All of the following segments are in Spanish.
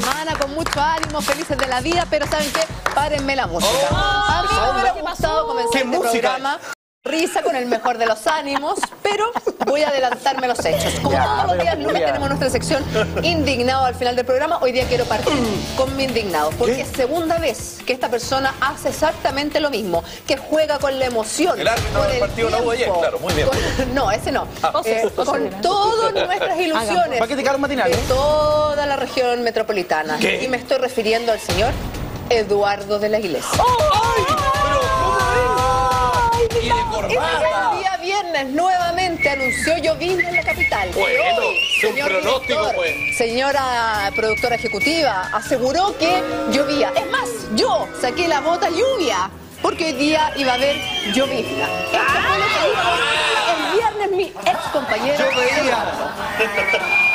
semana con mucho ánimo, felices de la vida, pero ¿saben qué? Párenme la música. Oh, a mí me hubiera ¿qué gustado comenzar ¿Qué este música programa risa con el mejor de los ánimos, pero voy a adelantarme los hechos. Como Ya, todos los días lunes tenemos nuestra sección indignado al final del programa, hoy día quiero partir con mi indignado, porque es segunda vez que esta persona hace exactamente lo mismo, que juega con la emoción. El árbitro del el partido la U ayer, tiempo, claro, muy bien. con- no, ese no. José, Eh, con todas nuestras ilusiones Carlos Matinal, de ¿eh? toda la región metropolitana. ¿Qué? Y me estoy refiriendo al señor Eduardo de la Iglesia. Y de corbata. El día viernes nuevamente anunció llovizna en la capital. Bueno, señor pronóstico, director, pues. Señora productora ejecutiva, aseguró que llovía. Es más, yo saqué la bota lluvia porque hoy día iba a haber llovizna. Esto fue lo que dijo el viernes mi ex compañero. Yo veía.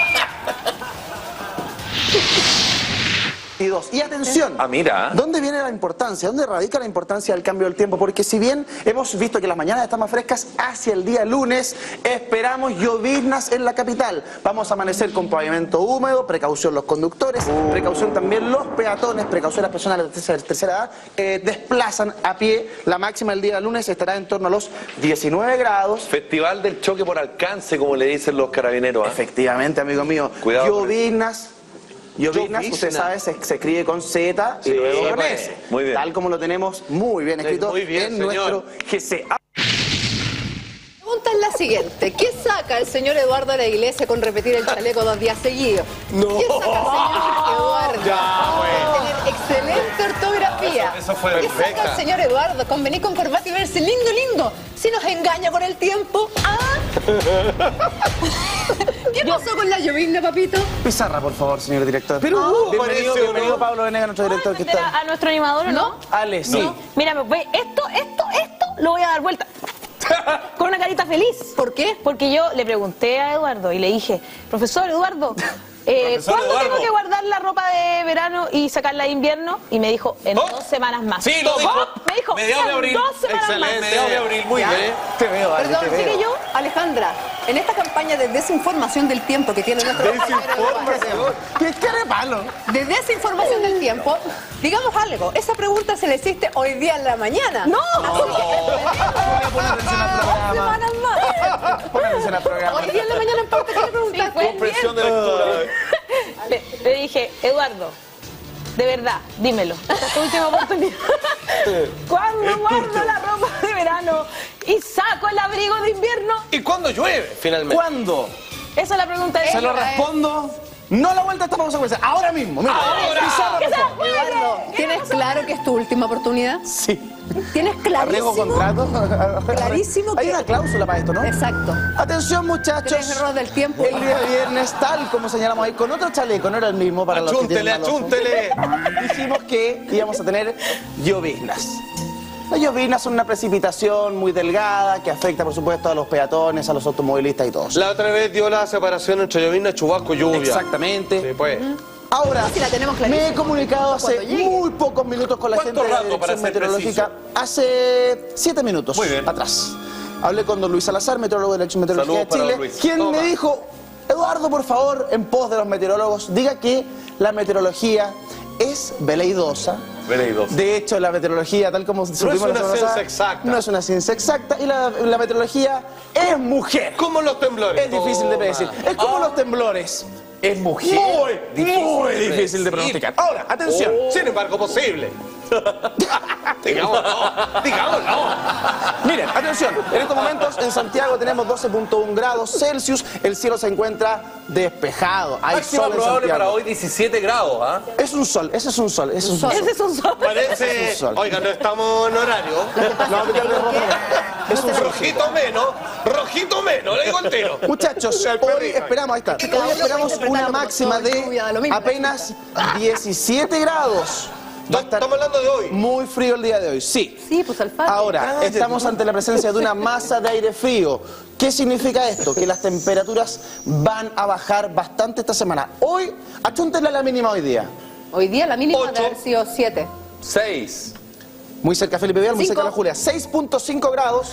Y atención. Ah, mira. ¿Dónde viene la importancia? ¿Dónde radica la importancia del cambio del tiempo? Porque si bien hemos visto que las mañanas están más frescas, hacia el día lunes esperamos lloviznas en la capital. Vamos a amanecer con pavimento húmedo, precaución los conductores, precaución también los peatones, precaución las personas de tercera, tercera edad, eh, desplazan a pie. La máxima el día lunes estará en torno a los 19 grados. Festival del choque por alcance, como le dicen los carabineros. ¿ah? Efectivamente, amigo mío. Cuidado Lloviznas. Llovizna. usted sabe, se, se escribe con Z y Sí, luego con S. muy bien. Tal como lo tenemos muy bien escrito muy bien, en señor. nuestro GC. La pregunta es la siguiente. ¿Qué saca el señor Eduardo de la Iglesia con repetir el chaleco dos días seguidos? No. ¿Qué saca el señor Eduardo? Ya. Tener excelente ortografía. Eso- eso fue ¿Qué perfecta. saca el señor Eduardo con venir con corbata y verse lindo, lindo? Si nos engaña con el tiempo. ¿Ah? ¿Qué pasó con la llovizna, papito? Pizarra, por favor, señor director. Pero hubo, bienvenido, parece, ¿o bienvenido no? Pablo Venegas, nuestro director que ¿Puedo está. a, nuestro animador o no? ¿No? Ale, sí. No. Mira, esto, esto, esto lo voy a dar vuelta. Con una carita feliz. ¿Por qué? Porque yo le pregunté a Eduardo y le dije, profesor Eduardo, eh, ¿cuándo tengo que guardar la ropa de verano y sacarla de invierno? Y me dijo, en Oh. dos semanas más. Sí, lo dijo. Me dijo, Mediados de en abril. dos semanas Excelente. más. Mediados de abril, muy Ya. bien. Te veo, Ale, Perdón, te veo. sigue yo, Alejandra. En esta campaña de desinformación del tiempo que tiene nuestro Eduardo, ¿Qué quiere palo? de desinformación del tiempo, digamos algo. Esa pregunta se le hiciste hoy día en la mañana. ¡No! Al Dos semanas más. Pon atención al programa. Hoy día en la mañana en parte, ¿qué le preguntaste? fue. Comprensión de lectura. Le, le dije, Eduardo, de verdad, dímelo. Esta es tu última oportunidad. ¿Cuándo guardo la ropa de verano y saco el abrigo de invierno? ¿Y cuándo llueve, finalmente? ¿Cuándo? Esa es la pregunta de Se lo respondo. No la vuelta a esta pausa comercial. Ahora mismo. Mira. Ahora. ¡Que se! Eduardo, ¿tienes claro que es tu última oportunidad? Sí. ¿Tienes Arriesgo clarísimo? contrato. Clarísimo Hay que- una cláusula para esto, ¿no? Exacto. Atención muchachos. Tres errores del tiempo. El día viernes, tal como señalamos ahí, con otro chaleco, no era el mismo para los que Achúntele, mal ojo. achúntele. Dijimos que íbamos a tener lloviznas. Las lloviznas son una precipitación muy delgada que afecta, por supuesto, a los peatones, a los automovilistas y todos. La otra vez dio la separación entre llovizna, chubasco y lluvia. Exactamente. Sí, pues. Ahora, Sí, la tenemos me he comunicado hace muy pocos minutos con la ¿Cuánto gente de la Dirección Meteorológica. Hace siete minutos Muy bien. atrás. Hablé con don Luis Salazar, meteorólogo de la Dirección Meteorológica Saludos de Chile, quien Toma. me dijo, Eduardo, por favor, en pos de los meteorólogos, diga que la meteorología es veleidosa. De hecho, la meteorología, tal como supimos la una semana ciencia pasada, exacta. No es una ciencia exacta y la, la meteorología es mujer. Como los temblores. Es difícil de predecir. Es como los temblores. Es mujer. Muy, Difícil muy de difícil de pronosticar. Ahora, atención. Oh, Sin embargo, posible. Digámoslo. Digámoslo. Miren, atención. En estos momentos en Santiago tenemos 12.1 grados Celsius. El cielo se encuentra despejado. Hay Máxima sol en probable Santiago. para hoy 17 grados, ¿ah? Es un sol, ese es un sol, ese es un sol. Ese es un sol. Parece. Es un sol. Oiga, no estamos en horario. No, rojo. Es un sol. Rojito menos, rojito menos, le digo entero. Muchachos, hoy esperamos, ahí está. Hoy esperamos una máxima de apenas 17 grados. Va a estar Estamos hablando de hoy. muy frío el día de hoy, sí. Sí, pues alfate. Ahora, estamos ante la presencia de una masa de aire frío. ¿Qué significa esto? Que las temperaturas van a bajar bastante esta semana. Hoy, achúntenle a la mínima hoy día. Hoy día la mínima Ocho. debe haber sido 7. 6. Muy cerca Felipe Vial, muy cerca la Julia. 6.5 grados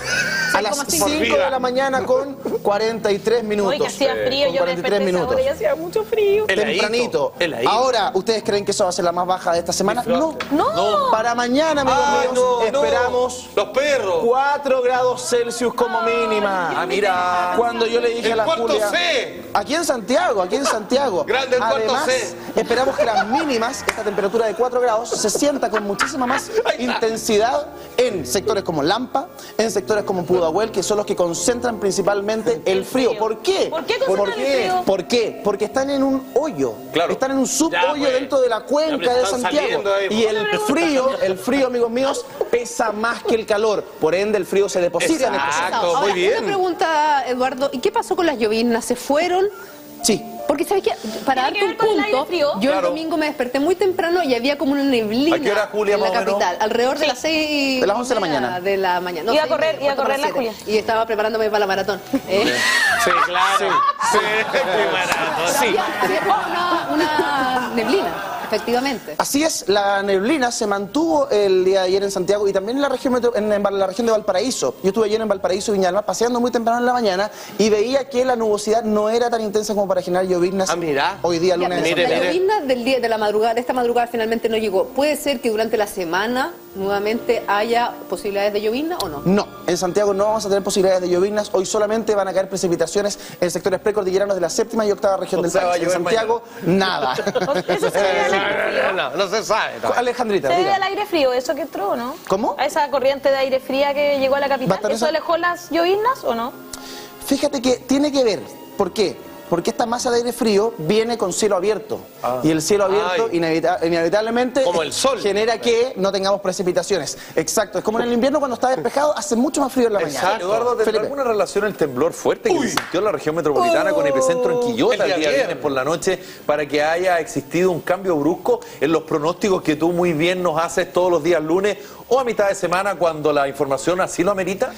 a las 6,5. 5 de la mañana con 43 minutos. Hoy que hacía frío, con yo me 43 desperté esa minutos. hacía mucho frío. Tempranito. heladito. Ahora, ¿ustedes creen que eso va a ser la más baja de esta semana? No. No. Para mañana, amigos Ay, míos, no, no. esperamos Los perros. 4 grados Celsius como mínima. Ah, mira. Cuando yo le dije El a la cuarto Julia... C. Aquí en Santiago, aquí en Santiago. Grande el cuarto Además, C. esperamos que las mínimas, esta temperatura de 4 grados, se sienta con muchísima más intensidad en sectores como Lampa, en sectores como Pudahuel, que son los que concentran principalmente el frío. frío. ¿Por qué? ¿Por qué el frío? ¿Por qué? Porque están en un hoyo. Claro. Están en un subhoyo pues. dentro de la cuenca de están Santiago. ahí, Y pues. el frío, el frío, amigos míos, pesa más que el calor. Por ende, el frío se deposita en estos Exacto. muy Ahora, bien. Una pregunta, Eduardo, ¿y qué pasó con las lloviznas? ¿Se fueron? Sí. Porque, ¿sabes qué? Para ¿Tiene darte un punto, yo Claro. el domingo me desperté muy temprano y había como una neblina ¿A qué hora, Julia, en la capital, alrededor de las seis... De las 11 de la mañana. De la mañana. Iba a correr- iba a correr la siete. Y estaba preparándome para la maratón. Eh, Sí, claro. Sí. Sí. había, había como una, una neblina, efectivamente. Así es, la neblina se mantuvo el día de ayer en Santiago y también en la región, en, en la región de Valparaíso. Yo estuve ayer en Valparaíso, Viña del Mar, paseando muy temprano en la mañana y veía que la nubosidad no era tan intensa como para generar lloviznas Ah, mira. hoy día Ya, lunes. en Mire, mire. llovizna del día, de la madrugada, de esta madrugada finalmente no llegó. ¿Puede ser que durante la semana nuevamente haya posibilidades de llovizna o no? No, en Santiago no vamos a tener posibilidades de lloviznas. Hoy solamente van a caer precipitaciones en sectores precordilleranos de la séptima y octava región O del país. En Santiago, nada. Eso se debe al aire frío. No, no se sabe. no. Alejandrita, Se debe al aire frío, eso que entró, ¿no? ¿Cómo? A esa corriente de aire fría que llegó a la capital. ¿Eso alejó las lloviznas o no? Fíjate que tiene que ver. ¿Por qué? Porque esta masa de aire frío viene con cielo abierto. Y el cielo abierto inevita- inevitablemente Como el sol. genera que no tengamos precipitaciones. Exacto. Es como en el invierno cuando está despejado, hace mucho más frío en la mañana. Exacto. Eduardo, ¿tendrá alguna relación el temblor fuerte que se sintió en la región metropolitana con epicentro en Quillota El de el día viernes por la noche para que haya existido un cambio brusco en los pronósticos que tú muy bien nos haces todos los días lunes o a mitad de semana cuando la información así lo amerita?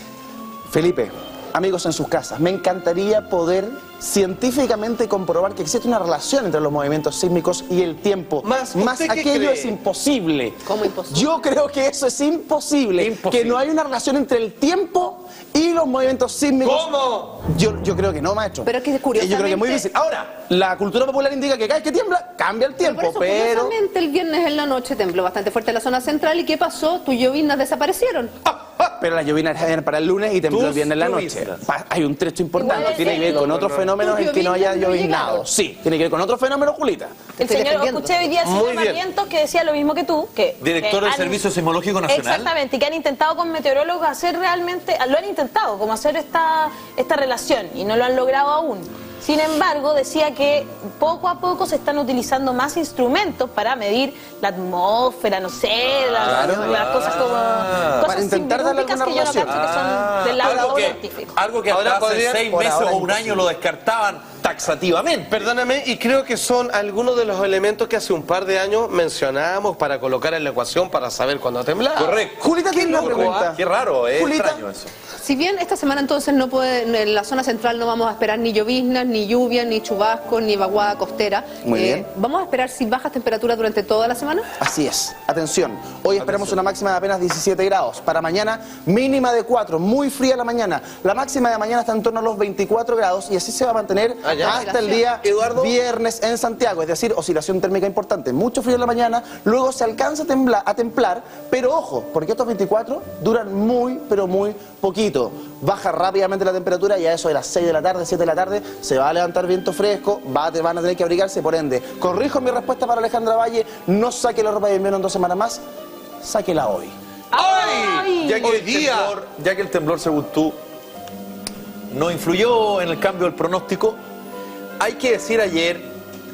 Felipe, amigos en sus casas, me encantaría poder científicamente comprobar que existe una relación entre los movimientos sísmicos y el tiempo. Más, Más ¿usted qué aquello es imposible. ¿Cómo imposible? Yo creo que eso es imposible. Imposible. Que no hay una relación entre el tiempo y los movimientos sísmicos. ¿Cómo? Yo, yo creo que no, maestro. Pero es que Eh, Yo creo que es muy curiosamente- difícil. Ahora, la cultura popular indica que cada vez que tiembla, cambia el Pero tiempo, por eso, pero... curiosamente, el viernes en la noche tembló bastante fuerte en la zona central. ¿Y qué pasó? Tus lloviznas desaparecieron. Pero las lluvias eran para el lunes y tembló el viernes en la noche. Hay un trecho importante, Igual tiene que ver con otros fenómenos en que no haya llegaron. Sí, tiene que ver con otros fenómenos, Julita. El señor, escuché hoy día señor bien. Barrientos que decía lo mismo que tú. Que, Director que del han- Servicio Sismológico Nacional. Exactamente, y que han intentado con meteorólogos hacer realmente, lo han intentado, como hacer esta, esta relación, y no lo han logrado aún. Sin embargo, decía que poco a poco se están utilizando más instrumentos para medir la atmósfera, no sé, las, Claro. las cosas como Ah. cosas Para intentar darle que yo no cacho que son del lado algo, que, científico. algo que hasta Ahora hace podría- seis meses o un imposible. año lo descartaban taxativamente. Perdóname, y creo que son algunos de los elementos que hace un par de años mencionábamos para colocar en la ecuación para saber cuándo temblaba. Correcto. Julita tiene una pregunta. Ah, Qué raro, es Julita. extraño eso. Si bien esta semana entonces no puede, en la zona central no vamos a esperar ni lloviznas, ni lluvia, ni chubascos, ni vaguada costera. eh, Muy bien. ¿Vamos a esperar si bajas temperaturas durante toda la semana? Así es. Atención. Hoy esperamos una máxima de apenas 17 grados. Para mañana, mínima de 4. Muy fría la mañana. La máxima de mañana está en torno a los 24 grados y así se va a mantener Hasta el día Eduardo. viernes en Santiago. Es decir, oscilación térmica importante. Mucho frío en la mañana. Luego se alcanza a, tembla- a templar. Pero ojo, porque estos 24 duran muy, pero muy poquito. Baja rápidamente la temperatura y a eso de las 6 de la tarde, 7 de la tarde, se va a levantar viento fresco, va, te van a tener que abrigarse, por ende. Corrijo mi respuesta para Alejandra Valle, no saque la ropa de invierno en dos semanas más, sáquela hoy. ¡Ay! Ya que, Hoy el día. temblor, ya que el temblor, según tú, no influyó en el cambio del pronóstico, hay que decir ayer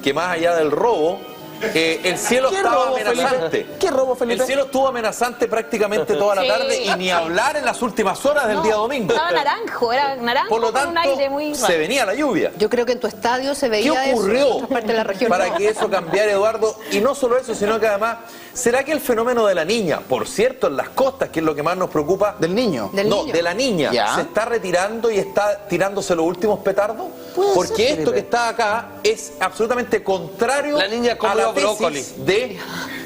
que más allá del robo, eh, el cielo ¿Qué estaba robo, amenazante. Felipe? ¿Qué robo, Felipe? El cielo estuvo amenazante prácticamente toda la Sí. tarde y ni hablar en las últimas horas del No, día domingo. Estaba naranjo, era naranjo Por lo con un tanto, aire muy se venía la lluvia. Yo creo que en tu estadio se ¿Qué veía eso, en ocurrió partes de la región para que eso cambiara, Eduardo? Y no solo eso, sino que además, ¿será que el fenómeno de la niña, por cierto, en las costas, que es lo que más nos preocupa, Del niño. Del no, niño. de la niña, Ya. se está retirando y está tirándose los últimos petardos? Puede Porque ser, esto Felipe. que está acá es absolutamente contrario La niña a la brócoli. de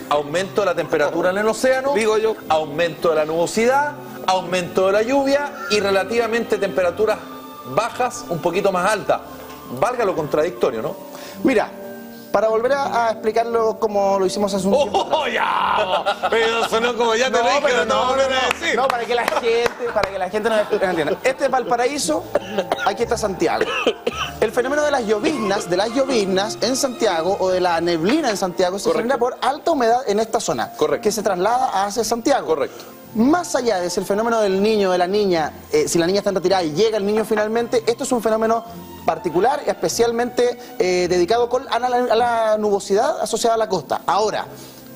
aumento de la temperatura en el océano, Digo yo. aumento de la nubosidad, aumento de la lluvia y relativamente temperaturas bajas un poquito más altas. Valga lo contradictorio, ¿no? Mira, para volver a, a explicarlo como lo hicimos hace un tiempo. ¡Oh, ya! Pero sonó como ya te lo dije, pero no, no, volver no, a no. decir. No, para que la gente, para que la gente nos entienda. Este es Valparaíso, aquí está Santiago. El fenómeno de las lloviznas, de las lloviznas en Santiago o de la neblina en Santiago se Correcto. genera por alta humedad en esta zona, Correcto. que se traslada hacia Santiago. Correcto. Más allá de si el fenómeno del niño, de la niña, eh, si la niña está en retirada y llega el niño finalmente, esto es un fenómeno particular, especialmente eh, dedicado con- a, la, a la nubosidad asociada a la costa. Ahora,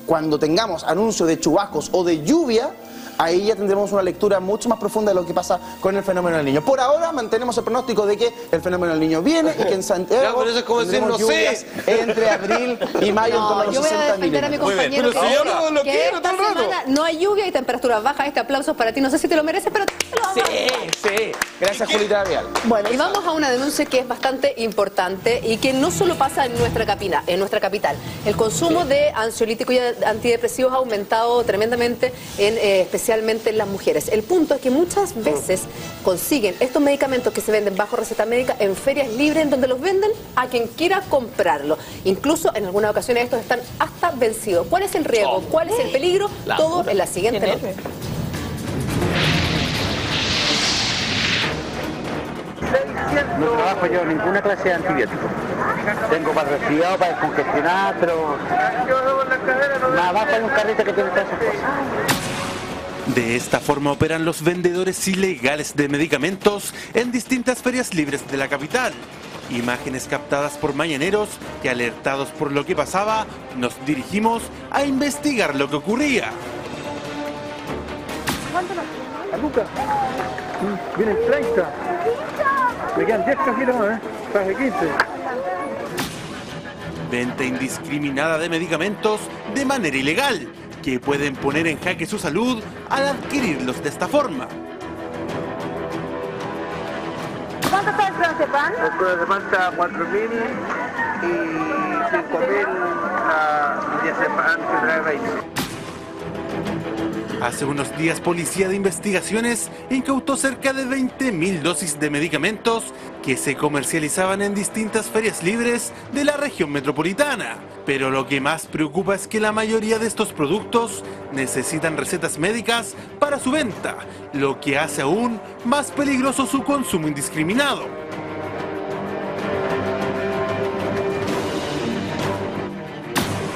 cuando tengamos anuncio de chubascos o de lluvia, ahí ya tendremos una lectura mucho más profunda de lo que pasa con el fenómeno del niño. Por ahora mantenemos el pronóstico de que el fenómeno del niño viene y que en Santiago Ya, pero eso es como decir, no sé. entre abril y mayo en torno a los yo voy a 60 defender a mi compañero pero que, si yo no lo que quiero esta todo rato. no hay lluvia y temperaturas bajas. Este aplauso es para ti. No sé si te lo mereces, pero te lo vamos a Sí, sí. Gracias, Julita Vial. Bueno, y vamos a una denuncia que es bastante importante y que no solo pasa en nuestra, capina, en nuestra capital. El consumo de ansiolíticos y antidepresivos ha aumentado tremendamente, en, eh, especialmente en las mujeres. El punto es que muchas veces consiguen estos medicamentos que se venden bajo receta médica en ferias libres, en donde los venden a quien quiera comprarlo. Incluso en algunas ocasiones estos están hasta vencidos. ¿Cuál es el riesgo? ¿Cuál es el peligro? Todo en la siguiente nota. No trabajo yo ninguna clase de antibiótico. Tengo para resfriado, para descongestionar, pero más abajo hay un carrito que tiene todas esas cosas. De esta forma operan los vendedores ilegales de medicamentos en distintas ferias libres de la capital. Imágenes captadas por mañaneros que alertados por lo que pasaba, nos dirigimos a investigar lo que ocurría. Vienen 30. Me quedan 10 cajitas más, ¿eh? Traje 15. Venta indiscriminada de medicamentos de manera ilegal, que pueden poner en jaque su salud al adquirirlos de esta forma. ¿Cuánto está el clonazepam? El clonazepam está a 4.000 y 5.000 la diazepam que trae 20. Hace unos días, Policía de Investigaciones incautó cerca de 20.000 dosis de medicamentos que se comercializaban en distintas ferias libres de la región metropolitana. Pero lo que más preocupa es que la mayoría de estos productos necesitan recetas médicas para su venta, lo que hace aún más peligroso su consumo indiscriminado.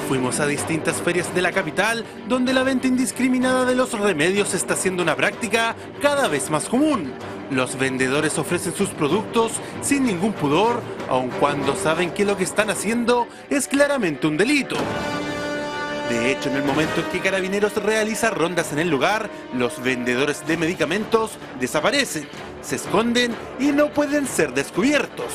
Fuimos a distintas ferias de la capital donde la venta indiscriminada de los remedios está siendo una práctica cada vez más común. Los vendedores ofrecen sus productos sin ningún pudor, aun cuando saben que lo que están haciendo es claramente un delito. De hecho, en el momento en que Carabineros realiza rondas en el lugar, los vendedores de medicamentos desaparecen, se esconden y no pueden ser descubiertos.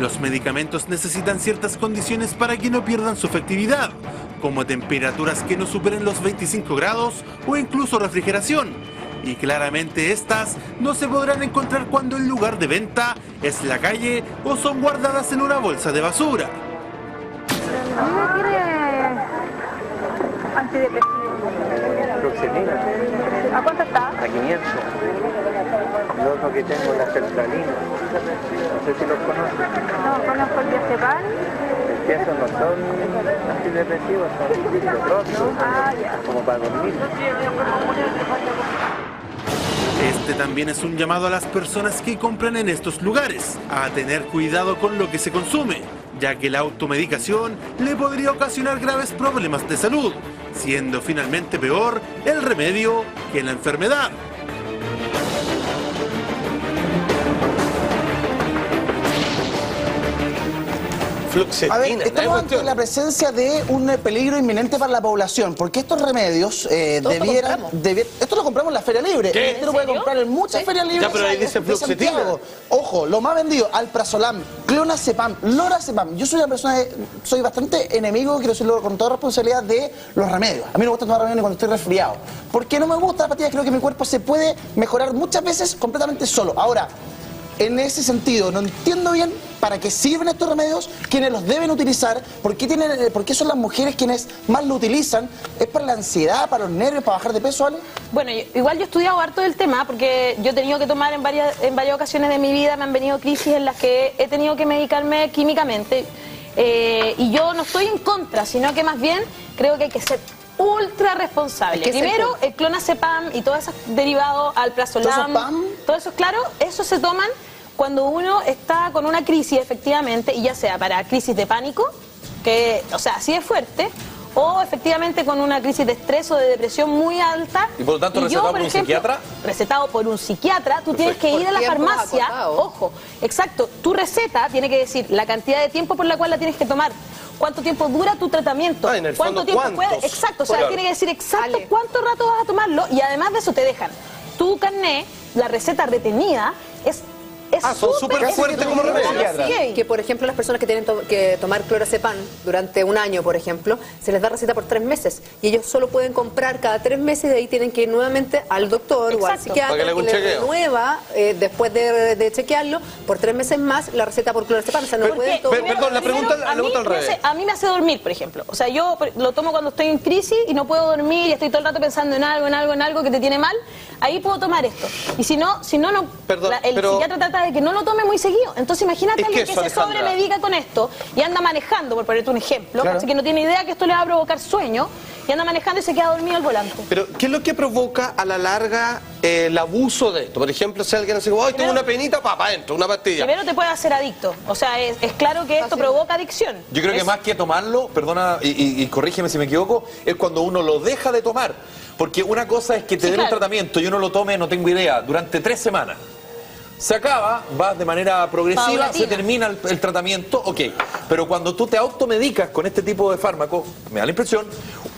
Los medicamentos necesitan ciertas condiciones para que no pierdan su efectividad, como temperaturas que no superen los 25 grados o incluso refrigeración. Y claramente estas no se podrán encontrar cuando el lugar de venta es la calle o son guardadas en una bolsa de basura. A mí me quiere antidepresivo. Fluoxetina ¿A cuánto está? a 500. Lo otro que tengo es la sertralina. No sé si los conoces. No, conozco el diazepam. No son antidepresivos, son ya. Como para dormir. Este también es un llamado a las personas que compran en estos lugares a tener cuidado con lo que se consume, ya que la automedicación le podría ocasionar graves problemas de salud, siendo finalmente peor el remedio que la enfermedad. Fluxetina, A ver, estamos ante la presencia de un eh, peligro inminente para la población, porque estos remedios eh, lo debieran... debier- esto lo compramos en la Feria Libre. ¿Qué? Este lo puede comprar en muchas ferias libres Ya, pero ahí dice. Santiago. Ojo, lo más vendido, alprazolam, clonazepam, lorazepam. Yo soy una persona, de- soy bastante enemigo, quiero decirlo con toda responsabilidad, de los remedios. A mí no me gusta tomar remedios cuando estoy resfriado. Porque no me gusta la patilla, creo que mi cuerpo se puede mejorar muchas veces completamente solo. Ahora, en ese sentido, no entiendo bien ¿Para qué sirven estos remedios? ¿Quiénes los deben utilizar? ¿Por qué, tienen, eh, ¿Por qué son las mujeres quienes más lo utilizan? ¿Es para la ansiedad, para los nervios, para bajar de peso, Ale? Bueno, yo- igual yo he estudiado harto del tema porque yo he tenido que tomar en varias, en varias ocasiones de mi vida, me han venido crisis en las que he tenido que medicarme químicamente. Eh, y yo no estoy en contra, sino que más bien creo que hay que ser ultra responsable. Es que es Primero, el clonazepam y todos esos derivados al plazolam, ¿Todo eso todo eso, claro, eso se toman cuando uno está con una crisis efectivamente, y ya sea para crisis de pánico, que, o sea, así de fuerte, o efectivamente con una crisis de estrés o de depresión muy alta. Y por lo tanto, recetado por un psiquiatra. Recetado por un psiquiatra, tú tienes que Por ir a la farmacia, ojo, exacto, tu receta tiene que decir la cantidad de tiempo por la cual la tienes que tomar. ¿Cuánto tiempo dura tu tratamiento? Ah, en el ¿Cuánto fondo, tiempo ¿cuántos? puede? Exacto, o sea, Claro. tiene que decir exacto Ale. cuánto rato vas a tomarlo y además de eso te dejan tu carné, la receta retenida, es es Ah, son súper es- fuertes como. Que, por ejemplo, las personas que tienen to- que tomar clorazepam durante un año, por ejemplo, se les da receta por tres meses. Y ellos solo pueden comprar cada tres meses y de ahí tienen que ir nuevamente al doctor o al psiquiatra que le les renueva, eh, después de, de chequearlo, por tres meses más la receta por clorazepam. O sea, no Pero- pueden per- tomar... perdón, la pregunta- Primero, la a mí pregunta al me revés. hace- a mí me hace dormir, por ejemplo. O sea, yo lo tomo cuando estoy en crisis y no puedo dormir y estoy todo el rato pensando en algo, en algo, en algo que te tiene mal. Ahí puedo tomar esto. Y si no, si no, no Perdón, la- el pero- psiquiatra trata de que no lo tome muy seguido. Entonces imagínate Es alguien que que, eso, se Alejandra. sobremedica con esto y anda manejando, por ponerte un ejemplo, Claro. así que no tiene idea que esto le va a provocar sueño y anda manejando y se queda dormido al volante. Pero, ¿qué es lo que provoca a la larga eh, el abuso de esto? Por ejemplo, si alguien dice, ay, tengo una penita, papá, adentro, una pastilla. Primero te puede hacer adicto. O sea, es, es claro que esto provoca adicción. Yo creo que más que tomarlo, perdona y, y- y corrígeme si me equivoco, es cuando uno lo deja de tomar. Porque una cosa es que te Sí, den claro. un tratamiento y uno lo tome, no tengo idea, durante tres semanas. Se acaba, va de manera progresiva, Paulatina. se termina el, el tratamiento, ok. Pero cuando tú te automedicas con este tipo de fármacos, me da la impresión,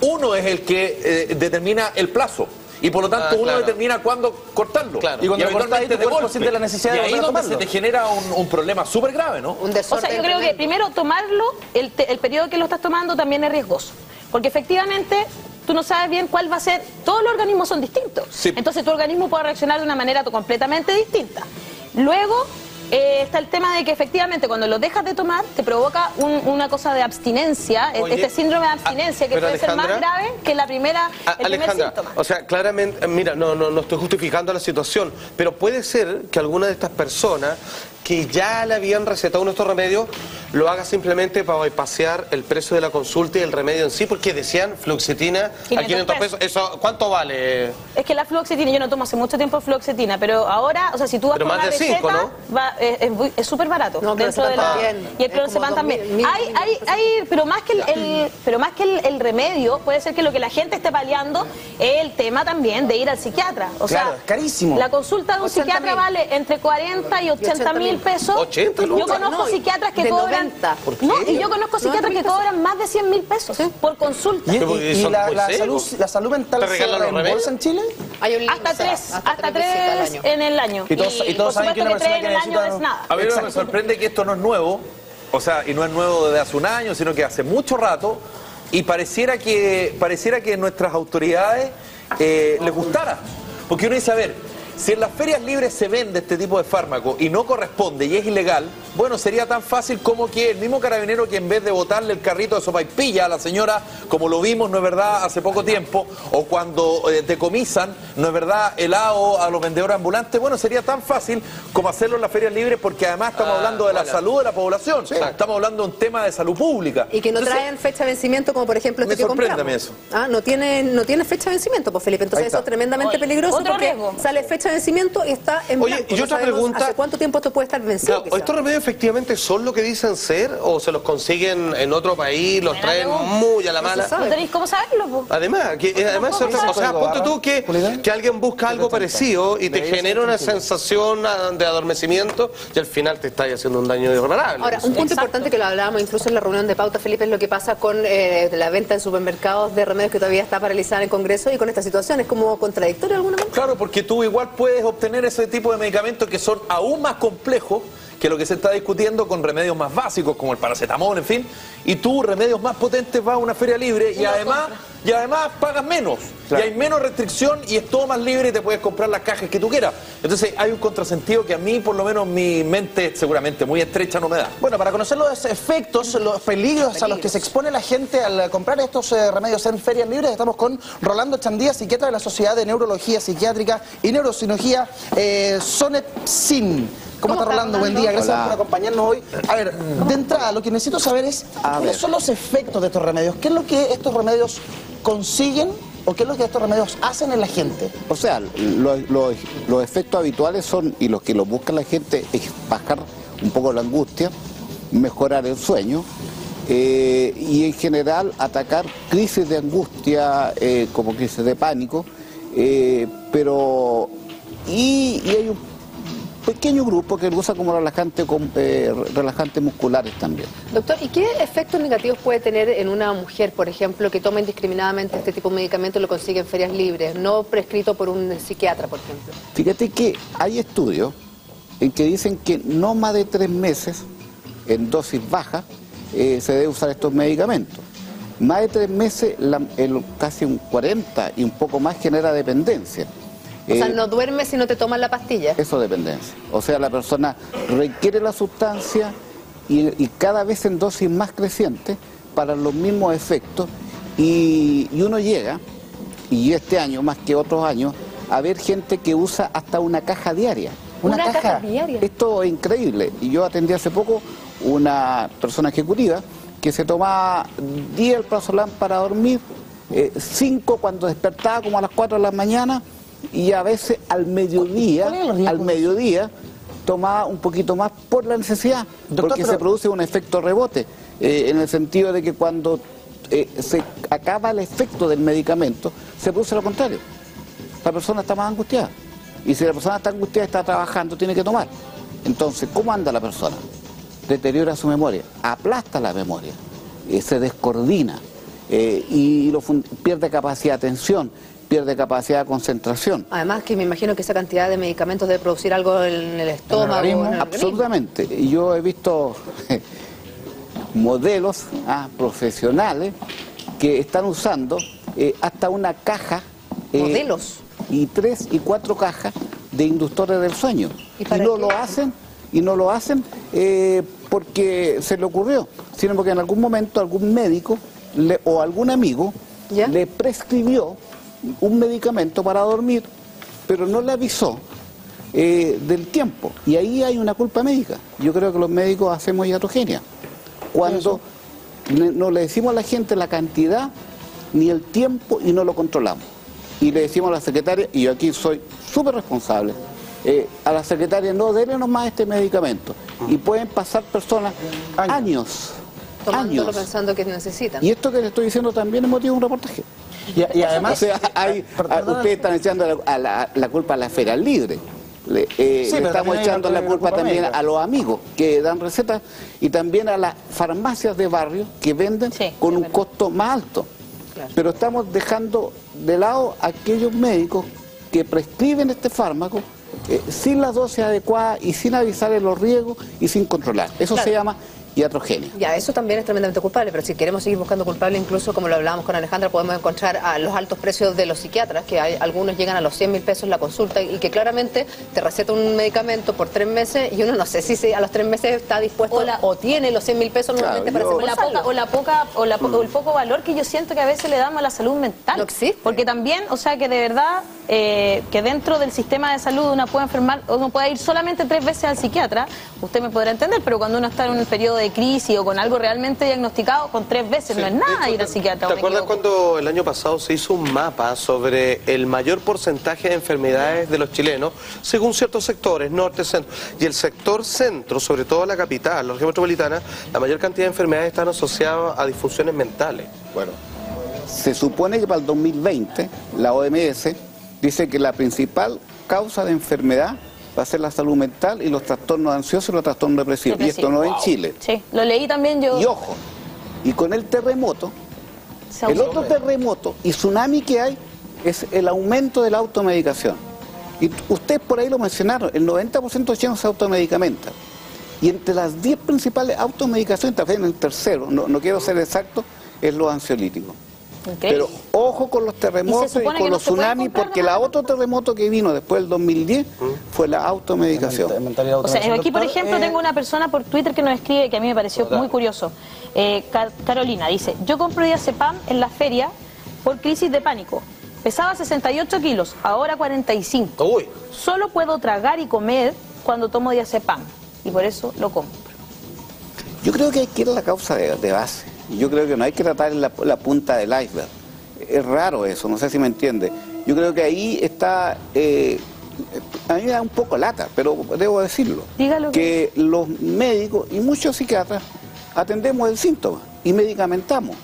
uno es el que eh, determina el plazo. Y por lo tanto Ah, uno claro. determina cuándo cortarlo. Claro. Y cuando lo cortas cuerpo golpe. siente la necesidad y de ahí donde se tomarlo. te genera un, un problema súper grave, ¿no? Un O desorden sea, yo creo que primero tomarlo, el, te- el periodo que lo estás tomando también es riesgoso. Porque efectivamente tú no sabes bien cuál va a ser. Todos los organismos son distintos. Sí. Entonces tu organismo puede reaccionar de una manera completamente distinta. Luego eh, está el tema de que efectivamente cuando lo dejas de tomar te provoca un- una cosa de abstinencia, e- Oye, este síndrome de abstinencia que puede ser más grave que la primera, A- el primer síntoma. o sea, claramente, mira, no, no, no estoy justificando la situación, pero puede ser que alguna de estas personas que ya le habían recetado uno de estos remedios lo haga simplemente para bypasear el precio de la consulta y el remedio en sí, porque decían fluoxetina a 500 500 pesos. Eso, ¿Cuánto vale? Es que la fluoxetina, yo no tomo hace mucho tiempo fluoxetina, pero ahora, o sea, si tú vas Pero con más una de cinco, receta, va- es- súper barato. No, dentro de la. Y el clonazepam también. 2000, 1000, hay, hay, hay, pero más que el, el- pero más que el, el remedio, puede ser que lo que la gente esté paliando es el tema también de ir al psiquiatra. O Claro, sea, es carísimo. La consulta de un 80 psiquiatra mil. vale entre 40 y 80 mil pesos. 80 Yo conozco No, y psiquiatras que de cobran. 90. ¿Por qué? No, y yo conozco No, psiquiatras que 90 cobran más de 100 mil pesos por consulta. ¿Y, la, salud, la salud mental ¿Te se reembolsa en Chile? Hay un Hasta tres, hasta, tres año. en el año. Y todos- y todos por saben que una persona que en el año necesita- es nada. A mí me sorprende que esto no es nuevo, o sea, y no es nuevo desde hace un año, sino que hace mucho rato, y pareciera que, pareciera que nuestras autoridades eh, les gustara. Porque uno dice, a ver, si en las ferias libres se vende este tipo de fármaco y no corresponde y es ilegal, bueno, sería tan fácil como que el mismo carabinero que en vez de botarle el carrito de sopaipilla a la señora, como lo vimos, no es verdad, hace poco tiempo, o cuando eh, decomisan, no es verdad, helado a los vendedores ambulantes, bueno, sería tan fácil como hacerlo en las ferias libres porque además estamos Ah, hablando de la salud de la población, estamos hablando de un tema de salud pública. Y que no Entonces, traen fecha de vencimiento, como por ejemplo Me este que sorprende compramos. a mí Ah, no tiene, no tiene fecha de vencimiento, pues Felipe. Entonces eso es tremendamente Oye, peligroso otro porque riesgo. sale fecha de vencimiento y está en Oye, blanco. y No otra sabemos pregunta- ¿Hace cuánto tiempo esto puede estar vencido? Claro, quizá? ¿Estos remedios efectivamente son lo que dicen ser o se los consiguen en otro país, los Buena traen pregunta. muy a la mala? sabe. ¿No tenéis cómo saberlo? po? Además, que, eh, además tampoco o sea, ponte tú que, que alguien busca algo parecido y te genera una sensación ah, de adormecimiento y al final te está haciendo un daño irreparable. Ahora, un punto Exacto. importante que lo hablábamos incluso en la reunión de pauta, Felipe, es lo que pasa con eh, la venta en supermercados de remedios que todavía está paralizada en el Congreso y con esta situación. Es como contradictorio de alguna manera. Claro, porque tú igual puedes obtener ese tipo de medicamentos que son aún más complejos que lo que se está discutiendo con remedios más básicos como el paracetamol, en fin, y tú remedios más potentes vas a una feria libre y, además y además pagas menos Claro. y hay menos restricción y es todo más libre y te puedes comprar las cajas que tú quieras. Entonces hay un contrasentido que a mí por lo menos mi mente seguramente muy estrecha no me da. Bueno, para conocer los efectos, los peligros a los que se expone la gente al comprar estos eh, remedios en ferias libres, estamos con Rolando Chandía, psiquiatra de la Sociedad de Neurología Psiquiátrica y Neurocirugía, eh, Sonepsin. ¿Cómo, está Rolando? Buen día, gracias Hola. por acompañarnos hoy. A ver, de entrada, lo que necesito saber es A cuáles ver. son los efectos de estos remedios, qué es lo que estos remedios consiguen o qué es lo que estos remedios hacen en la gente. O sea, lo- lo- los efectos habituales son, y los que lo busca la gente, es bajar un poco la angustia, mejorar el sueño eh, y en general atacar crisis de angustia eh, como crisis de pánico, eh, pero y, y hay un pequeño grupo que lo usa como relajante, con, eh, relajantes musculares también. Doctor, ¿y qué efectos negativos puede tener en una mujer, por ejemplo, que toma indiscriminadamente este tipo de medicamento y lo consigue en ferias libres, no prescrito por un psiquiatra, por ejemplo? Fíjate que hay estudios en que dicen que no más de tres meses, en dosis baja, eh, se debe usar estos medicamentos. Más de tres meses, la- el- casi un 40 y un poco más genera dependencia. O sea, Eh, no duermes si no te tomas la pastilla. Eso es dependencia. O sea, la persona requiere la sustancia y, y cada vez en dosis más crecientes para los mismos efectos y, y uno llega, y este año más que otros años, a ver gente que usa hasta una caja diaria. Una caja diaria. Esto es increíble. Y yo atendí hace poco una persona ejecutiva que se tomaba 10 el plazolán para dormir, 5 cuando despertaba como a las 4 de la mañana y a veces al mediodía, ¿Cuáles son los riesgos al mediodía tomaba un poquito más por la necesidad, Doctor, porque pero- se produce un efecto rebote, eh, en el sentido de que cuando eh, se acaba el efecto del medicamento, se produce lo contrario. La persona está más angustiada. Y si la persona está angustiada está trabajando, tiene que tomar. Entonces, ¿cómo anda la persona? Deteriora su memoria, aplasta la memoria, eh, se descoordina y lo pierde capacidad de atención, pierde capacidad de concentración. Además que me imagino que esa cantidad de medicamentos debe producir algo en el estómago. en el. Absolutamente. Yo he visto modelos ah, profesionales que están usando eh, hasta una caja. eh, ¿Modelos? Y tres y cuatro cajas de inductores del sueño. ¿Y no qué? lo hacen, y no lo hacen eh, porque se le ocurrió, sino porque en algún momento algún médico le- o algún amigo ¿Ya? le prescribió un medicamento para dormir, pero no le avisó eh, del tiempo. Y ahí hay una culpa médica. Yo creo que los médicos hacemos iatrogenia. Cuando no le decimos a la gente la cantidad ni el tiempo y no lo controlamos. Y le decimos a la secretaria, y yo aquí soy súper responsable, eh, a la secretaria no denle nomás este medicamento. Y pueden pasar personas años, Tomándolo años. pensando que necesitan. Y esto que le estoy diciendo también es motivo de un reportaje. Y, y además, O sea, hay- Per- a- perdona- ustedes están echando la, a la- la culpa a la esfera libre. Le, eh, Sí, le pero estamos echando la culpa culpa también médica. a los amigos que dan recetas y también a las farmacias de barrio que venden Sí, con un verdad. costo más alto. Claro. Pero estamos dejando de lado a aquellos médicos que prescriben este fármaco eh, sin las dosis adecuadas y sin avisarle los riesgos y sin controlar. Eso Claro. se llama iatrogenia. Ya, eso también es tremendamente culpable, pero si queremos seguir buscando culpables, incluso como lo hablábamos con Alejandra, podemos encontrar a los altos precios de los psiquiatras, que hay, algunos llegan a los 100 mil pesos la consulta y que claramente te receta un medicamento por tres meses y uno no sé si se- a los tres meses está dispuesto O la- o tiene los 100 mil pesos Claro, normalmente para yo- o la poca o la poca o, la po- o el poco valor que yo siento que a veces le damos a la salud mental No existe. porque también o sea que de verdad eh, que dentro del sistema de salud uno puede enfermar uno puede ir solamente tres veces al psiquiatra usted me podrá entender pero cuando uno está en un periodo de crisis o con algo realmente diagnosticado con tres veces no es nada hecho, ir al psiquiatra ¿o ¿Te acuerdas cuando el año pasado se hizo un mapa sobre el mayor porcentaje de enfermedades de los chilenos según ciertos sectores, norte, centro? Y el sector centro, sobre todo la capital, la región metropolitana, la mayor cantidad de enfermedades están asociadas a disfunciones mentales. Bueno, se supone que para el 2020 la OMS dice que la principal causa de enfermedad va a ser la salud mental y los trastornos ansiosos y los trastornos depresivos. Y esto no es en Chile. sí lo leí también yo Y ojo, y con el terremoto, el otro terremoto y tsunami que hay es el aumento de la automedicación. Y ustedes por ahí lo mencionaron, el 90% de los chilenos se automedicamentan. Y entre las 10 principales automedicaciones, también en el tercero, no, no quiero ser exacto, es los ansiolíticos. Increíble. Pero ojo con los terremotos y, con no los tsunamis, porque el otro terremoto que vino después del 2010 fue la automedicación. O sea, aquí, por ejemplo, tengo una persona por Twitter que nos escribe que a mí me pareció muy curioso. Eh, Car- Carolina dice, yo compro diazepam en la feria por crisis de pánico. Pesaba 68 kilos, ahora 45. Uy, Solo puedo tragar y comer cuando tomo diazepam y por eso lo compro. Yo creo que hay que ir a la causa de, de base. Yo creo que no hay que tratar la, la punta del iceberg. Es raro eso, no sé si me entiende. Yo creo que ahí está... eh, a mí me da un poco lata, pero debo decirlo. Dígalo. Que los médicos y muchos psiquiatras atendemos el síntoma y medicamentamos.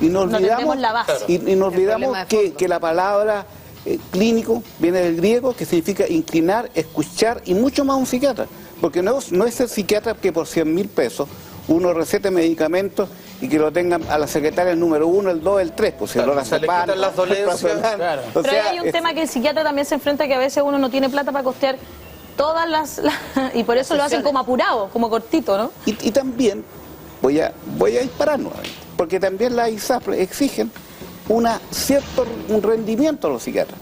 Y nos No olvidamos, la base. y, y nos olvidamos que, que la palabra eh, clínico viene del griego, que significa inclinar, escuchar y mucho más un psiquiatra. Porque no, es- no es el psiquiatra que por 100 mil pesos uno recete medicamentos y que lo tengan a la secretaria el número uno, el dos, el tres, pues si Claro, no la se le quitan las dolencias. Claro. O Pero sea, ahí hay un es- tema que el psiquiatra también se enfrenta que a veces uno no tiene plata para costear todas las... las- y por eso lo hacen como apurado, como cortito, ¿no? Y, y también, voy a, voy a disparar nuevamente, porque también las ISAPRE exigen una cierto un rendimiento a los psiquiatras.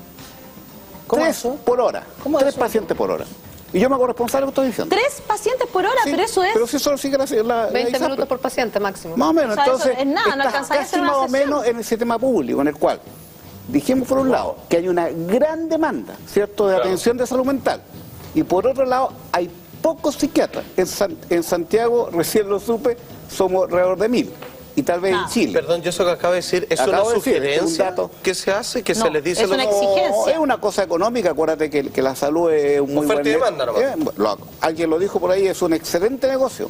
¿Cómo tres eso? por hora, ¿Cómo tres eso? pacientes por hora. Y yo me hago responsable de lo que estoy diciendo. Tres pacientes por hora, Sí, pero eso es... Pero si son psiquiatras, la, la 20 ISAPRE. minutos por paciente máximo. Más o menos, O sea, entonces es nada, no estás casi más o menos en el sistema público, en el cual dijimos por un lado que hay una gran demanda, ¿cierto?, de atención de salud mental. Y por otro lado, hay pocos psiquiatras. En, San- en Santiago, recién lo supe, somos alrededor de mil. Y tal vez Ah. en Chile. perdón, yo eso que acabo de decir, ¿es Acabo una de decir, es un sugerencia dato. que se hace, que No, se les dice es una exigencia. es una cosa económica, acuérdate que, que la salud es un muy Oferta buen y demanda. Eh, lo- alguien lo dijo por ahí, es un excelente negocio.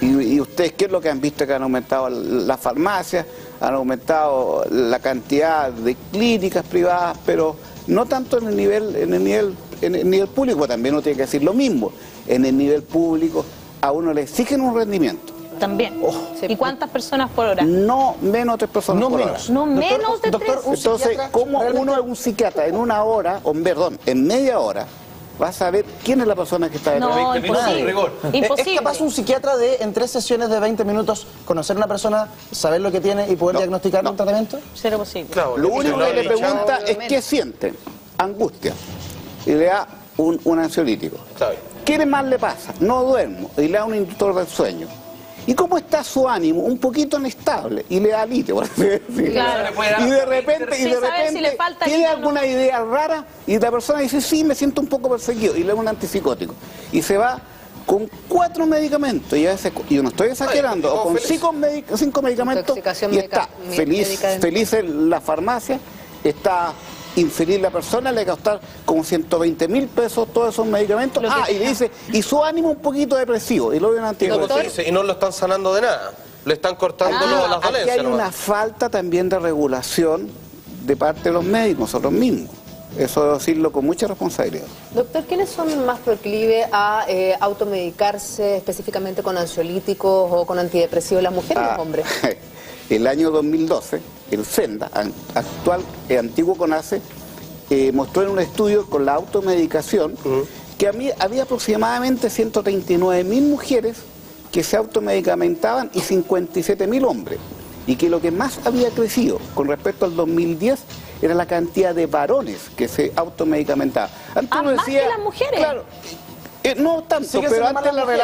y, y ustedes, ¿qué es lo que han visto? Que han aumentado las farmacias, han aumentado la cantidad de clínicas privadas, pero no tanto en el nivel, en el nivel, en el nivel público, también uno tiene que decir lo mismo. En el nivel público a uno le exigen un rendimiento. También. Oh. ¿Y cuántas personas por hora? No menos de tres personas No por hora. menos. No Doctor- menos de doctor, tres. Entonces, ¿cómo realmente- uno es un psiquiatra en una hora, o perdón, en media hora, va a saber quién es la persona que está detrás? No, 20 minutos, imposible. rigor. Imposible. ¿Es capaz un psiquiatra de en tres sesiones de 20 minutos conocer a una persona, saber lo que tiene y poder No, diagnosticar no. un tratamiento? Cero posible. Claro, Lo único no que le pregunta es qué siente, angustia, y le da un, un ansiolítico. Está bien. ¿Qué más le pasa? No duermo, y le da un inductor del sueño. ¿Y cómo está su ánimo? Un poquito inestable, y le da litio, por así decirlo. Claro. Y de repente, y de si repente le falta tiene alguna idea rara, y la persona dice, sí, me siento un poco perseguido, y le da un antipsicótico. Y se va con cuatro medicamentos, y a veces, y yo no estoy exagerando, Ay, o con cinco, medic- cinco medicamentos, y está feliz, feliz en la farmacia, está infeliz la persona, le va a costar como 120 mil pesos todos esos medicamentos. Ah, y le dice, y su ánimo un poquito depresivo, y lo ven antidepresivo. y no lo están sanando de nada. Le están cortando Ah, las Aquí dolencias. hay nomás. una falta también de regulación de parte de los médicos, nosotros mismos. Eso debo decirlo con mucha responsabilidad. Doctor, ¿quiénes son más proclives a eh, automedicarse específicamente con ansiolíticos o con antidepresivos, las mujeres o Ah, los hombres? El año 2012, el SENDA, actual, eh, antiguo CONACE, eh, mostró en un estudio con la automedicación que a mí había aproximadamente 139 mil mujeres que se automedicamentaban y 57 mil hombres. Y que lo que más había crecido con respecto al 2010 era la cantidad de varones que se automedicamentaban. Antes Ah, uno más decía, que las mujeres. Claro, eh, no tanto, pero antes la mujeres,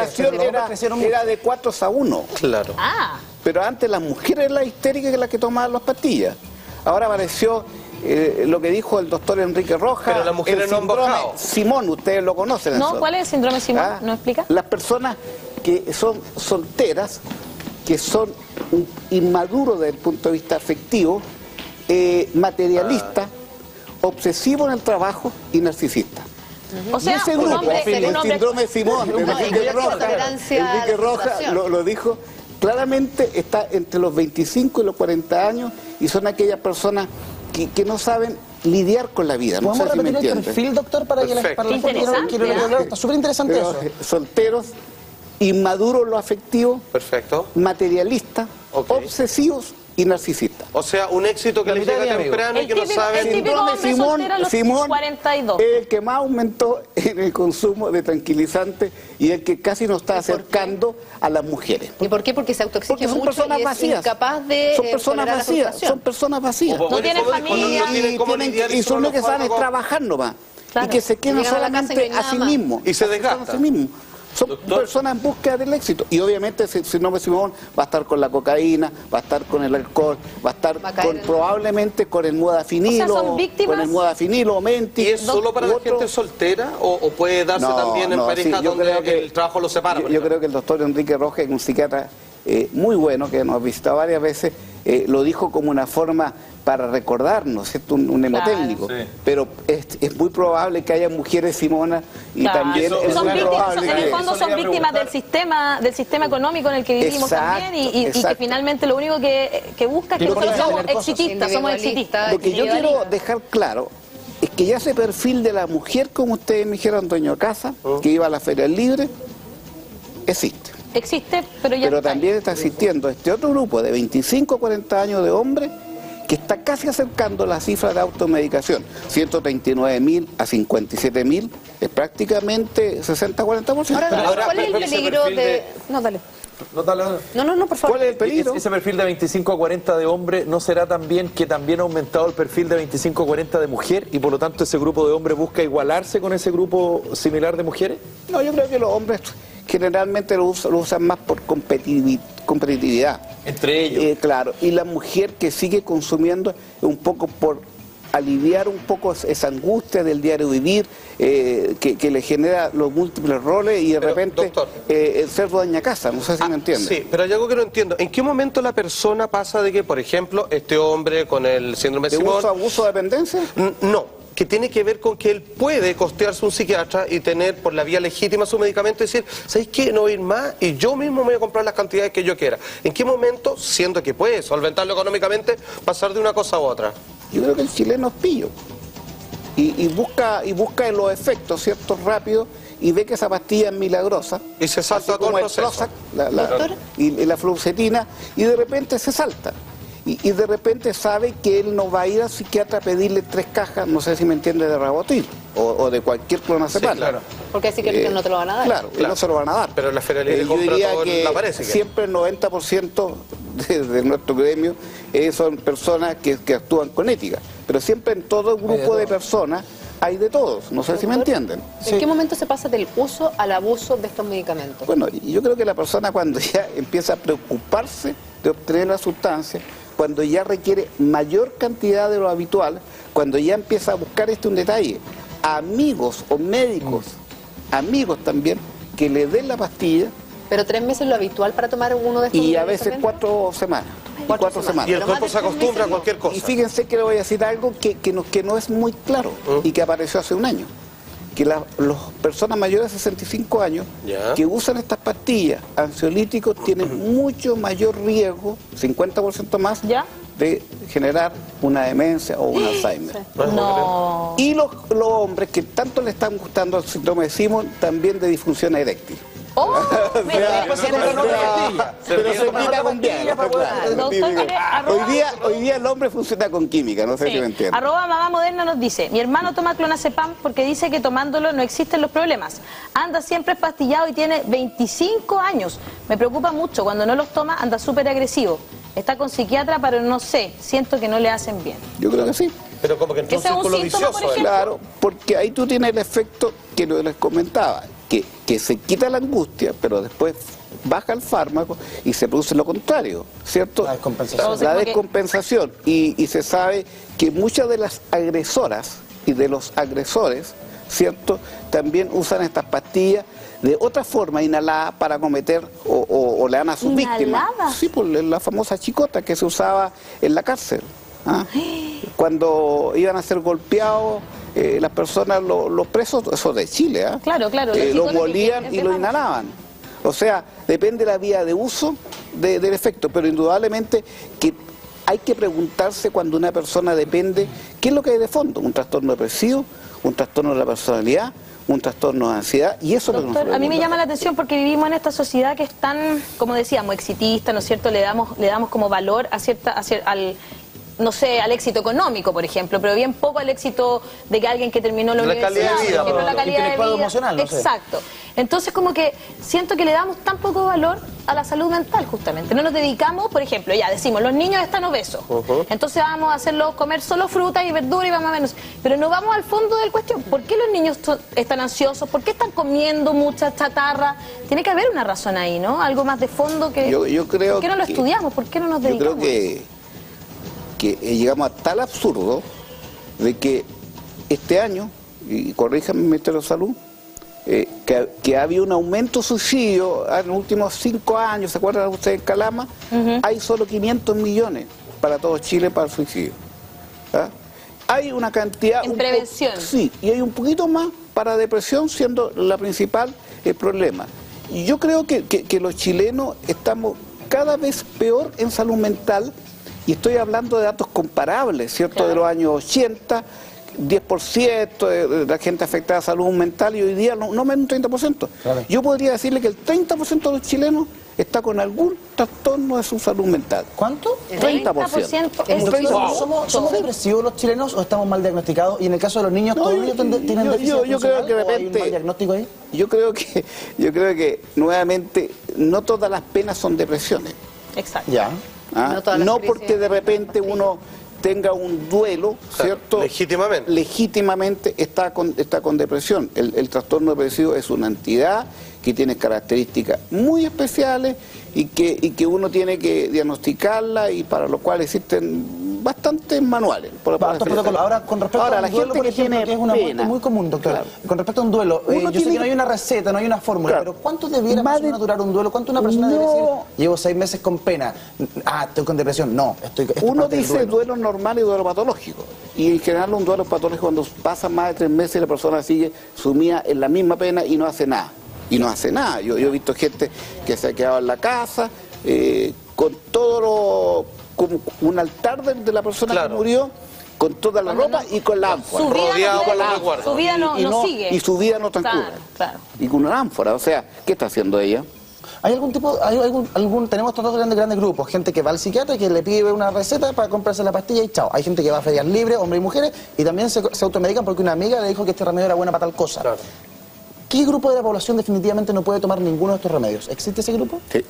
relación era de 4 a 1. Claro. Ah, Pero antes las mujeres eran las histéricas que las que tomaban las pastillas. Ahora apareció eh, lo que dijo el doctor Enrique Rojas. Pero las mujeres el no han. Simón, ustedes lo conocen. no. ¿cuál es el síndrome Simón? Ah, ¿No explica? Las personas que son solteras, que son inmaduros desde el punto de vista afectivo, eh, materialista, Ah. obsesivo en el trabajo y narcisista. O sea, y ese un grupo, hombre, el un hombre síndrome Simón, de Enrique Rojas, Enrique Rojas lo dijo, claramente está entre los 25 y los 40 años y son aquellas personas que, que no saben lidiar con la vida. No sé ¿Podemos si me repetir el entienden. perfil, doctor, para Perfecto. para que quieren interesante, hablar? Está súper interesante eso. eh, solteros, inmaduros lo afectivo, Perfecto. materialistas, Ok. obsesivos y narcisista. O sea, un éxito que de llega temprano y que no típico- saben... el típico Simón, a los Simón 42. es el que más aumentó en el consumo de tranquilizantes y el que casi nos está acercando a las mujeres. ¿Y por qué? Porque se autoexige Porque son mucho personas y es vacías. incapaz de son eh, personas vacías, son personas vacías. No tienen familia. no tienen y, tienen- lidiar y son con lo que los saben trabajar nomás. Claro. Y que se quedan a no solamente a sí mismos. Y se a desgastan. sí mismos. Son Doctor. personas en búsqueda del éxito. Y obviamente si, si no me Simón va a estar con la cocaína, va a estar con el alcohol, va a estar Va a con, en- probablemente con el modafinilo, O sea, son víctimas- con el modafinilo o menti. ¿Y es solo para la otro- gente soltera o, o puede darse No, también en no, pareja sí, donde que- el trabajo lo separa? Yo, yo creo que el doctor Enrique Rojas, un psiquiatra eh, muy bueno que nos ha visitado varias veces, eh, lo dijo como una forma para recordarnos, ¿cierto? Un, un hemotécnico. Claro. Sí. Pero es, es muy probable que haya mujeres Simona y Claro. también Eso- es son muy víctimas, probable en el fondo son víctimas del sistema del sistema económico en el que vivimos Exacto, también y, y- y que finalmente lo único que, que busca es que nosotros somos exitistas, somos exitistas. Lo que yo quiero dejar claro es que ya ese perfil de la mujer, como ustedes me dijeron, de casa, que iba a la feria libre, existe. Existe, pero ya Pero está ahí. también está existiendo este otro grupo de 25 a 40 años de hombres que está casi acercando la cifra de automedicación. 139 mil a 57 mil es prácticamente 60-40%. Ahora, ahora, ¿cuál es el peligro de... de- No, dale. No, dale, dale. No, no, no, por favor. ¿Cuál es el peligro? Ese perfil de 25 a 40 de hombre no será también que también ha aumentado el perfil de 25 a 40 de mujer y por lo tanto ese grupo de hombres busca igualarse con ese grupo similar de mujeres? No, yo creo que los hombres generalmente lo usan, lo usan más por competitivi- competitividad. Entre ellos. Eh, claro, y la mujer que sigue consumiendo un poco por aliviar un poco esa angustia del diario vivir eh, que, que le genera los múltiples roles y de Pero, repente doctor. eh, el ser dueña casa, no sé si Ah, me entiende. Sí, pero hay algo que no entiendo. ¿En qué momento la persona pasa de que, por ejemplo, este hombre con el síndrome de ¿De Simón... uso, abuso, dependencia? N- No, que tiene que ver con que él puede costearse un psiquiatra y tener por la vía legítima su medicamento y decir, ¿sabéis qué? No voy a ir más y yo mismo me voy a comprar las cantidades que yo quiera. ¿En qué momento, siendo que puede solventarlo económicamente, pasar de una cosa a otra? Yo creo que el chileno es pillo. Y, y busca y busca los efectos, ¿cierto? Rápido y ve que esa pastilla es milagrosa. Y se salta todo como el proceso. Prozac, la, la- y la fluoxetina, y de repente se salta. Y, y de repente sabe que él no va a ir al psiquiatra a pedirle tres cajas, no sé si me entiende, de Rabotil o, o de cualquier clonazepam. Sí, claro. Porque así que Eh, no te lo van a dar. Claro, y no se lo van a dar. Pero la Feria Libre yo compra diría todo el- que la parece siempre el 90% de, de nuestro gremio eh, son personas que, que actúan con ética. Pero siempre en todo grupo de personas hay de todos. No sé si me entienden. ¿En qué momento se pasa del uso al abuso de estos medicamentos? Bueno, y yo creo que la persona cuando ya empieza a preocuparse de obtener la sustancia, cuando ya requiere mayor cantidad de lo habitual, cuando ya empieza a buscar este un detalle, amigos o médicos, amigos también, que le den la pastilla Pero tres meses es lo habitual para tomar uno de estos y a veces cuatro semanas. y Cuatro Cuatro, semanas. semanas. Y el cuerpo se acostumbra a cualquier cosa. Y fíjense que le voy a decir algo que, que, no, que no es muy claro ¿Mm? y que apareció hace un año. Que las personas mayores de 65 años Ya. que usan estas pastillas ansiolíticos tienen mucho mayor riesgo, 50% más, ¿Ya? de generar una demencia o un Alzheimer. No. Y los, los hombres que tanto le están gustando el síndrome de Simon, también de disfunción eréctil. Oh, mira, Pero se quita con Hoy día, hoy día el hombre funciona con química, no sé Sí. si me entienden. Arroba mamá moderna nos dice, mi hermano toma clonazepam porque dice que tomándolo no existen los problemas. Anda siempre espastillado y tiene 25 años. Me preocupa mucho, cuando no los toma anda súper agresivo. Está con psiquiatra, pero no sé, siento que no le hacen bien. Yo creo que sí. Pero como que Ese es un círculo síntoma, vicioso. por ejemplo. Claro, porque ahí tú tienes el efecto que no les comentaba, que, que se quita la angustia, pero después baja el fármaco y se produce lo contrario, ¿cierto? La descompensación. La descompensación. Y, y se sabe que muchas de las agresoras y de los agresores, ¿cierto? También usan estas pastillas de otra forma inhalada para cometer o, o- o le dan a sus víctimas. ¿Inhalada? Sí, por la famosa chicota que se usaba en la cárcel. ¿ah? Cuando iban a ser golpeados, eh, las personas, lo- los presos, eso de Chile, ¿ah? Claro, claro, los Eh, lo molían y lo inhalaban. O sea, depende de la vía de uso de- del efecto, pero indudablemente que hay que preguntarse cuando una persona depende, ¿qué es lo que hay de fondo? ¿Un trastorno depresivo? ¿Un trastorno de la personalidad? un trastorno de ansiedad y eso es lo que Doctor, a mí me llama la atención porque vivimos en esta sociedad que es tan, como decíamos, exitista, ¿no es cierto? Le damos, le damos como valor a cierta, a cier- al, no sé, al éxito económico, por ejemplo, pero bien poco al éxito de que alguien que terminó la, La universidad, calidad de vida, por ejemplo, la calidad de Intelectual vida. emocional, no sé. Exacto. Entonces, como que siento que le damos tan poco valor a la salud mental, justamente. No nos dedicamos, por ejemplo, ya decimos, los niños están obesos. Entonces vamos a hacerlos comer solo fruta y verdura y vamos a menos. Pero no vamos al fondo del cuestión. ¿Por qué los niños están ansiosos? ¿Por qué están comiendo mucha chatarra? Tiene que haber una razón ahí, ¿no? Algo más de fondo que... Yo- yo creo ¿Por qué no lo que- estudiamos? ¿Por qué no nos Yo dedicamos? creo que, que eh, llegamos a tal absurdo de que este año, y corríjame Ministerio de Salud, eh, que, que había un aumento de suicidio en los últimos cinco años, ¿se acuerdan ustedes en Calama? Hay solo 500 millones para todo Chile para el suicidio. ¿ah? Hay una cantidad... En un prevención. Sí, y hay un poquito más para depresión siendo la principal el problema. Y Yo creo que, que- que los chilenos estamos cada vez peor en salud mental y estoy hablando de datos comparables, ¿cierto? De los años 80, 10% de, de la gente afectada a salud mental y hoy día no, no menos un 30%. Yo podría decirle que el 30% de los chilenos está con algún trastorno de su salud mental. ¿Cuánto? 30%. es Doctor, muchísimo. ¿somos, somos depresivos los chilenos o estamos mal diagnosticados? Y en el caso de los niños, No, ¿todos yo- ellos tienen yo- yo- yo creo que de repente- mal diagnóstico ahí? Yo creo que, yo creo que nuevamente no todas las penas son depresiones. Exacto. Ya. ¿Ah? No porque de repente uno tenga un duelo, ¿cierto? legítimamente. Legítimamente está con, está con depresión. El, el trastorno depresivo es una entidad que tiene características muy especiales y que, y que uno tiene que diagnosticarla y para lo cual existen bastantes manuales. por-. Ahora, con respecto Ahora, a un la duelo, gente por que ejemplo, tiene que es una pena, muy común, doctor. claro. Con respecto a un duelo, eh, yo sé que no hay una receta, no hay una fórmula, Claro. pero ¿cuánto debiera de- durar un duelo? ¿Cuánto una persona debe decir, llevo seis meses con pena? Ah, estoy con depresión. No, estoy esto es Uno dice duelo. normal y duelo patológico. Y en general un duelo patológico cuando pasan más de tres meses y la persona sigue sumida en la misma pena y no hace nada. Y no hace nada. Yo, yo he visto gente que se ha quedado en la casa eh, con todo lo... como un altar de, de la persona Claro. que murió, con toda la ropa y con la ánfora. Su vida no Rodeado con los resguardos. Su vida no, Y- y no sigue. Y su vida no transcurre. Claro, claro. Y con una ánfora. O sea, ¿qué está haciendo ella? ¿Hay algún tipo, hay algún, algún, tenemos todos grandes, grandes grupos, gente que va al psiquiatra y que le pide una receta para comprarse la pastilla y chao. Hay gente que va a ferias libres, hombres y mujeres, y también se, se automedican porque una amiga le dijo que este remedio era bueno para tal cosa. Claro. ¿Qué grupo de la población definitivamente no puede tomar ninguno de estos remedios? ¿Existe ese grupo? Sí.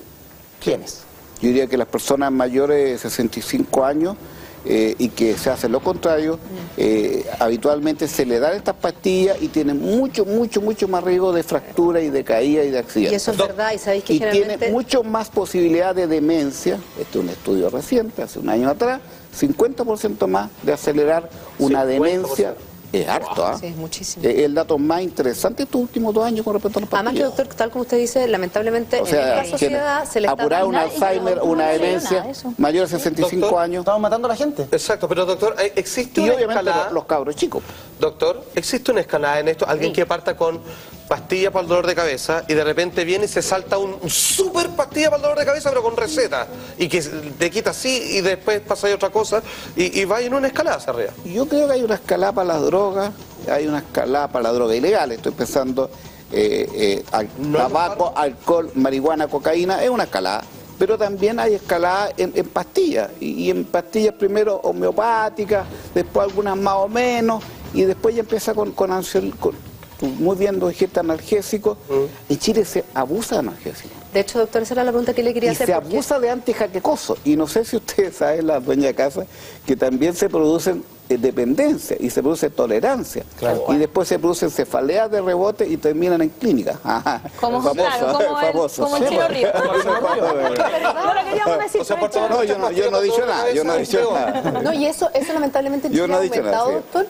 ¿Quiénes? Yo diría que las personas mayores de 65 años eh, y que se hace lo contrario, eh, habitualmente se le dan estas pastillas y tienen mucho, mucho, mucho más riesgo de fractura y de caída y de accidente. Y eso es verdad, y sabéis que Y generalmente... tiene mucho más posibilidad de demencia, este es un estudio reciente, hace un año atrás, 50% más de acelerar una 50%. demencia. Es harto, ¿ah? Sí, es muchísimo. Es el dato más interesante de estos últimos dos años con respecto a las Además que, doctor, tal como usted dice, lamentablemente O sea, en esta sociedad que se le está apurar un. Alzheimer, no una eso. mayor de 65 Doctor, años ¿Estamos matando a la gente? Exacto, pero doctor, ¿hay- ¿existe y una obviamente escalada? los, los cabros chicos. Doctor, ¿existe una escalada en esto? Alguien que parta con pastilla para el dolor de cabeza y de repente viene y se salta un super pastilla para el dolor de cabeza, pero con receta. Y que te quita así y después pasa ahí otra cosa y, y va en una escalada hacia arriba. Yo creo que hay una escalada para las drogas, hay una escalada para la droga ilegal. Estoy pensando eh, eh, al- No, tabaco, alcohol, marihuana, cocaína, es una escalada. Pero también hay escalada en, en pastillas. Y, y en pastillas primero homeopáticas, después algunas más o menos, y después ya empieza con, con, ansio- con- tú muy bien lo dijiste, analgésicos. En Chile se abusa de analgésicos. De hecho, doctor, esa era la pregunta que le quería Y hacer. se porque- abusa de antijaquecoso. Y no sé si ustedes saben, la dueña de casa, que también se producen eh, dependencia y se produce tolerancia. Y después se producen cefaleas de rebote y terminan en clínica. Como, Famoso, claro, como, el, Chino. Río. No O sea, yo no, yo no he dicho nada, yo no he dicho nada. No, y eso, eso lamentablemente en Yo Chile no ha he dicho nada. doctor.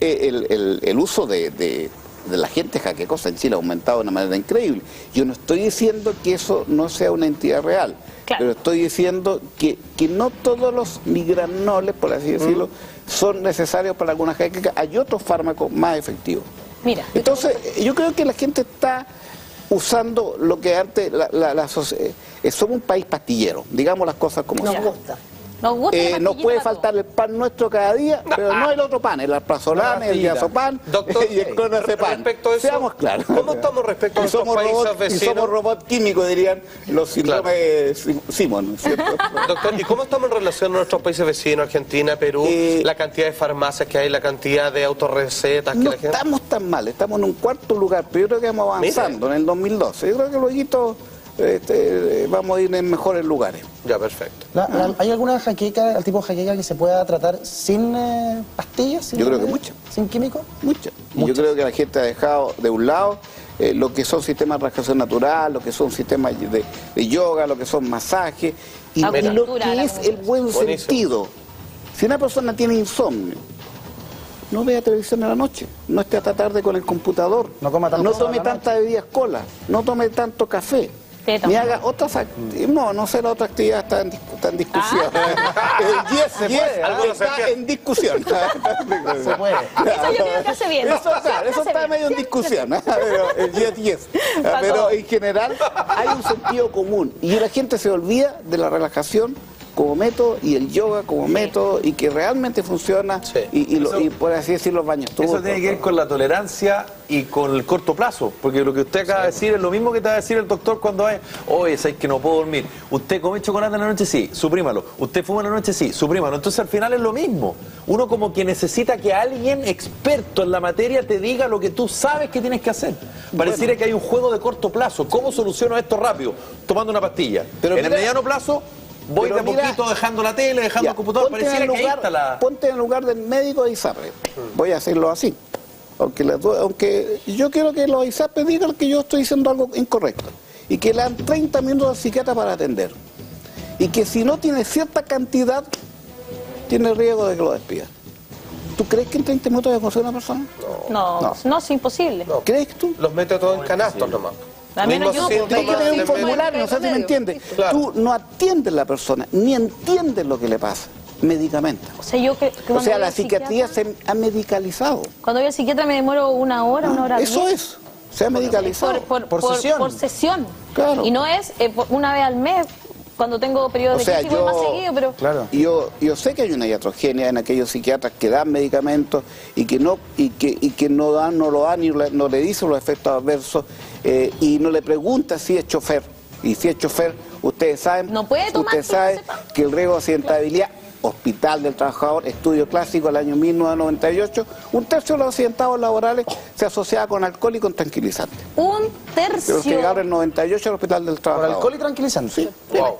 Eh, el, el- el uso de, de- de la gente jaquecosa en Chile ha aumentado de una manera increíble. Yo no estoy diciendo que eso no sea una entidad real, Claro. pero estoy diciendo que, que no todos los migranoles, por así decirlo, son necesarios para alguna jaqueca. Hay otros fármacos más efectivos. Mira, Entonces, yo creo que la gente está usando lo que antes, la, la- la socie- eh, somos un país pastillero, digamos las cosas como Nos gusta. Nos gusta Eh, nos puede faltar el pan nuestro cada día, pero no el otro pan, el alprazolam, el diazepam Doctor, y el clonazepam. respecto a eso, Seamos claros. ¿cómo estamos respecto a somos países robots, y vecinos? somos robots químicos, dirían los síndromes Simon, ¿cierto? Doctor, ¿y cómo estamos en relación a nuestros países vecinos, Argentina, Perú, Eh, la cantidad de farmacias que hay, la cantidad de autorrecetas que No la gente... estamos tan mal, estamos en un cuarto lugar, pero yo creo que vamos avanzando en el 2012. Yo creo que luego este, vamos a ir en mejores lugares. Ya, perfecto. La- la- ¿Hay alguna jaqueca, el tipo de jaqueca que se pueda tratar sin eh, pastillas? sin Yo creo que remedio? ¿Sin químicos? Muchas. Yo creo que la gente ha dejado de un lado eh, lo que son sistemas de relajación natural, lo que son sistemas de, de yoga, lo que son masajes, y, y lo que es el buen Buenísimo. sentido. Si una persona tiene insomnio, no vea televisión en la noche, no esté hasta tarde con el computador, No coma tanto no tome a la tantas bebidas cola, no tome tanto café. ¿Qué Ni toma? haga otras actividades. No, no sé la otra actividad está en, está en discusión. Ah. El yes, Se yes puede, algo lo está se en discusión. Se puede. Eso yo creo que hace bien. Eso, claro, eso está medio en discusión, ¿ah? pero el yes, yes. Pero en general hay un sentido común y la gente se olvida de la relajación como método y el yoga como método y que realmente funciona Sí. y, y lo- Eso- y por así decir los baños Eso turcos. tiene que ver con la tolerancia y con el corto plazo, porque lo que usted acaba de decir es lo mismo que te va a decir el doctor cuando es, oye, sabes que no puedo dormir. Usted come chocolate en la noche, sí, suprímalo. Usted fuma en la noche, sí, suprímalo. Entonces al final es lo mismo. Uno como que necesita que alguien experto en la materia te diga lo que tú sabes que tienes que hacer. Pareciera que hay un juego de corto plazo. ¿Cómo soluciono esto rápido? Tomando una pastilla. Pero en el mediano plazo voy pero de a mira- poquito dejando la tele, dejando Ya, el computador. ponte, en el que ahí lugar, está la... ponte en el lugar del médico de ISAPRE. Voy a hacerlo así. Aunque, aunque yo quiero que los ISAPRE digan que yo estoy diciendo algo incorrecto. Y que le dan 30 minutos al psiquiatra para atender. Y que si no tiene cierta cantidad, tiene riesgo de que lo despida. ¿Tú crees que en 30 minutos ya conocer a una persona? No, No. no, es imposible. ¿Crees tú? Los mete todos en canastos nomás. Yo, síntomas, Hay que tener un formulario, no sé si me entiendes. Claro. Tú no atiendes a la persona, ni entiendes lo que le pasa. Medicamento. O sea, yo que, que O cuando sea, voy la psiquiatría se ha medicalizado. Cuando voy al psiquiatra me demoro una hora, una hora Eso diez. es, se ha medicalizado. Por, por, Por por- sesión. por sesión. Claro. Y no es eh, una vez al mes, cuando tengo periodo O de sea, crisis voy más yo- seguido, pero Claro. Yo, yo sé que hay una iatrogenia en aquellos psiquiatras que dan medicamentos y que no y que, y que no dan, no lo dan y no le dicen los efectos adversos eh, y no le pregunta si es chofer. Y si es chofer, ustedes saben, No puede tomar usted sabe clonazepam. que el riesgo de accidentabilidad, Hospital del Trabajador, estudio clásico del año 1998, un tercio de los accidentados laborales se asociaba con alcohol y con tranquilizantes. un De los que tercio. llegaron en el 98 al Hospital del Trabajador. alcohol y tranquilizante. Sí.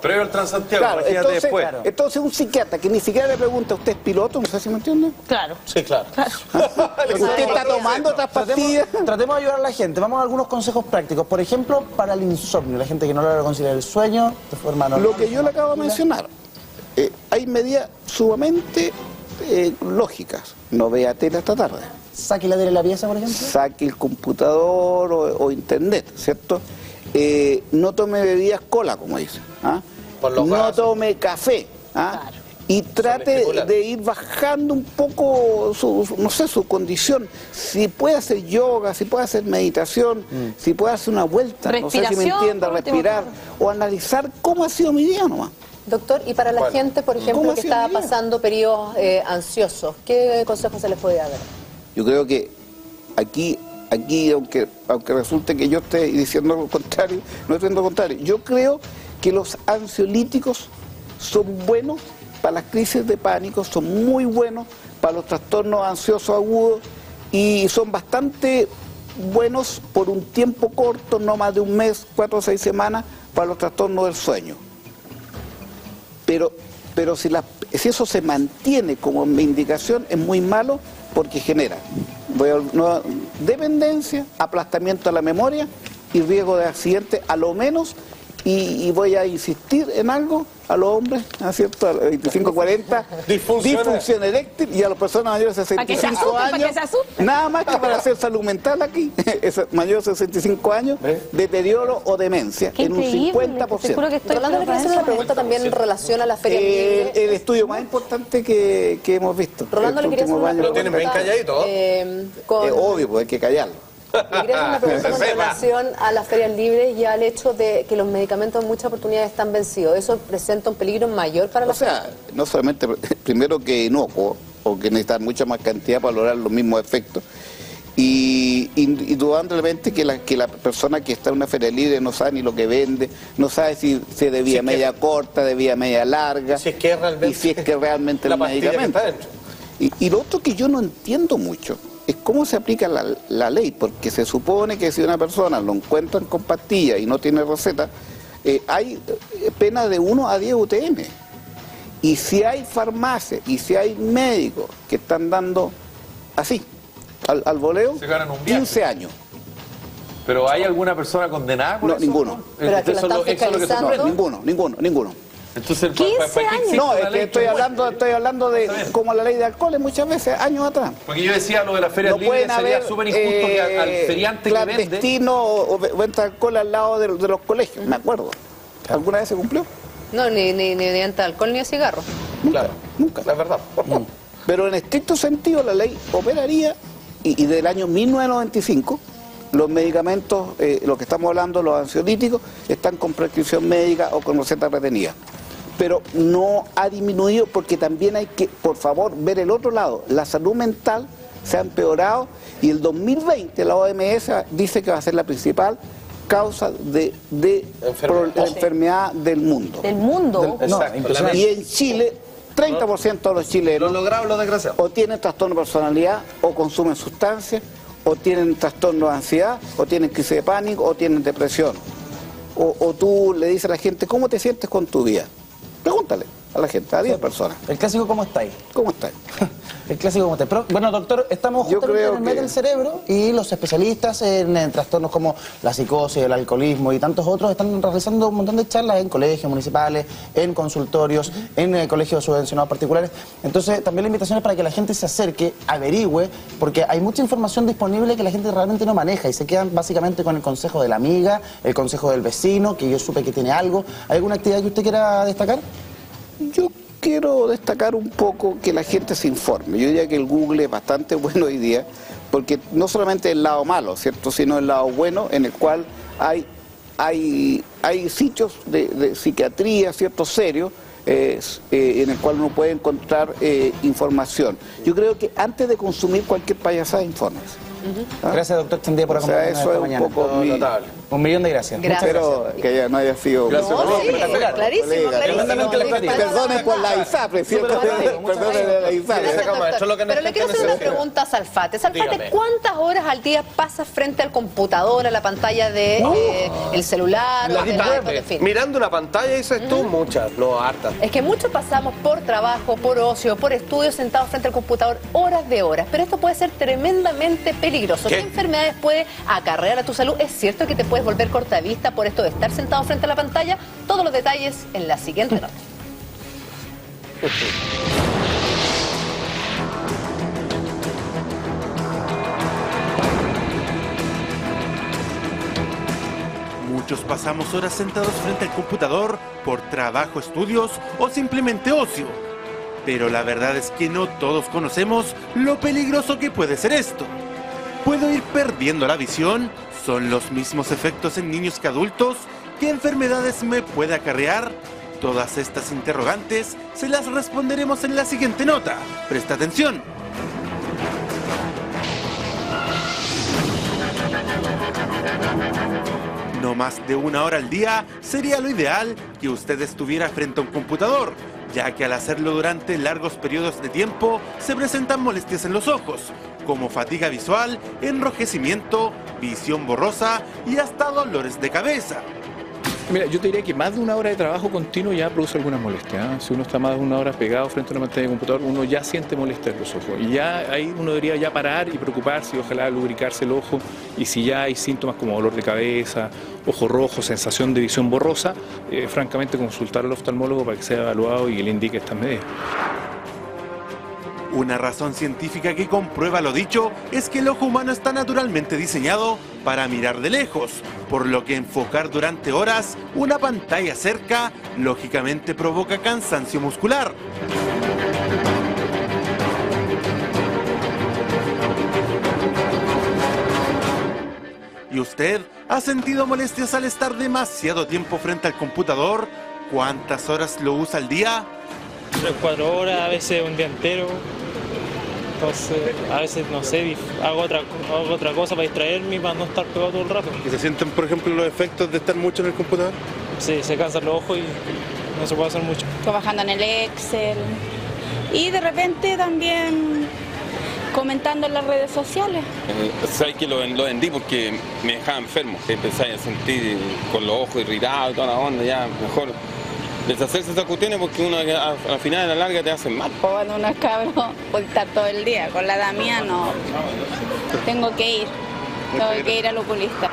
Previo al Transantiago, Claro, imagínate entonces, después. claro. entonces un psiquiatra que ni siquiera le pregunta, ¿usted es piloto? No sé si me entiende. Claro. Sí, claro. ¿Usted está tomando otras pastillas? Tratemos, tratemos de ayudar a la gente. Vamos a algunos consejos prácticos. Por ejemplo, para el insomnio, la gente que no logra conciliar el sueño de forma normal. Lo que yo le acabo de mencionar, eh, hay medidas sumamente eh, lógicas. No vea tele hasta tarde. Saque la tele de la pieza, por ejemplo. Saque el computador o, o internet, ¿cierto? Eh, no tome bebidas cola, como dice. ¿ah? No tome café. ¿ah? Y trate de ir bajando un poco su, su- no sé, su condición. Si puede hacer yoga, si puede hacer meditación, si puede hacer una vuelta, no sé si me entienda, respirar, o analizar cómo ha sido mi día nomás. Doctor, y para la Bueno. gente, por ¿Cómo ejemplo, que está pasando periodos eh, ansiosos, ¿qué consejos se les puede dar? Yo creo que aquí, aquí aunque, aunque resulte que yo esté diciendo lo contrario, no estoy diciendo lo contrario, yo creo que los ansiolíticos son buenos para las crisis de pánico, son muy buenos para los trastornos ansiosos agudos y son bastante buenos por un tiempo corto, no más de un mes, cuatro o seis semanas, para los trastornos del sueño. Pero, pero si, eso se mantiene como indicación, es muy malo porque genera a- dependencia, aplastamiento de la memoria y riesgo de accidente a lo menos. Y, y voy a insistir en algo a los hombres, ¿no es cierto? A los 25, 40, Disfunción. eréctil y a las personas mayores de Para que se 65 asusten, para años. que se asusten. Nada más que para hacer salud mental aquí, es mayor de 65 años, deterioro o demencia Qué en un increíble. 50%. Te juro que estoy Rolando, le quiero hacer una pregunta también en relación a la Feria Eh, el estudio más importante que, que hemos visto. Rolando, le quería hacer una años. Lo tienen bien pregunta. calladito, eh, con- Es obvio, pues hay que callarlo. Quería hacer una pregunta con relación a las ferias libres y al hecho de que los medicamentos en muchas oportunidades están vencidos. ¿Eso presenta un peligro mayor para O la sea, no solamente, primero que inocuo, o que necesitan mucha más cantidad para lograr los mismos efectos. Y indudablemente que la, que la persona que está en una feria libre no sabe ni lo que vende, no sabe si, es de vía Si es que- media corta, de vía media larga, Si es que realmente y si es que realmente la el medicamento. está dentro. Y, y lo otro que yo no entiendo mucho es cómo se aplica la, la ley, porque se supone que si una persona lo encuentran con pastillas y no tiene receta, eh, hay eh, pena de 1 a 10 UTM. Y si hay farmacias y si hay médicos que están dando así, al, al voleo, Se ganan un viaje. 15 años. ¿Pero hay alguna persona condenada por No, eso? ninguno. Pero a que lo Eso es lo- están eso es lo que se. No, ninguno, ninguno, ninguno. Entonces, 15 ¿para- años. No, es que estoy hablando, estoy hablando de como la ley de alcoholes muchas veces, años atrás. Porque yo decía lo de las ferias No libres pueden sería haber súper injusto que al, al eh, feriante que vende... clandestino o, o venta de alcohol al lado de, de los colegios, me acuerdo. ¿Alguna vez se cumplió? No, ni, ni, ni de venta de alcohol ni de cigarro. Claro, Nunca. la verdad. Pero en estricto sentido la ley operaría y, y del año 1995 los medicamentos, eh, lo que estamos hablando, los ansiolíticos, están con prescripción médica o con receta retenida. Pero no ha disminuido porque también hay que, por favor, ver el otro lado. La salud mental se ha empeorado y el 2020 la OMS dice que va a ser la principal causa de, de Enfermedad. pro- de enfermedad del mundo. Del mundo. No, Exacto. Y en Chile, 30% de los chilenos Lo logrado, lo desgraciado. o tienen trastorno de personalidad, o consumen sustancias, o tienen trastorno de ansiedad, o tienen crisis de pánico, o tienen depresión. O, o tú le dices a la gente, ¿cómo te sientes con tu vida? Pregúntale a la gente, a 10 personas, El clásico, ¿cómo estáis? ¿cómo estás? El clásico como te. Pero, bueno, doctor, estamos Yo justamente creo en el medio que- del cerebro y los especialistas en, trastornos como la psicosis, el alcoholismo y tantos otros están realizando un montón de charlas en colegios municipales, en consultorios, en eh, colegios subvencionados particulares. Entonces, también la invitación es para que la gente se acerque, averigüe, porque hay mucha información disponible que la gente realmente no maneja y se quedan básicamente con el consejo de la amiga, el consejo del vecino, que yo supe que tiene algo. ¿Hay alguna actividad que usted quiera destacar? Yo quiero destacar un poco que la gente se informe. Yo diría que el Google es bastante bueno hoy día, porque no solamente el lado malo, ¿cierto? Sino el lado bueno en el cual hay, hay, hay sitios de, de psiquiatría, ¿cierto? Serios, eh, eh, en el cual uno puede encontrar eh, información. Yo creo que antes de consumir cualquier payasada, infórmese. ¿Ah? Gracias, doctor Tendía, por O sea, acompañarnos eso esta es un mañana. poco mi... Notable. Un millón de gracias. Gracias. Espero que ya no haya sido... Gracias, No, sí, clarísimo, clarísimo. Perdone por la ISAPRE. Perdone la ISAPRE. Gracias, Pero le quiero hacer una pregunta a Salfate. Salfate. ¿cuántas horas al día pasas frente al computador, a la pantalla de eh, el celular, del? Mirando una pantalla dices tú, muchas, no hartas. Es que muchos pasamos por trabajo, por ocio, por estudios sentados frente al computador horas de horas, pero esto puede ser tremendamente peligroso. ¿Qué, enfermedades puede acarrear a tu salud? ¿Es cierto que te puedes volver cortavista por esto de estar sentado frente a la pantalla? Todos los detalles en la siguiente nota. Muchos pasamos horas sentados frente al computador por trabajo, estudios o simplemente ocio. Pero la verdad es que no todos conocemos lo peligroso que puede ser esto. ¿Puedo ir perdiendo la visión? ¿Son los mismos efectos en niños que adultos? ¿Qué enfermedades me puede acarrear? Todas estas interrogantes se las responderemos en la siguiente nota. Presta atención. No más de una hora al día sería lo ideal que usted estuviera frente a un computador, ya que al hacerlo durante largos periodos de tiempo se presentan molestias en los ojos, como fatiga visual, enrojecimiento, visión borrosa y hasta dolores de cabeza. Mira, yo te diría que más de una hora de trabajo continuo ya produce alguna molestia. ¿eh? Si uno está más de una hora pegado frente a una pantalla de computador, uno ya siente molestia en los ojos. Y ya ahí uno debería ya parar y preocuparse y ojalá lubricarse el ojo. Y si ya hay síntomas como dolor de cabeza, ojo rojo, sensación de visión borrosa, eh, francamente consultar al oftalmólogo para que sea evaluado y que le indique estas medidas. Una razón científica que comprueba lo dicho es que el ojo humano está naturalmente diseñado para mirar de lejos, por lo que enfocar durante horas una pantalla cerca lógicamente provoca cansancio muscular. ¿Y usted ha sentido molestias al estar demasiado tiempo frente al computador? ¿Cuántas horas lo usa al día? Tres, cuatro horas, a veces un día entero. Entonces, a veces, no sé, hago otra, hago otra cosa para distraerme y para no estar pegado todo el rato. ¿Y se sienten, por ejemplo, los efectos de estar mucho en el computador? Sí, se cansan los ojos y no se puede hacer mucho. trabajando en el Excel y de repente también comentando en las redes sociales. Eh, Sabes que lo, lo vendí porque me dejaba enfermo. Empecé a sentir con los ojos irritados y toda la onda, ya mejor deshacerse de esas cuestiones porque uno al final de la larga te hacen mal. Cuando uno es cabro puede estar todo el día, con la mía no. Tengo que ir, tengo que ir al oculista.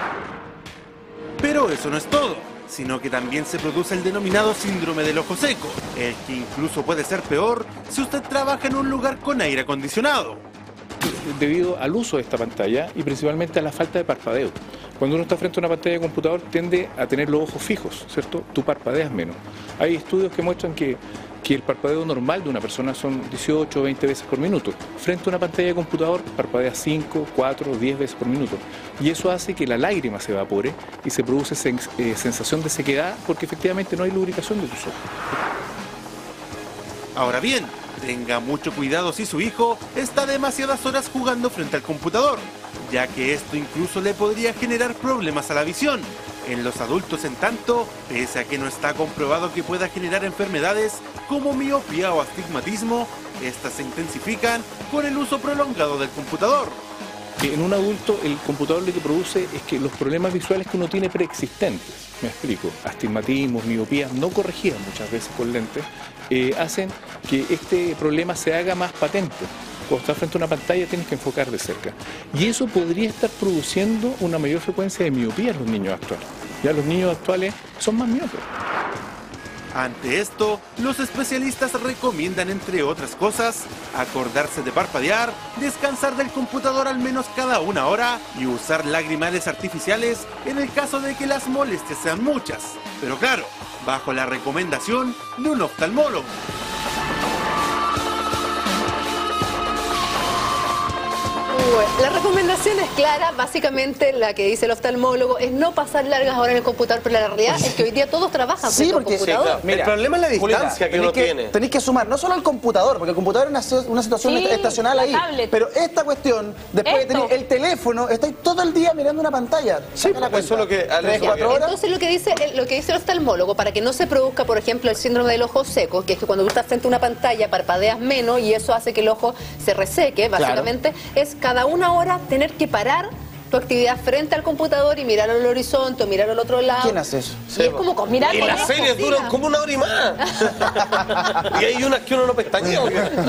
Pero eso no es todo, sino que también se produce el denominado síndrome del ojo seco, el que incluso puede ser peor si usted trabaja en un lugar con aire acondicionado. debido al uso de esta pantalla y principalmente a la falta de parpadeo. Cuando uno está frente a una pantalla de computador tiende a tener los ojos fijos, ¿cierto? Tú parpadeas menos. Hay estudios que muestran que, que el parpadeo normal de una persona son 18 o 20 veces por minuto. Frente a una pantalla de computador parpadea 5, 4, 10 veces por minuto. Y eso hace que la lágrima se evapore y se produce eh, sensación de sequedad porque efectivamente no hay lubricación de tus ojos. Ahora bien, tenga mucho cuidado si su hijo está demasiadas horas jugando frente al computador, ya que esto incluso le podría generar problemas a la visión. En los adultos, en tanto, pese a que no está comprobado que pueda generar enfermedades como miopía o astigmatismo, estas se intensifican con el uso prolongado del computador. En un adulto el computador lo que produce es que los problemas visuales que uno tiene preexistentes, me explico, astigmatismos, miopías no corregidas muchas veces con lentes, eh, hacen que este problema se haga más patente. Cuando estás frente a una pantalla tienes que enfocar de cerca. Y eso podría estar produciendo una mayor frecuencia de miopía en los niños actuales. Ya los niños actuales son más miopes. Ante esto, los especialistas recomiendan, entre otras cosas, acordarse de parpadear, descansar del computador al menos cada una hora y usar lagrimales artificiales en el caso de que las molestias sean muchas. Pero claro, bajo la recomendación de un oftalmólogo. Bueno, la recomendación es clara, básicamente la que dice el oftalmólogo es no pasar largas horas en el computador, pero la realidad es que hoy día todos trabajan Sí, frente al porque computador. Mira, Julieta, tenéis que- Tenéis que sumar, no solo el computador, porque el computador es una, una situación Sí, estacional la ahí. tablet. Pero esta cuestión, después de tener el teléfono, estáis todo el día mirando una pantalla. Sí, eso es lo que- a Tres, cuatro horas. Entonces lo que dice el, lo que dice el oftalmólogo para que no se produzca, por ejemplo, el síndrome del ojo seco, que es que cuando tú estás frente a una pantalla parpadeas menos y eso hace que el ojo se reseque, Claro. básicamente es cada una hora tener que parar tu actividad frente al computador y mirar al horizonte o mirar al otro lado. ¿Quién hace eso? Y es como con- mirar Y las series mira. duran como una hora y más. y hay unas que uno no pestañea.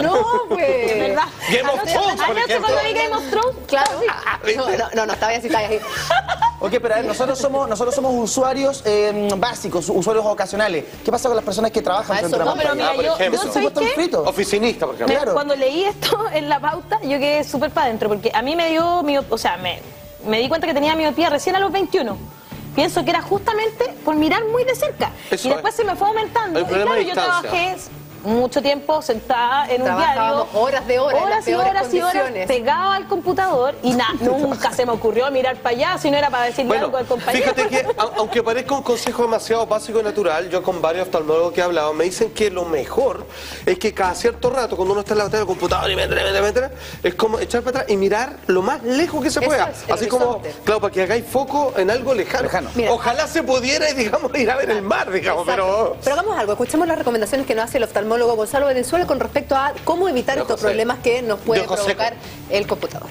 No, pues. ¿Verdad? Game of Thrones, por Anoche ejemplo. cuando vi Game of Thrones, Claro. No, no, no, no, estaba bien, sí, estaba bien. Ok, pero a ver, nosotros somos, nosotros somos usuarios eh, básicos, usuarios ocasionales. ¿Qué pasa con las personas que trabajan Ah, frente a eso una no, pero pantalla? mira, yo- Por ejemplo. yo qué? Oficinista, por ejemplo. Me- Cuando leí esto en la pauta, yo quedé súper para adentro, porque a mí me dio, miop- o sea, me, me di cuenta que tenía miopía recién a los 21. Pienso que era justamente por mirar muy de cerca. Eso y después es. se me fue aumentando. Y claro, yo trabajé mucho tiempo sentada en un diario. Horas de horas, en Horas las y horas y horas pegado al computador y nada, nunca se me ocurrió mirar para allá si no era para decirle Bueno, algo al compañero. fíjate que au- aunque parezca un consejo demasiado básico y natural, yo con varios oftalmólogos que he hablado me dicen que lo mejor es que cada cierto rato, cuando uno está en la pantalla del computador y metre, metre, metre, es como echar para atrás y mirar lo más lejos que se pueda. es, Así como, claro, para que hagáis foco en algo lejano. Mira. Ojalá se pudiera, digamos, ir a ver el mar, digamos, Exacto. pero... Pero hagamos algo, escuchemos las recomendaciones que nos hace el oftalmólogo Gonzalo Valenzuela con respecto a cómo evitar De estos seco. problemas que nos puede provocar el computador.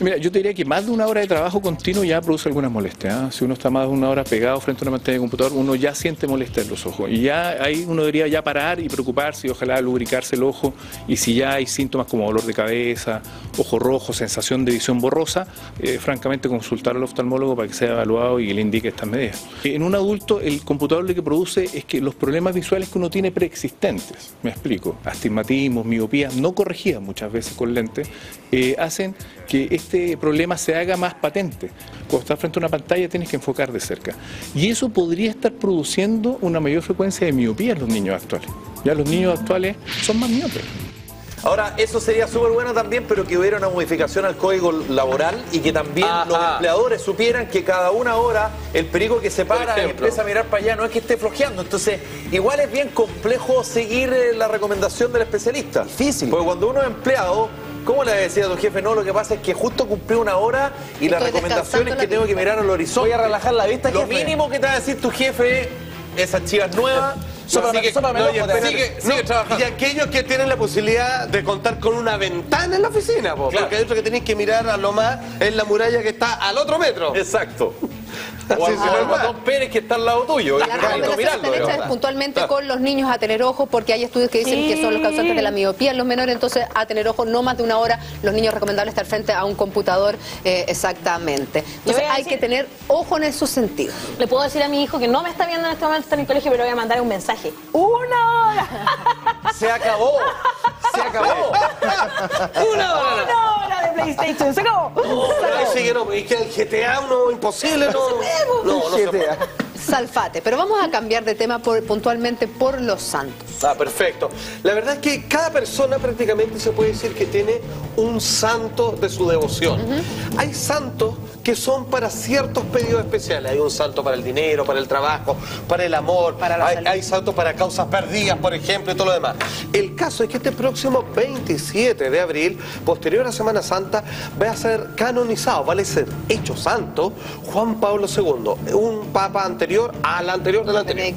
Mira, yo te diría que más de una hora de trabajo continuo ya produce algunas molestias. ¿ah? Si uno está más de una hora pegado frente a una pantalla de computador, uno ya siente molestia en los ojos. Y ya ahí uno debería ya parar y preocuparse y ojalá lubricarse el ojo. Y si ya hay síntomas como dolor de cabeza, ojo rojo, sensación de visión borrosa, eh, francamente consultar al oftalmólogo para que sea evaluado y le indique estas medidas. En un adulto, el computador lo que produce es que los problemas visuales que uno tiene preexistentes, me explico, astigmatismos, miopías no corregidas muchas veces con lentes, eh, hacen que este problema se haga más patente. Cuando estás frente a una pantalla tienes que enfocar de cerca. Y eso podría estar produciendo una mayor frecuencia de miopía en los niños actuales. Ya los niños actuales son más miopes. Ahora, eso sería súper bueno también, pero que hubiera una modificación al código laboral y que también Ajá. los empleadores supieran que cada una hora el perico que se para y empieza a mirar para allá no es que esté flojeando. Entonces, igual es bien complejo seguir eh, la recomendación del especialista. Difícil. Porque cuando uno es empleado, ¿cómo le decía a tu jefe? No, lo que pasa es que justo cumplí una hora y la Estoy recomendación es descansando que la tengo que mirar al horizonte. Voy a relajar la vista, Lo jefe. mínimo que te va a decir tu jefe es esas chivas nuevas. Sigue- no, el y ojo, espérate, sigue- sigue No, trabajando. y aquellos que tienen la posibilidad de contar con una ventana en la oficina, po, Claro. porque hay otros que tienen que mirar a lo más en la muralla que está al otro metro. Exacto. O al es, guatón Pérez que está al lado tuyo. Es están hechas puntualmente Claro. con los niños a tener ojos porque hay estudios que dicen Sí. que son los causantes de la miopía en los menores, entonces a tener ojos no más de una hora, los niños recomendable estar frente a un computador eh, exactamente. Entonces hay decir- que tener ojo en esos sentidos. Le puedo decir a mi hijo que no me está viendo en este momento, está en el colegio, pero voy a mandar un mensaje. ¡Una hora! Se acabó. Se acabó. Una hora. ¡Una hora de PlayStation! ¡Se acabó! Sí que no, y que el GTA uno imposible, no. No, no se puede. Salfate, pero vamos a cambiar de tema por- puntualmente por los santos. Ah, perfecto. La verdad es que cada persona prácticamente se puede decir que tiene un santo de su devoción. Hay santos que son para ciertos pedidos especiales. Hay un santo para el dinero, para el trabajo, para el amor. hay, hay santos para causas perdidas, por ejemplo, y todo lo demás. El caso es que este próximo 27 de abril, posterior a Semana Santa, va a ser canonizado, vale ser hecho santo Juan Pablo II, un papa anterior al anterior del anterior.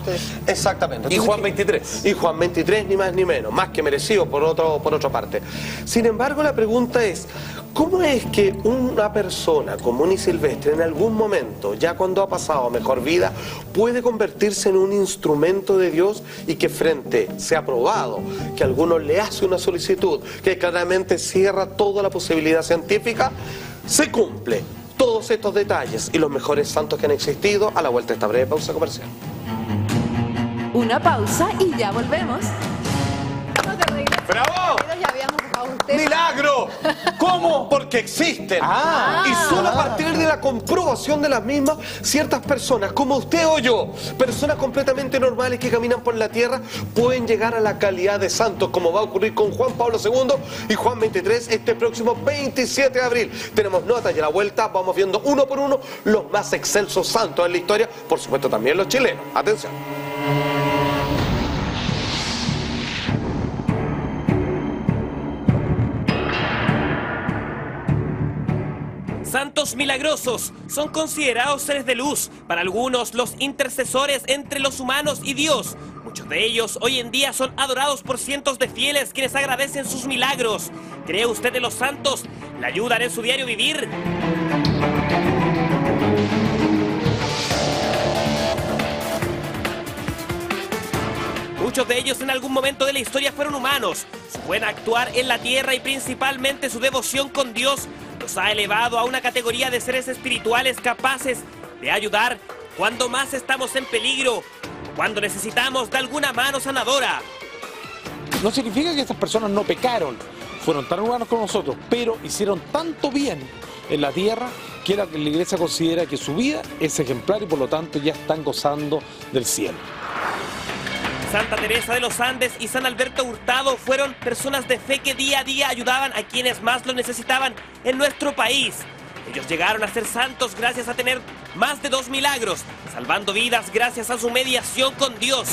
Exactamente. Y Juan ¿qué? 23. Y Juan 23, ni más ni menos, más que merecido por, otro, por otra parte. Sin embargo, la pregunta es, ¿cómo es que una persona común y silvestre en algún momento, ya cuando ha pasado mejor vida, puede convertirse en un instrumento de Dios y que frente se ha probado que alguno le hace una solicitud que claramente cierra toda la posibilidad científica, se cumple? Todos estos detalles y los mejores santos que han existido a la vuelta de esta breve pausa comercial. Una pausa y ya volvemos. ¡Bravo! ¡Milagro! ¿Cómo? Porque existen. Ah. y solo a partir de la comprobación de las mismas, ciertas personas, como usted o yo, personas completamente normales que caminan por la tierra, pueden llegar a la calidad de santos, como va a ocurrir con Juan Pablo II y Juan 23 este próximo 27 de abril. Tenemos notas y a la vuelta vamos viendo uno por uno los más excelsos santos en la historia, por supuesto también los chilenos. Atención. Santos milagrosos son considerados seres de luz, para algunos los intercesores entre los humanos y Dios. Muchos de ellos hoy en día son adorados por cientos de fieles quienes agradecen sus milagros. ¿Cree usted en los santos? ¿Le ayudan en su diario vivir? Muchos de ellos en algún momento de la historia fueron humanos. Su buen actuar en la tierra y principalmente su devoción con Dios los ha elevado a una categoría de seres espirituales capaces de ayudar cuando más estamos en peligro, cuando necesitamos de alguna mano sanadora. No significa que estas personas no pecaron, fueron tan humanos como nosotros, pero hicieron tanto bien en la tierra que la, la iglesia considera que su vida es ejemplar y por lo tanto ya están gozando del cielo. Santa Teresa de los Andes y San Alberto Hurtado fueron personas de fe que día a día ayudaban a quienes más lo necesitaban en nuestro país. Ellos llegaron a ser santos gracias a tener más de dos milagros, salvando vidas gracias a su mediación con Dios.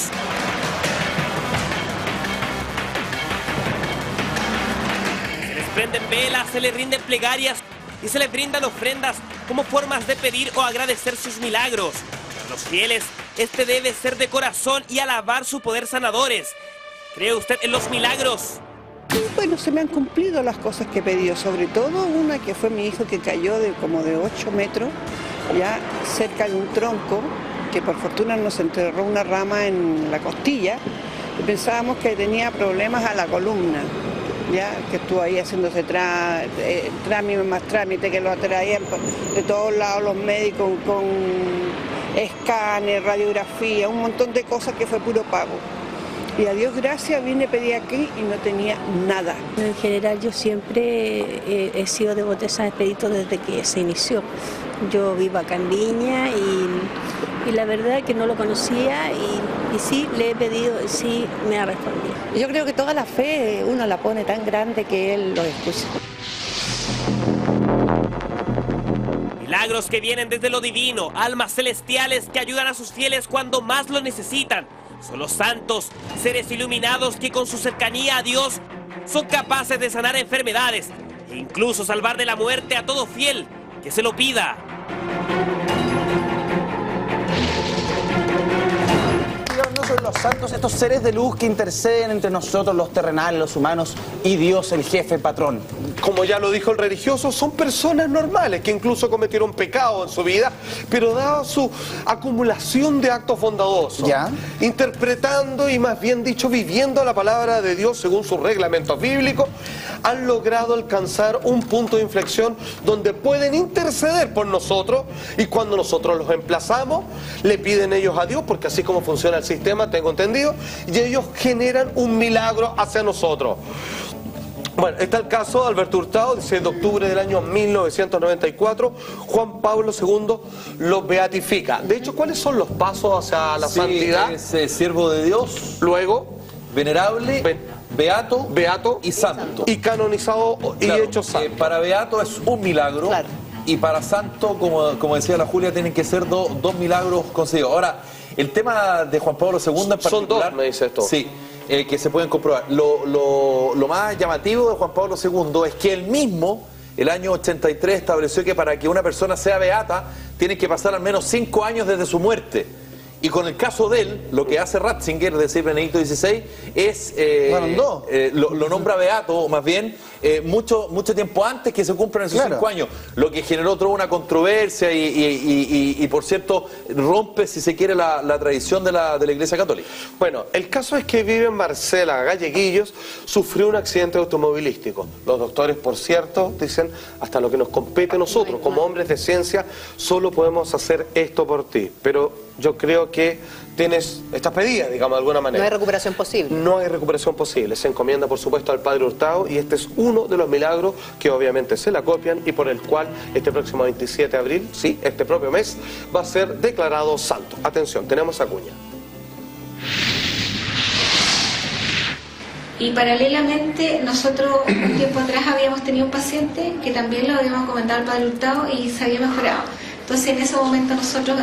Se les prenden velas, se les rinden plegarias y se les brindan ofrendas como formas de pedir o agradecer sus milagros. Fieles, este debe ser de corazón y alabar su poder sanadores. ¿Cree usted en los milagros? Bueno, se me han cumplido las cosas que he pedido, sobre todo una que fue mi hijo que cayó de como de 8 metros, ya cerca de un tronco, que por fortuna nos enterró una rama en la costilla, y pensábamos que tenía problemas a la columna, ya que estuvo ahí haciéndose eh, trámite más trámite, que lo atraían de todos lados los médicos con escáner, radiografía, un montón de cosas que fue puro pago. Y a Dios gracias vine, pedí aquí y no tenía nada. En general yo siempre eh, he sido devota de Expedito desde que se inició. Yo vivo acá en Viña y, y la verdad que no lo conocía y, y sí le he pedido, y sí me ha respondido. Yo creo que toda la fe uno la pone tan grande que Él lo escucha. Milagros que vienen desde lo divino, almas celestiales que ayudan a sus fieles cuando más lo necesitan. Son los santos, seres iluminados que con su cercanía a Dios son capaces de sanar enfermedades e incluso salvar de la muerte a todo fiel que se lo pida. Son los santos, estos seres de luz que interceden entre nosotros, los terrenales, los humanos, y Dios, el jefe patrón. Como ya lo dijo el religioso, son personas normales que incluso cometieron pecado en su vida, pero dado su acumulación de actos bondadosos, Ya. interpretando y más bien dicho viviendo la palabra de Dios según sus reglamentos bíblicos, han logrado alcanzar un punto de inflexión donde pueden interceder por nosotros y cuando nosotros los emplazamos, le piden ellos a Dios, porque así como funciona el sistema, tengo entendido, y ellos generan un milagro hacia nosotros. Bueno, está el caso de Alberto Hurtado, 16 de octubre del año 1994. Juan Pablo II lo beatifica. De hecho, ¿cuáles son los pasos hacia la Sí, santidad? Es eh, siervo de Dios, Luego, venerable, beato, beato y santo. y canonizado y Claro, hecho santo. eh, para beato es un milagro. Y para santo, como, como decía la Julia, tienen que ser do- dos milagros conseguidos. Ahora, el tema de Juan Pablo II en particular... Son dos, me dice esto. Sí, eh, que se pueden comprobar. Lo, lo- lo más llamativo de Juan Pablo II es que él mismo, el año 83, estableció que para que una persona sea beata, tiene que pasar al menos cinco años desde su muerte. Y con el caso de él, lo que hace Ratzinger, es decir, Benedicto XVI, es. eh, Fueron dos. eh, lo, lo nombra beato, o más bien, eh, mucho, mucho tiempo antes que se cumplan esos Claro. cinco años. Lo que generó toda una controversia y, y- y- y- y, por cierto, rompe, si se quiere, la, la tradición de la, de la Iglesia Católica. Bueno, el caso es que vive en Marcela Galleguillos, sufrió un accidente automovilístico. Los doctores, por cierto, dicen, hasta lo que nos compete a nosotros, como hombres de ciencia, solo podemos hacer esto por ti. Pero yo creo que tienes, estás pedida, digamos, de alguna manera. No hay recuperación posible. No hay recuperación posible. Se encomienda, por supuesto, al Padre Hurtado y este es uno de los milagros que obviamente se la copian y por el cual este próximo 27 de abril, sí, este propio mes, va a ser declarado santo. Atención, tenemos a Cuña. Y paralelamente, nosotros un tiempo atrás habíamos tenido un paciente que también lo habíamos comentado al padre Hurtado y se había mejorado. Entonces, en ese momento, nosotros,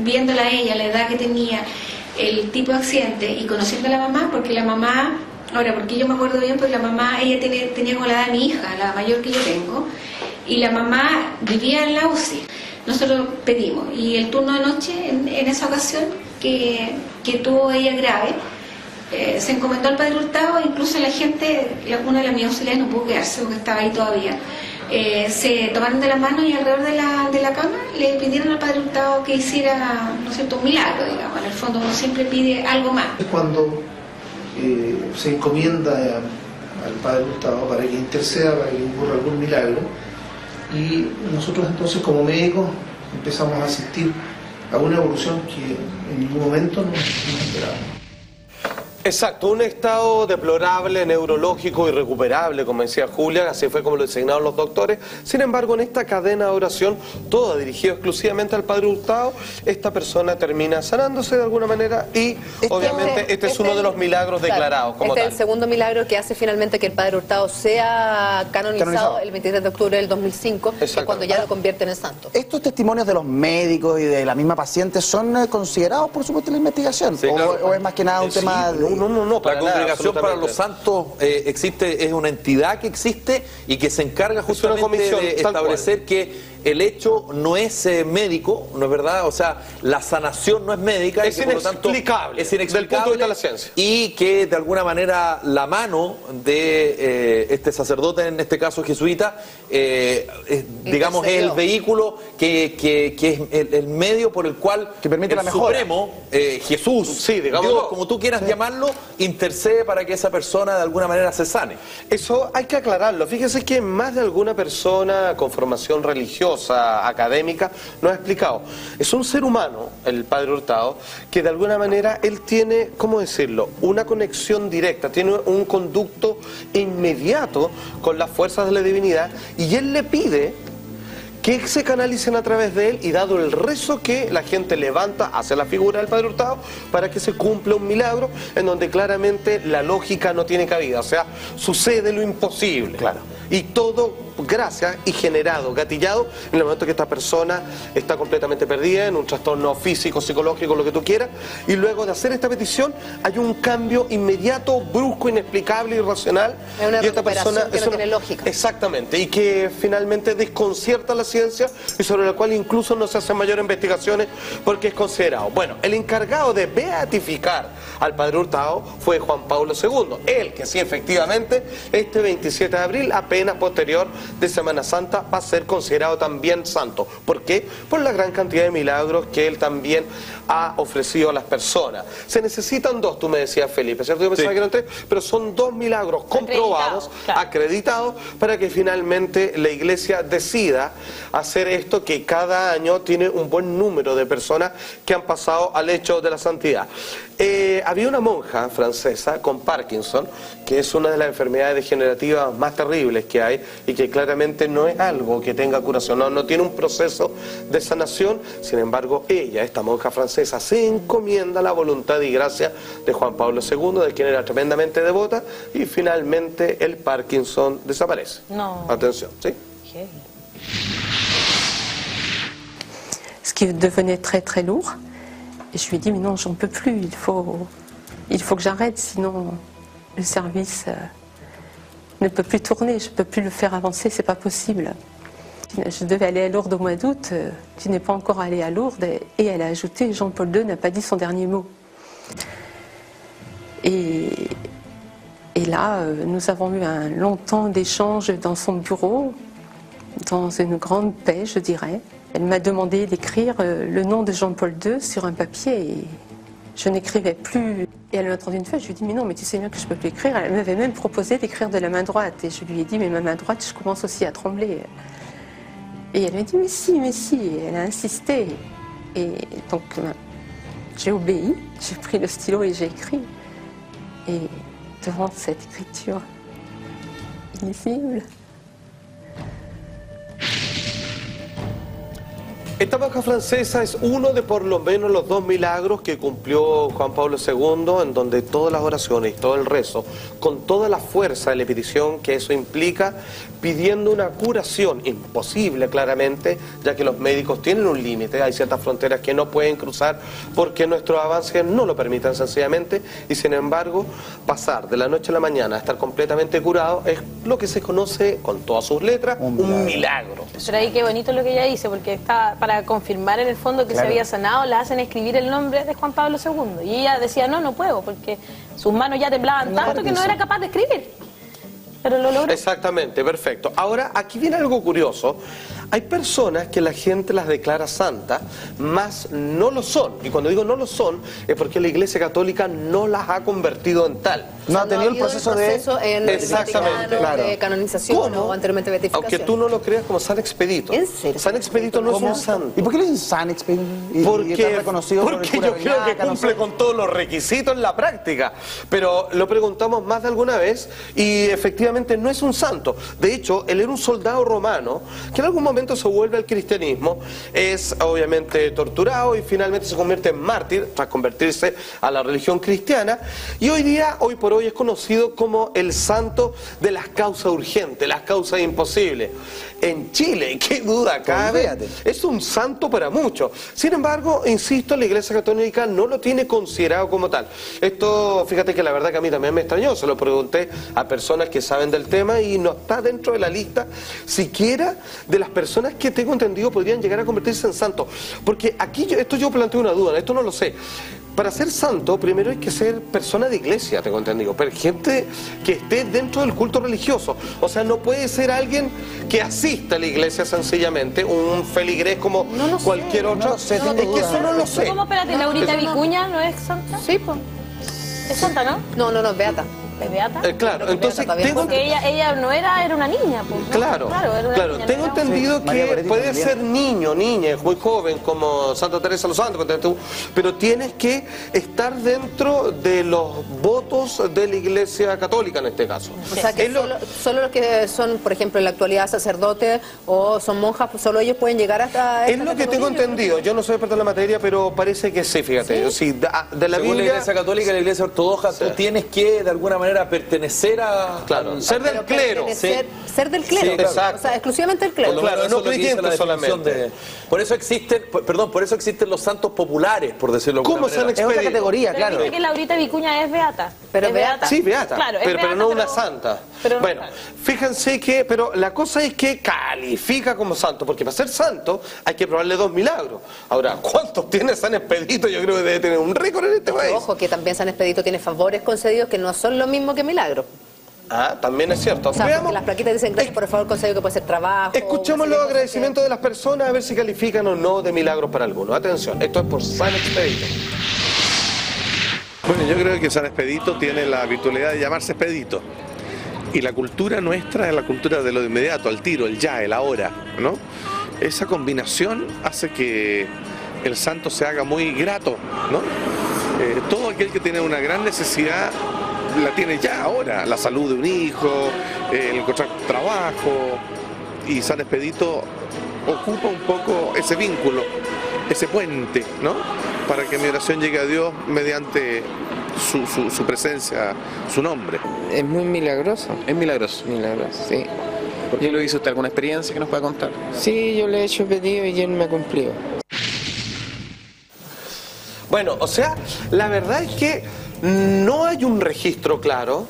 viéndola a ella, la edad que tenía, el tipo de accidente y conociendo a la mamá, porque la mamá, ahora, porque yo me acuerdo bien, porque la mamá, ella tenía, tenía como mi hija, la mayor que yo tengo, y la mamá vivía en la UCI. Nosotros pedimos, y el turno de noche, en, en esa ocasión, que, que tuvo ella grave, eh, se encomendó al padre Hurtado, incluso la gente, la- una de las mías auxiliares no pudo quedarse porque estaba ahí todavía. Eh, se tomaron de la mano y alrededor de la, de la cama le pidieron al padre Hurtado que hiciera, ¿no cierto?, un milagro, digamos. En el fondo uno siempre pide algo más. Es cuando eh, se encomienda al Padre Gustavo para que interceda, para que ocurra algún milagro. Y nosotros entonces como médicos empezamos a asistir a una evolución que en ningún momento nos, nos esperábamos. Exacto, un estado deplorable, neurológico, irrecuperable, como decía Julia, así fue como lo designaron los doctores. Sin embargo, en esta cadena de oración, toda dirigida exclusivamente al Padre Hurtado, esta persona termina sanándose de alguna manera y obviamente este, es uno de los milagros Claro, declarados como este tal. es el segundo milagro que hace finalmente que el Padre Hurtado sea canonizado, Canonizado. el 23 de octubre del 2005, que es cuando ya lo convierten en santo. Estos testimonios de los médicos y de la misma paciente son eh, considerados, por supuesto, en la investigación. o, o es más que nada un Sí, tema de... no, no, no, la nada, congregación para los santos eh, existe, es una entidad que existe y que se encarga justamente de establecer que el hecho no es eh, médico, ¿no es verdad? O sea, la sanación no es médica Es y que por lo tanto inexplicable, es del punto de inexplicable vista de la ciencia. y que de alguna manera la mano de eh, este sacerdote, en este caso jesuita, eh, es, digamos es el vehículo que, que- que es el, el medio por el cual permite el la mejora. Supremo, eh, Jesús, digámoslo. Dios, como tú quieras llamarlo, intercede para que esa persona de alguna manera se sane. Eso hay que aclararlo. Fíjese que más de alguna persona con formación religiosa, académica, nos ha explicado. Es un ser humano, el Padre Hurtado, que de alguna manera él tiene, ¿cómo decirlo?, una conexión directa, tiene un conducto inmediato con las fuerzas de la divinidad y él le pide que se canalicen a través de él y dado el rezo que la gente levanta hacia la figura del Padre Hurtado para que se cumpla un milagro en donde claramente la lógica no tiene cabida, o sea, sucede lo imposible. Claro. Y todo gracias y generado, gatillado en el momento que esta persona está completamente perdida en un trastorno físico, psicológico, lo que tú quieras, y luego de hacer esta petición hay un cambio inmediato, brusco, inexplicable, irracional. Es una y esta persona que es no una- tiene lógica. Exactamente, y que finalmente desconcierta la ciencia y sobre la cual incluso no se hacen mayores investigaciones porque es considerado. Bueno, el encargado de beatificar al padre Hurtado fue Juan Pablo II, él que sí efectivamente este 27 de abril, posterior de Semana Santa, va a ser considerado también santo. ¿Por qué? Por la gran cantidad de milagros que él también ha ofrecido a las personas. Se necesitan dos, tú me decías Felipe, ¿cierto? Yo pensaba que eran tres, pero son dos milagros comprobados, acreditados, para que finalmente la iglesia decida hacer esto que cada año tiene un buen número de personas que han pasado al hecho de la santidad. Eh, había una monja francesa con Parkinson, que es una de las enfermedades degenerativas más terribles que hay y que claramente no es algo que tenga curación, no, no tiene un proceso de sanación. Sin embargo, ella, esta monja francesa, se encomienda a la voluntad y gracia de Juan Pablo II, de quien era tremendamente devota, y finalmente el Parkinson desaparece. No. Atención, ¿sí? ce qui devenait très très lourd. Et je lui ai dit, mais non, j'en peux plus, il faut, il faut que j'arrête, sinon le service euh, ne peut plus tourner, je ne peux plus le faire avancer, c'est pas possible. Je devais aller à Lourdes au mois d'août, euh, tu n'es pas encore allé à Lourdes, et, et elle a ajouté, Jean-Paul II n'a pas dit son dernier mot. Et, et là, euh, nous avons eu un long temps d'échange dans son bureau, dans une grande paix, je dirais. Elle m'a demandé d'écrire euh, le nom de Jean-Paul II sur un papier et je n'écrivais plus. Et elle m'a entendu une fois, je lui ai dit, mais non, mais tu sais bien que je ne peux plus écrire. Elle m'avait même proposé d'écrire de la main droite. Et je lui ai dit, mais ma main droite, je commence aussi à trembler. Et elle m'a dit, mais si, mais si. Elle a insisté. Et donc, euh, j'ai obéi, j'ai pris le stylo et j'ai écrit. Et devant cette écriture illisible, Esta monja francesa es uno de por lo menos los dos milagros que cumplió Juan Pablo II, en donde todas las oraciones y todo el rezo, con toda la fuerza de la petición que eso implica, pidiendo una curación imposible claramente, ya que los médicos tienen un límite, hay ciertas fronteras que no pueden cruzar porque nuestros avances no lo permiten sencillamente, y sin embargo, pasar de la noche a la mañana a estar completamente curado es lo que se conoce con todas sus letras un milagro. Pero ahí qué bonito lo que ella dice, porque está para confirmar en el fondo que Claro. se había sanado, la hacen escribir el nombre de Juan Pablo II. Y ella decía, no, no puedo, porque sus manos ya temblaban tanto que no era capaz de escribir. Exactamente, perfecto. Ahora, aquí viene algo curioso. Hay personas que la gente las declara santas, más no lo son. Y cuando digo no lo son, es porque la Iglesia Católica no las ha convertido en tal. No ha tenido el habido proceso de- en Exactamente, Vaticano, claro. de canonización o anteriormente beatificación. Aunque tú no lo creas como San Expedito. ¿En serio? San Expedito no es un santo. ¿Y por qué le dicen San Expedito? Y- y Porque, está reconocido por el porque yo creo que no cumple sé. con todos los requisitos en la práctica. Pero lo preguntamos más de alguna vez y efectivamente no es un santo. De hecho, él era un soldado romano que en algún momento se vuelve al cristianismo, es obviamente torturado y finalmente se convierte en mártir tras convertirse a la religión cristiana. Y hoy día, hoy por hoy, es conocido como el santo de las causas urgentes, las causas imposibles. En Chile, qué duda cabe, es un santo para muchos. Sin embargo, insisto, la Iglesia Católica no lo tiene considerado como tal. Esto, fíjate que la verdad que a mí también me extrañó, se lo pregunté a personas que saben del tema y no está dentro de la lista siquiera de las personas que tengo entendido podrían llegar a convertirse en santos. Porque aquí, yo- esto yo planteo una duda, esto no lo sé. Para ser santo, primero hay que ser persona de iglesia, tengo entendido, pero gente que esté dentro del culto religioso. O sea, no puede ser alguien que asista a la iglesia sencillamente, un feligrés como cualquier otro. es que eso no lo sé. ¿Cómo, espérate, Laurita no- Vicuña no es santa? Sí, pues. Es santa, ¿no? No, no, no, beata. Eh, claro, entonces tengo Porque ella, ella no era, era una niña. Pues, ¿no? Claro, claro, era una claro. niña, Tengo no entendido que puede también. ser niño, niña, muy joven, como Santa Teresa de los Santos, pero tienes que estar dentro de los votos de la Iglesia Católica en este caso. O sea que lo- solo, solo los que son, por ejemplo, en la actualidad sacerdotes o son monjas, pues solo ellos pueden llegar hasta Es lo que tengo entendido, yo no soy experto en la materia, pero parece que sí, fíjate. Sí, de, de la Según la Iglesia Católica y la Iglesia Ortodoxa, tú tienes que de alguna manera pertenecer a. Claro, al- ser del clero. ser del clero, Sí, claro. o sea, exclusivamente el clero. Claro, no dice definición solamente. de- Por eso existen, perdón, por eso existen los santos populares, por decirlo ¿Cómo se han manera. Es otra categoría, Pero claro. viste que Laurita Vicuña es beata. Pero es beata. Sí, beata, Claro, es pero, no una pero- santa. pero- bueno, fíjense que, pero la cosa es que califica como santo, porque para ser santo hay que probarle dos milagros. Ahora, ¿cuántos tiene San Expedito? Yo creo que debe tener un récord en este país. Ojo, que también San Expedito tiene favores concedidos que no son lo mismo que milagros. Ah, también es cierto. O sea, Veamos, las plaquitas dicen gracias por favor concedido que puede ser trabajo. escuchemos los agradecimientos de las personas a ver si califican o no de milagros para algunos. Atención, esto es por San Expedito. Bueno, yo creo que San Expedito tiene la virtualidad de llamarse Expedito. Y la cultura nuestra es la cultura de lo inmediato, al tiro, el ya, el ahora, ¿no? Esa combinación hace que el santo se haga muy grato, ¿no? Eh, todo aquel que tiene una gran necesidad la tiene ya ahora, la salud de un hijo, el encontrar trabajo, y San Expedito ocupa un poco ese vínculo, ese puente, ¿no? Para que mi oración llegue a Dios mediante su, su- su presencia, su nombre. Es muy milagroso. Es milagroso. Milagroso, sí. ¿Por qué lo hizo usted? ¿Alguna experiencia que nos pueda contar? Sí, yo le he hecho pedido y él me ha cumplido. Bueno, o sea, la verdad es que no hay un registro claro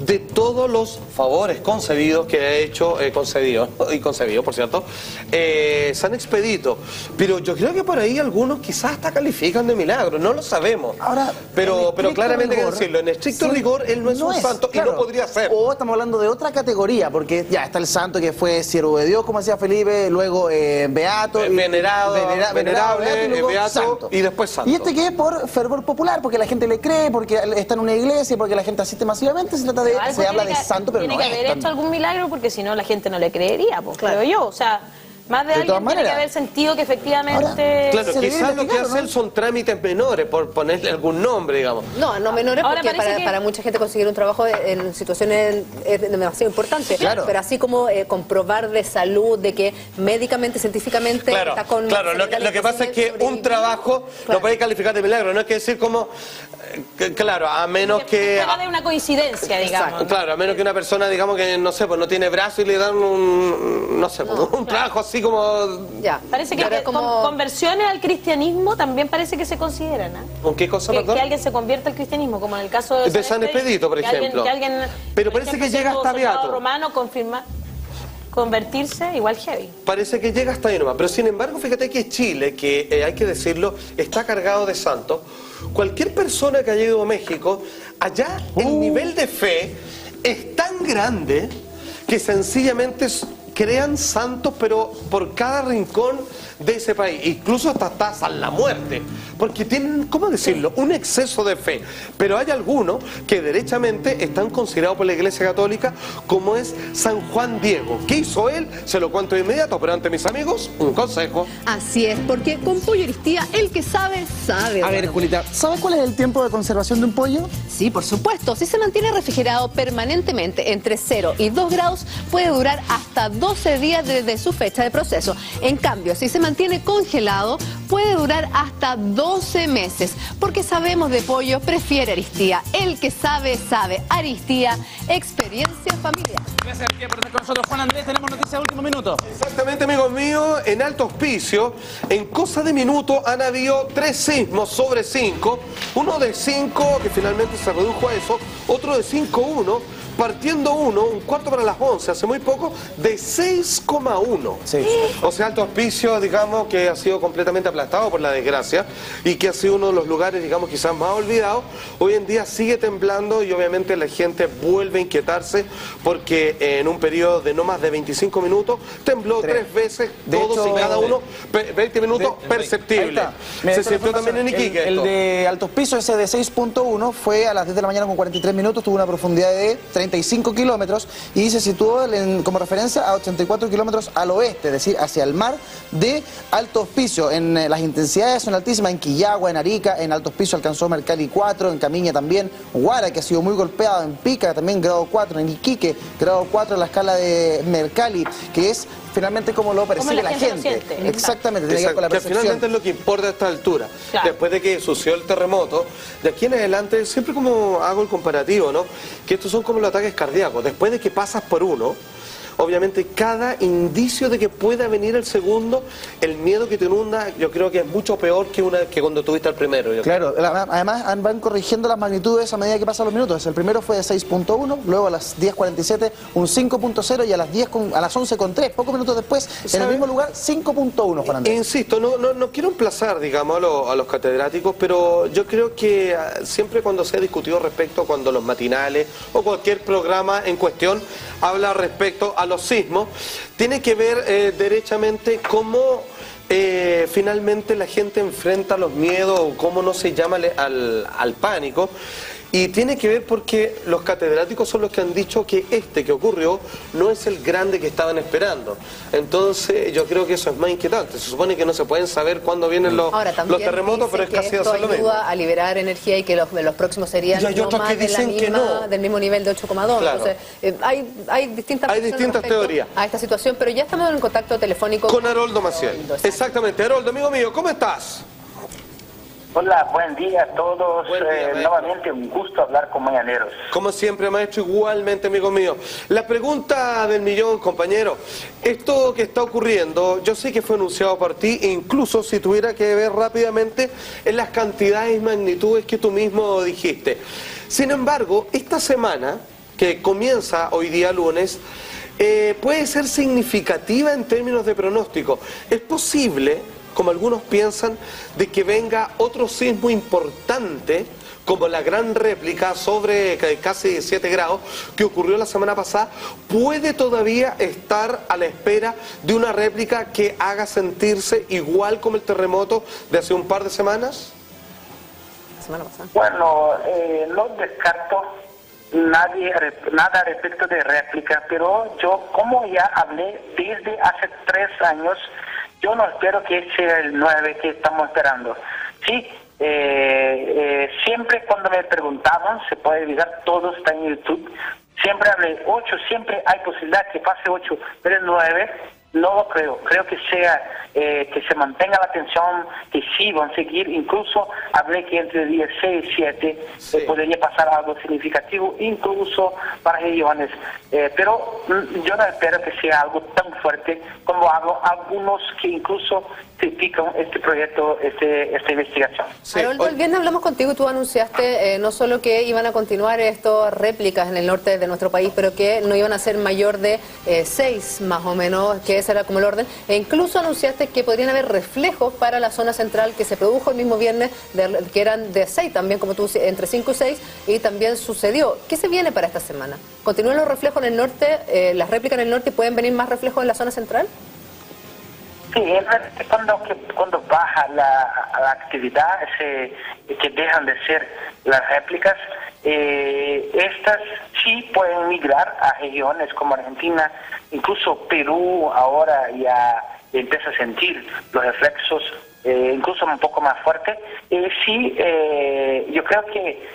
de todos los favores concedidos que ha hecho, eh, concedido, y concedido, por cierto, eh, San Expedito. Pero yo creo que por ahí algunos quizás hasta califican de milagro, no lo sabemos. Ahora, pero, pero claramente hay que rigor, decirlo, en estricto sí, rigor él no es un santo y no podría ser. O estamos hablando de otra categoría, porque ya está el santo que fue siervo de Dios, como decía Felipe, luego eh, beato, Eh, y- venerado, venera- venerable, beato, y beato, santo. y después santo. Y este que es por fervor popular, porque la gente le cree, porque está en una iglesia, porque la gente asiste masivamente, se trata de, se habla de santo, pero tiene no que haber hecho algún milagro porque si no la gente no le creería, pues, creo yo. O sea, más de, De alguien tiene que haber sentido que efectivamente... Claro, se quizás lo que investigar, hace él son trámites menores, por ponerle algún nombre, digamos. No, no menores Ahora porque parece para, que- para mucha gente conseguir un trabajo en situaciones es demasiado importante. Claro. Pero así como eh, comprobar de salud, de que médicamente, científicamente Claro, está con... claro lo, que, lo que pasa es que un trabajo lo puede calificar de milagro, no es que decir como, eh, que- claro, a menos que... Fuera de una coincidencia, digamos. ¿no? Claro, a menos que una persona, digamos que, no sé, pues no tiene brazo y le dan un, no sé, pues, un trabajo así como... Ya. Parece que, como- conversiones al cristianismo también parece que se consideran, ¿ah? ¿Con qué cosa, Que, perdón? que alguien se convierta al cristianismo, como en el caso de, De San Expedito, por que alguien- ejemplo. que alguien, Pero por parece ejemplo, que llega hasta beato. romano confirma convertirse igual heavy. Parece que llega hasta ahí nomás. Pero sin embargo, fíjate que Chile, que eh, hay que decirlo, está cargado de santos. Cualquier persona que haya ido a México, allá el nivel de fe es tan grande que sencillamente crean santos, pero por cada rincón de ese país. Incluso hasta tasan la muerte. Porque tienen, ¿cómo decirlo? Un exceso de fe. Pero hay algunos que derechamente están considerados por la Iglesia Católica como es San Juan Diego. ¿Qué hizo él? Se lo cuento de inmediato, pero ante mis amigos, un consejo. Así es, porque con Pollo Aristía, el que sabe, sabe. A ver. Julita, ¿sabes cuál es el tiempo de conservación de un pollo? Sí, por supuesto. Si se mantiene refrigerado permanentemente entre 0 y 2 grados, puede durar hasta 12 días desde su fecha de proceso. En cambio, si se mantiene congelado, puede durar hasta 12 meses. Porque sabemos de pollo, prefiere Aristía. El que sabe, sabe. Aristía, experiencia familiar. Gracias Aristía, por estar con nosotros. Juan Andrés, tenemos noticias de último minuto. Exactamente, amigos míos, en alto auspicio, en cosa de minutos han habido tres sismos sobre cinco. Uno de cinco, que finalmente se redujo a eso, otro de 5-1, partiendo uno, un cuarto para las 11, hace muy poco, de 6,1. O sea, Alto Hospicio, digamos, que ha sido completamente aplastado por la desgracia y que ha sido uno de los lugares, digamos, quizás más olvidados, hoy en día sigue temblando y obviamente la gente vuelve a inquietarse porque en un periodo de no más de 25 minutos tembló tres, veces, De todos hecho, y cada de- uno, pe- 20 minutos perceptible. Está. Mira, Se sintió también en. Iquique. El, de Altos Pisos, ese de 6.1, fue a las 10 de la mañana con 43 minutos, tuvo una profundidad de 35 kilómetros y se situó como referencia a 84 kilómetros al oeste, es decir, hacia el mar de Altos Pisos. En eh, las intensidades son altísimas en Quillagua, en Arica, en Altos Pisos alcanzó Mercalli 4, en Camiña también, Guara, que ha sido muy golpeado, en Pica también grado 4, en Iquique grado 4 en la escala de Mercalli, que es finalmente como lo percibe la la, gente gente. Exactamente, tiene que ver con la Exacto, que percepción. finalmente es lo que importa a esta altura. Claro. Después de que sucedió el terremoto, de aquí en adelante, siempre como hago el comparativo, ¿no? Que estos son como los ataques cardíacos. Después de que pasas por uno, obviamente cada indicio de que pueda venir el segundo, el miedo que te inunda, yo creo que es mucho peor que una que cuando tuviste el primero. yo Claro, la- además van corrigiendo las magnitudes a medida que pasan los minutos. El primero fue de 6.1, luego a las 10.47 un 5.0 y a las 10 con- a las 11.3, pocos minutos después, en el mismo lugar, 5.1, Juan Andrés. Insisto, no, no, no quiero emplazar, digamos, a, lo- a los catedráticos, pero yo creo que ah, siempre cuando se ha discutido respecto, cuando los matinales o cualquier programa en cuestión habla respecto a los sismos, tiene que ver eh, derechamente cómo eh, finalmente la gente enfrenta los miedos cómo no se llama al, al pánico. Y tiene que ver porque los catedráticos son los que han dicho que este que ocurrió no es el grande que estaban esperando. Entonces yo creo que eso es más inquietante. Se supone que no se pueden saber cuándo vienen los, Ahora también los terremotos, pero es que casi esto hacer lo mismo. ayuda a liberar energía y que los, los próximos serían no más que de la dicen que misma- no. del mismo nivel de 8,2. Claro. Entonces, eh, hay, hay distintas, Hay distintas teorías. a esta situación, pero ya estamos en contacto telefónico Con Haroldo Maciel. Exactamente. Haroldo, amigo mío, ¿cómo estás? Hola, buen día a todos. Eh, nuevamente un gusto hablar con Mañaneros. Como siempre, maestro, igualmente, amigo mío. La pregunta del millón, compañero. Esto que está ocurriendo, yo sé que fue anunciado por ti, e incluso si tuviera que ver rápidamente en las cantidades y magnitudes que tú mismo dijiste. Sin embargo, esta semana, que comienza hoy día lunes, eh, puede ser significativa en términos de pronóstico. Es posible, como algunos piensan, de que venga otro sismo importante como la gran réplica sobre ca- casi 7 grados que ocurrió la semana pasada, puede todavía estar a la espera de una réplica que haga sentirse igual como el terremoto de hace un par de semanas? semana pasada. Bueno, eh, no descarto nadie, nada respecto de réplica, pero yo, como ya hablé desde hace tres años, yo no espero que sea el 9 que estamos esperando. Sí, eh, eh, siempre cuando me preguntaban, se puede revisar, todo está en YouTube, siempre hablé 8, siempre hay posibilidad que pase 8, pero el 9 no lo creo. Creo que sea eh, que se mantenga la tensión, que sí van a seguir. Incluso hablé que entre el día 6 y 7 eh, podría pasar algo significativo, incluso para regiones. Eh, pero mm, yo no espero que sea algo tan fuerte como hablo algunos que incluso critican este proyecto, este, esta investigación. Haroldo, el viernes hablamos contigo y tú anunciaste eh, no solo que iban a continuar estas réplicas en el norte de nuestro país, pero que no iban a ser mayor de eh, seis más o menos, que ese era como el orden. E incluso anunciaste que podrían haber reflejos para la zona central que se produjo el mismo viernes, que eran de seis también, como tú entre cinco y seis, y también sucedió. ¿Qué se viene para esta semana? ¿Continúan los reflejos en el norte, eh, las réplicas en el norte y pueden venir más reflejos en la zona central? Sí, cuando, cuando baja la, la actividad, se- que dejan de ser las réplicas, eh, estas sí pueden migrar a regiones como Argentina, incluso Perú ahora ya empieza a sentir los reflexos, eh, incluso un poco más fuerte. Eh, sí, eh, yo creo que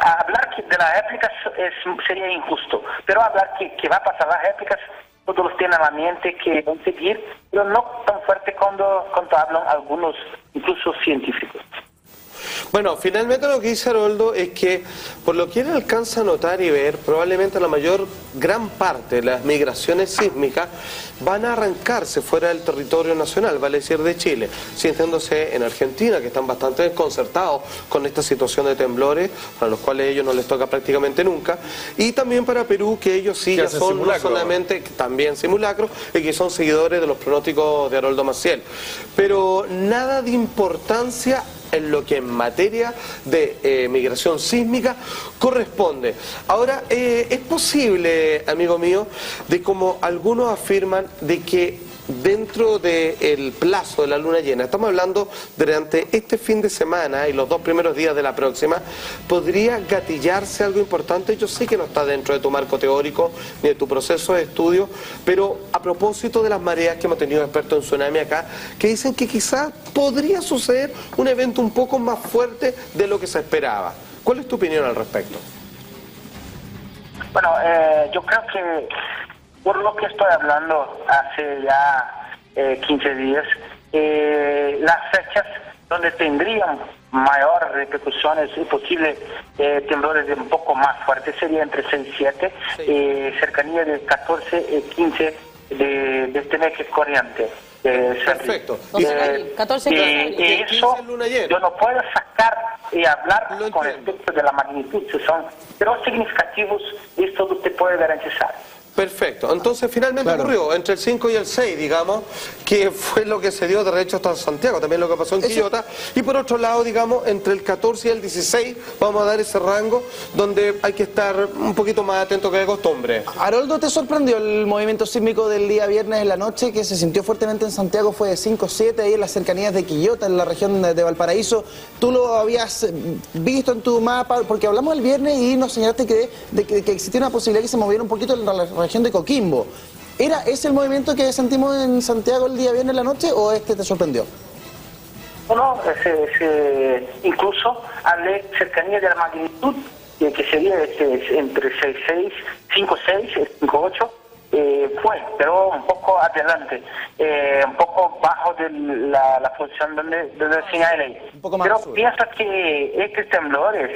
hablar de las réplicas es- sería injusto, pero hablar que, que va a pasar las réplicas todos tienen la mente que van a seguir, pero no tan fuerte cuando, cuando hablan algunos, incluso científicos. Bueno, finalmente lo que dice Haroldo es que, por lo que él alcanza a notar y ver, probablemente la mayor gran parte de las migraciones sísmicas van a arrancarse fuera del territorio nacional, vale decir de Chile, sintiéndose en Argentina, que están bastante desconcertados con esta situación de temblores, para los cuales a ellos no les toca prácticamente nunca, y también para Perú, que ellos sí ya son no simulacro. solamente que también simulacros y que son seguidores de los pronósticos de Haroldo Maciel. Pero nada de importancia en lo que en materia de eh, migración sísmica corresponde. Ahora, eh, es posible, amigo mío, de como algunos afirman de que dentro del plazo de la luna llena, estamos hablando durante este fin de semana y los dos primeros días de la próxima, podría gatillarse algo importante. Yo sé que no está dentro de tu marco teórico ni de tu proceso de estudio, pero a propósito de las mareas que hemos tenido expertos en tsunami acá, que dicen que quizás podría suceder un evento un poco más fuerte de lo que se esperaba. ¿Cuál es tu opinión al respecto? Bueno, eh, yo creo que por lo que estoy hablando hace ya eh, 15 días, eh, las fechas donde tendrían mayor repercusiones y posible eh, temblores de un poco más fuertes sería entre 6 y 7, eh, cercanía de 14 y 15 de, de este mes que es corriente. Perfecto. 14 y, de y eso yo no puedo sacar y hablar con respecto de la magnitud, son pero significativos, esto usted puede garantizar. Perfecto. Entonces finalmente ocurrió entre el 5 y el 6, digamos, que fue lo que se dio de hecho hasta Santiago, también lo que pasó en Quillota. Y por otro lado, digamos, entre el 14 y el 16 vamos a dar ese rango donde hay que estar un poquito más atento que de costumbre. Haroldo, ¿te sorprendió el movimiento sísmico del día viernes en la noche que se sintió fuertemente en Santiago? Fue de 5-7 ahí en las cercanías de Quillota, en la región de, Valparaíso. ¿Tú lo habías visto en tu mapa? Porque hablamos el viernes y nos señalaste que, de que, que existía una posibilidad que se moviera un poquito en la región de Coquimbo. ¿Era ese el movimiento que sentimos en Santiago el día viernes en la noche o este te sorprendió? Bueno, se- se- incluso hablé cercanía de la magnitud, eh, que sería este, entre 6.6, 5.6, 5.8, eh, fue, pero un poco adelante, eh, un poco bajo de la, la posición donde, donde señalé. Pero pienso que estos temblores,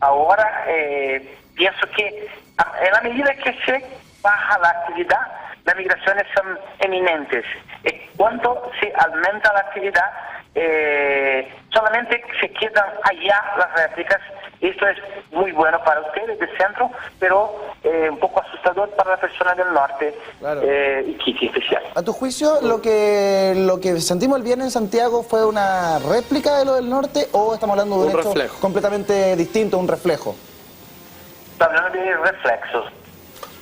ahora eh, pienso que a- en la medida que se baja la actividad, las migraciones son eminentes. Eh, cuando se aumenta la actividad, eh, solamente se quedan allá las réplicas. Esto es muy bueno para ustedes del centro, pero eh, un poco asustador para la persona del norte eh, y Kiki especial. A tu juicio, lo que lo que sentimos el viernes en Santiago fue una réplica de lo del norte o estamos hablando de un, Un hecho reflejo. completamente distinto, un reflejo? Está hablando de reflexos.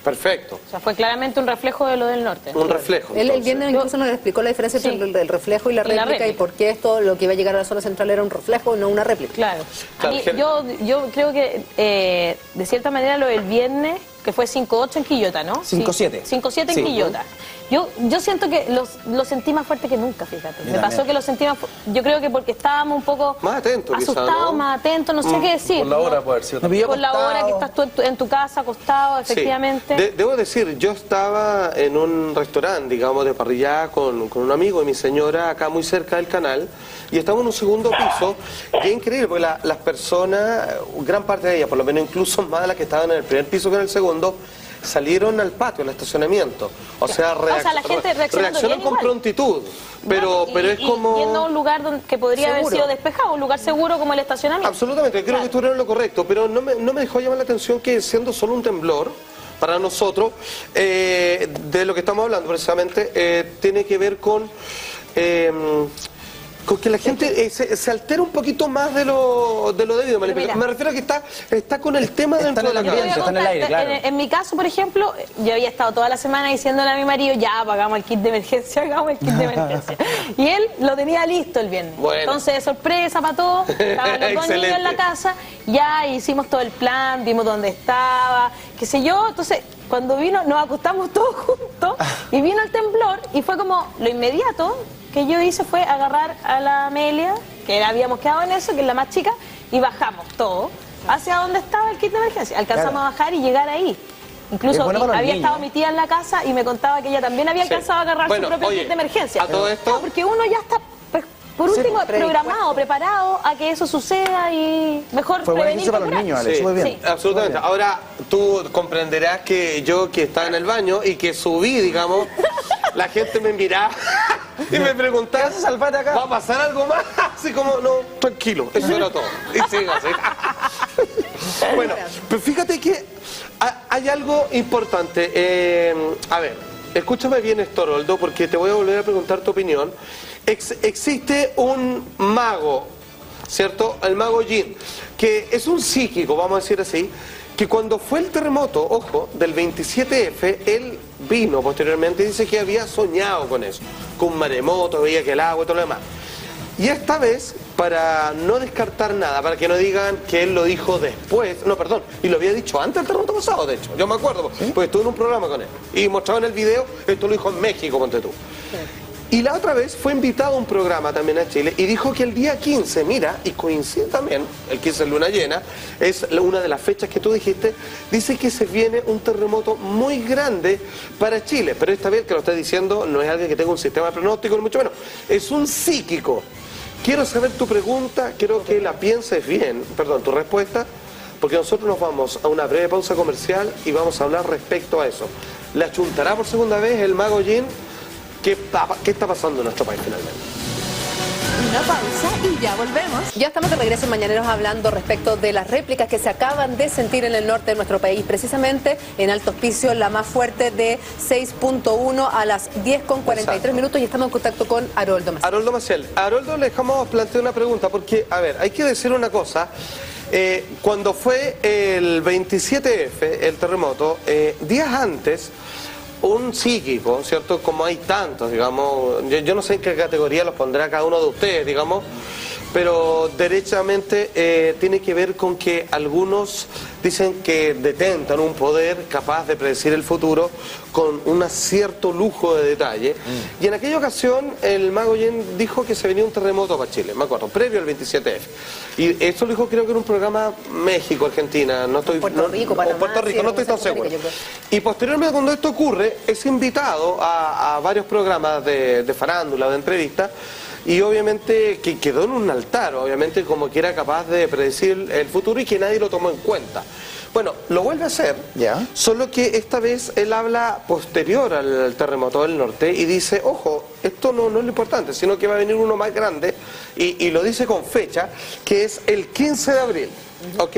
Perfecto. O sea, fue claramente un reflejo de lo del norte. Un reflejo. Él el viernes incluso nos explicó la diferencia entre el, el reflejo y la Y la réplica y, por qué esto, lo que iba a llegar a la zona central era un reflejo y no una réplica. Claro. A mí, yo, yo creo que eh, de cierta manera lo del viernes, que fue 5-8 en Quillota, ¿no? 5-7. 5-7 en Sí. Quillota. Yo, yo siento que los- lo sentí más fuerte que nunca, fíjate. Yo Me pasó también. que lo sentí más fu- Yo creo que porque estábamos un poco Más atento, quizá, asustados, ¿no? más atentos, no sé Mm, qué decir. Por la hora ¿no? puede haber sido Por la hora que estás tú en tu, en tu casa acostado, Sí. efectivamente. De- debo decir, yo estaba en un restaurante, digamos, de parrillada con, con un amigo y mi señora acá muy cerca del canal y estábamos en un segundo piso y es increíble porque la- las personas, gran parte de ellas, por lo menos incluso más de las que estaban en el primer piso que en el segundo, salieron al patio, al estacionamiento. O sea, O sea, la gente bien con igual. prontitud, pero, Y- pero es y como... Yendo a un lugar que podría haber Seguro. sido despejado, un lugar seguro como el estacionamiento. Absolutamente, creo que estuvieron en lo correcto, pero no me, no me dejó llamar la atención que siendo solo un temblor, para nosotros, eh, de lo que estamos hablando precisamente, eh, tiene que ver con... eh, con que la gente eh, se, se altera un poquito más de lo, de lo debido. Mira. me refiero a que está, está con el tema dentro de la Yo te voy a cabeza. contar, en, en mi caso, por ejemplo, yo había estado toda la semana diciéndole a mi marido, ya, pagamos el kit de emergencia, hagamos el kit de emergencia. y él lo tenía listo el viernes. Bueno. Entonces, sorpresa para todos, estaban los dos niños en la casa, ya hicimos todo el plan, vimos dónde estaba, qué sé yo. Entonces, cuando vino, nos acostamos todos juntos y vino el temblor y fue como lo inmediato que yo hice fue agarrar a la Amelia, que habíamos quedado en eso, que es la más chica, y bajamos todo hacia donde estaba el kit de emergencia. Alcanzamos Claro. a bajar y llegar ahí. Incluso bueno había niños. estado mi tía en la casa y me contaba que ella también había Sí. alcanzado a agarrar Bueno, su propio oye, kit de emergencia. a todo esto- Claro, porque uno ya está por último, programado, preparado a que eso suceda y mejor Fue buen prevenir ejercicio que para los niños, Ale, Sí, bien. Sí. Absolutamente. Ahora tú comprenderás que yo que estaba en el baño y que subí, digamos, la gente me miraba y me preguntaba, ¿Qué haces al padre acá? ¿va a pasar algo más? Así como, no, tranquilo, eso era todo. Y sigue así. Bueno, pero fíjate que ha- hay algo importante. Eh, a ver, escúchame bien esto, Roldo, porque te voy a volver a preguntar tu opinión. Ex- existe un mago, ¿cierto? El mago Jin, que es un psíquico, vamos a decir así, que cuando fue el terremoto, ojo, del 27F, él vino posteriormente y dice que había soñado con eso, con un maremoto, veía que el agua y todo lo demás. Y esta vez, para no descartar nada, para que no digan que él lo dijo después, no, perdón, y lo había dicho antes del terremoto pasado, de hecho, yo me acuerdo, porque estuve en un programa con él, y mostraba en el video, esto lo dijo en México, ponte tú. Y la otra vez fue invitado a un programa también a Chile y dijo que el día 15, mira, y coincide también, el 15 es luna llena, es una de las fechas que tú dijiste, dice que se viene un terremoto muy grande para Chile, pero esta vez que lo está diciendo no es alguien que tenga un sistema de pronóstico, ni mucho menos, es un psíquico. Quiero saber tu pregunta, quiero que la pienses bien, perdón, tu respuesta, porque nosotros nos vamos a una breve pausa comercial y vamos a hablar respecto a eso. ¿La chuntará por segunda vez el mago Jin? ¿Qué está, qué está pasando en nuestro país finalmente? Una pausa y ya volvemos. Ya estamos de regreso en Mañaneros hablando respecto de las réplicas que se acaban de sentir en el norte de nuestro país, precisamente en Alto Hospicio, la más fuerte de 6.1 a las 10.43 Exacto. minutos y estamos en contacto con Haroldo Maciel. Haroldo Maciel, a Haroldo le dejamos plantear una pregunta, porque, a ver, hay que decir una cosa. Eh, cuando fue el 27F, el terremoto, eh, días antes, un psíquico, ¿cierto? Como hay tantos, digamos, yo, yo no sé en qué categoría los pondrá cada uno de ustedes, digamos, pero derechamente eh, tiene que ver con que algunos dicen que detentan un poder capaz de predecir el futuro con un cierto lujo de detalle. Y en aquella ocasión el mago Yen dijo que se venía un terremoto para Chile, me acuerdo, previo al 27F. Y esto lo dijo creo que en un programa México, Argentina, no estoy... Puerto no- Rico, o Panamá, Puerto sí, Rico, no estoy tan seguro. Y posteriormente cuando esto ocurre, es invitado a, a varios programas de, de farándula, de entrevistas, y obviamente que quedó en un altar, obviamente como que era capaz de predecir el futuro y que nadie lo tomó en cuenta. Bueno, lo vuelve a hacer, solo que esta vez él habla posterior al terremoto del norte y dice, ojo, esto no, no es lo importante, sino que va a venir uno más grande y, y lo dice con fecha, que es el 15 de abril. ¿Ok?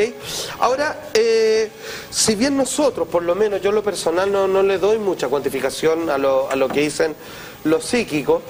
Ahora, eh, si bien nosotros, por lo menos yo en lo personal no, no le doy mucha cuantificación a lo, a lo que dicen los psíquicos,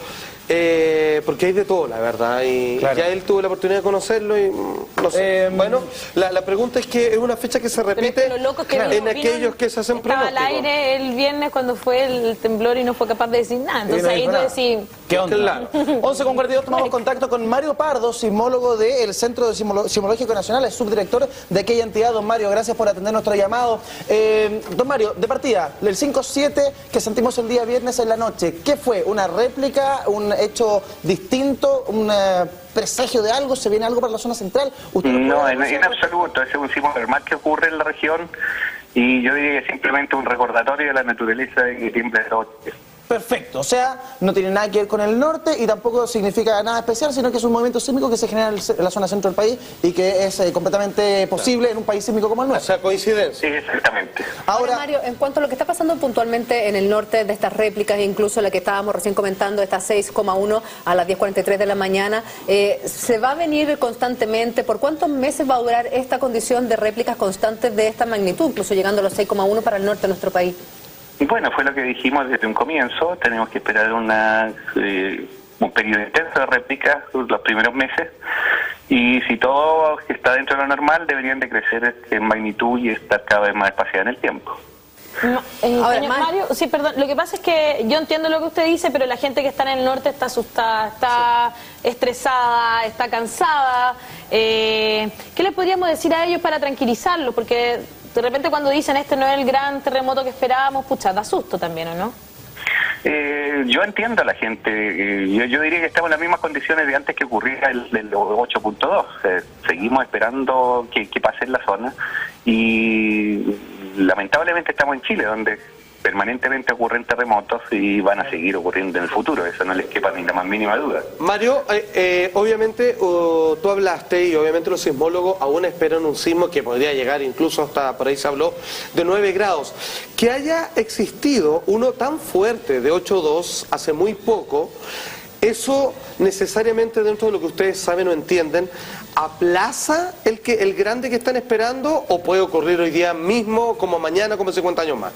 eh, porque hay de todo, la verdad, y Claro. ya él tuvo la oportunidad de conocerlo y mm, no sé. bueno, la, la pregunta es que es una fecha que se repite que en vino- aquellos que se hacen Estaba al aire el viernes cuando fue el temblor y no fue capaz de decir nada. Entonces no ahí tú decís, ¿Qué onda? 11 con 42 tomamos contacto con Mario Pardo, sismólogo del Centro de Sismolo- Sismológico Nacional, es subdirector de aquella entidad. Don Mario, gracias por atender nuestro llamado. Eh, don Mario, de partida, el 5-7 que sentimos el día viernes en la noche, ¿qué fue? ¿Una réplica? ¿Un hecho distinto? ¿Un eh, presagio de algo? ¿Se viene algo para la zona central? ¿Usted No, en, en absoluto. Es un sismo normal que ocurre en la región y yo diría que simplemente un recordatorio de la naturaleza de que tiembla de. Perfecto, o sea, no tiene nada que ver con el norte y tampoco significa nada especial, sino que es un movimiento sísmico que se genera en la zona centro del país y que es eh, completamente posible en un país sísmico como el nuestro. O sea, coincidencia. Sí, exactamente. Ahora, Mario, en cuanto a lo que está pasando puntualmente en el norte de estas réplicas, incluso la que estábamos recién comentando, esta 6,1 a las 10.43 de la mañana, eh, ¿se va a venir constantemente? ¿Por cuántos meses va a durar esta condición de réplicas constantes de esta magnitud, incluso llegando a los 6,1 para el norte de nuestro país? Y bueno, fue lo que dijimos desde un comienzo. Tenemos que esperar una, eh, un periodo intenso de réplicas los primeros meses. Y si todo está dentro de lo normal, deberían de crecer en magnitud y estar cada vez más espaciada en el tiempo. No, eh, Ahora, señor Mar- Mario, sí, perdón. Lo que pasa es que yo entiendo lo que usted dice, pero la gente que está en el norte está asustada, está estresada, está cansada. Eh, ¿Qué le podríamos decir a ellos para tranquilizarlos? Porque de repente cuando dicen este no es el gran terremoto que esperábamos, pucha, da susto también, ¿o no? Eh, yo entiendo a la gente. eh, yo, yo diría que estamos en las mismas condiciones de antes que ocurriera el, el 8.2. Eh, seguimos esperando que, que pase en la zona y lamentablemente estamos en Chile, donde permanentemente ocurren terremotos y van a seguir ocurriendo en el futuro, eso no les quepa ni la más mínima duda. Mario, eh, eh, obviamente uh, tú hablaste y obviamente los sismólogos aún esperan un sismo que podría llegar incluso hasta, por ahí se habló, de 9 grados. Que haya existido uno tan fuerte de 8.2 hace muy poco, eso necesariamente dentro de lo que ustedes saben o entienden, ¿aplaza el, que, el grande que están esperando o puede ocurrir hoy día mismo, como mañana, como en 50 años más?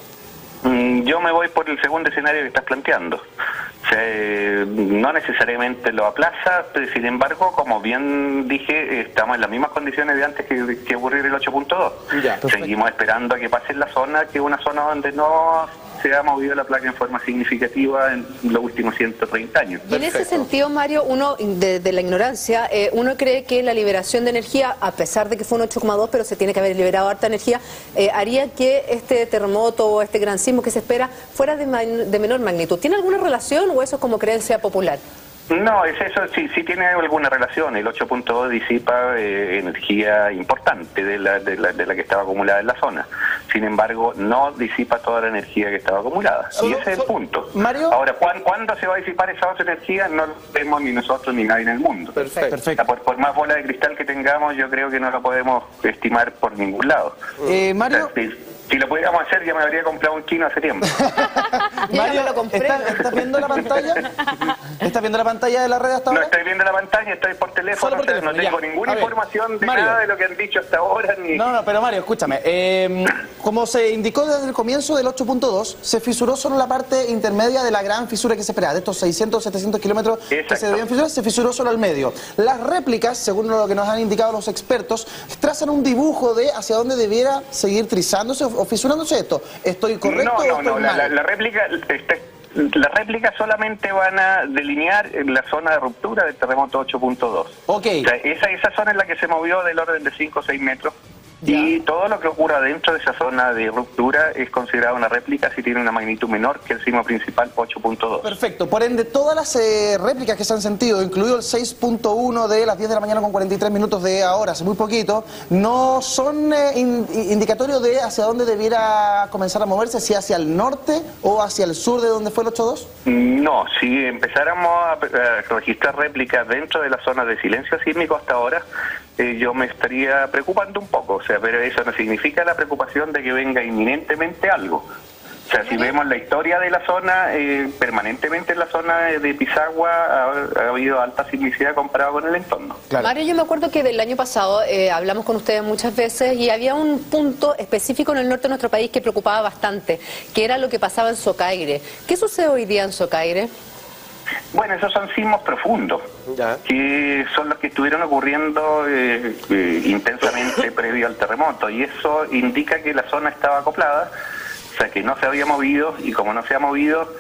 Mm, Yo me voy por el segundo escenario que estás planteando. O sea, eh, no necesariamente lo aplaza, pero sin embargo, como bien dije, estamos en las mismas condiciones de antes que, que ocurrir el 8.2. Seguimos esperando a que pase en la zona, que es una zona donde no se ha movido la placa en forma significativa en los últimos 130 años. Y en ese sentido, Mario, uno de, de la ignorancia, eh, uno cree que la liberación de energía, a pesar de que fue un 8,2, pero se tiene que haber liberado harta energía, eh, haría que este terremoto o este gran sismo que se espera fuera de, ma- de menor magnitud. ¿Tiene alguna relación o eso es como creencia popular? No, es eso, sí, sí tiene alguna relación. El 8.2 disipa eh, energía importante de la, de, la, de la que estaba acumulada en la zona. Sin embargo, no disipa toda la energía que estaba acumulada. y ese es el punto. Ahora, ¿cuán- ¿cuándo se va a disipar esa otra energía? No lo vemos ni nosotros ni nadie en el mundo. Perfecto. O sea, por, por más bola de cristal que tengamos, yo creo que no lo podemos estimar por ningún lado. Eh, Mario, si, lo pudiéramos hacer, ya me habría comprado un chino hace tiempo. Mario, ¿estás, estás viendo la pantalla? ¿Estás viendo la pantalla de la red hasta No ahora? estoy viendo la pantalla, estoy por teléfono, Solo por o sea, teléfono, no tengo ya. ninguna información de Mario. nada de lo que han dicho hasta ahora. Ni... No, no, pero Mario, escúchame. eh, como se indicó desde el comienzo del 8.2, se fisuró solo la parte intermedia de la gran fisura que se esperaba. De estos 600, 700 kilómetros que se debían fisurar, se fisuró solo al medio. Las réplicas, según lo que nos han indicado los expertos, trazan un dibujo de hacia dónde debiera seguir trizándose o o fisurándose esto. ¿Estoy correcto no, o no, estoy no, mal? la- la réplica... este, las réplicas solamente van a delinear la zona de ruptura del terremoto 8.2. Ok. O sea, esa, esa zona es la que se movió del orden de 5 o 6 metros. Y todo lo que ocurra dentro de esa zona de ruptura es considerado una réplica si tiene una magnitud menor que el sismo principal 8.2. Perfecto, por ende, todas las eh, réplicas que se han sentido, incluido el 6.1 de las 10 de la mañana con 43 minutos de ahora, hace muy poquito, no son eh, in- indicatorios de hacia dónde debiera comenzar a moverse, si hacia el norte o hacia el sur de donde fue el 8.2. No, si empezáramos a, a registrar réplicas dentro de la zona de silencio sísmico hasta ahora, eh, yo me estaría preocupando un poco, o sea, pero eso no significa la preocupación de que venga inminentemente algo. O sea, si vemos la historia de la zona, eh, permanentemente en la zona de Pisagua ha, ha habido alta sismicidad comparado con el entorno. Mario, yo me acuerdo que del año pasado eh, hablamos con ustedes muchas veces y había un punto específico en el norte de nuestro país que preocupaba bastante, que era lo que pasaba en Socaire. ¿Qué sucede hoy día en Socaire? Bueno, esos son sismos profundos, que son los que estuvieron ocurriendo eh, eh, intensamente previo al terremoto, y eso indica que la zona estaba acoplada, o sea que no se había movido, y como no se ha movido,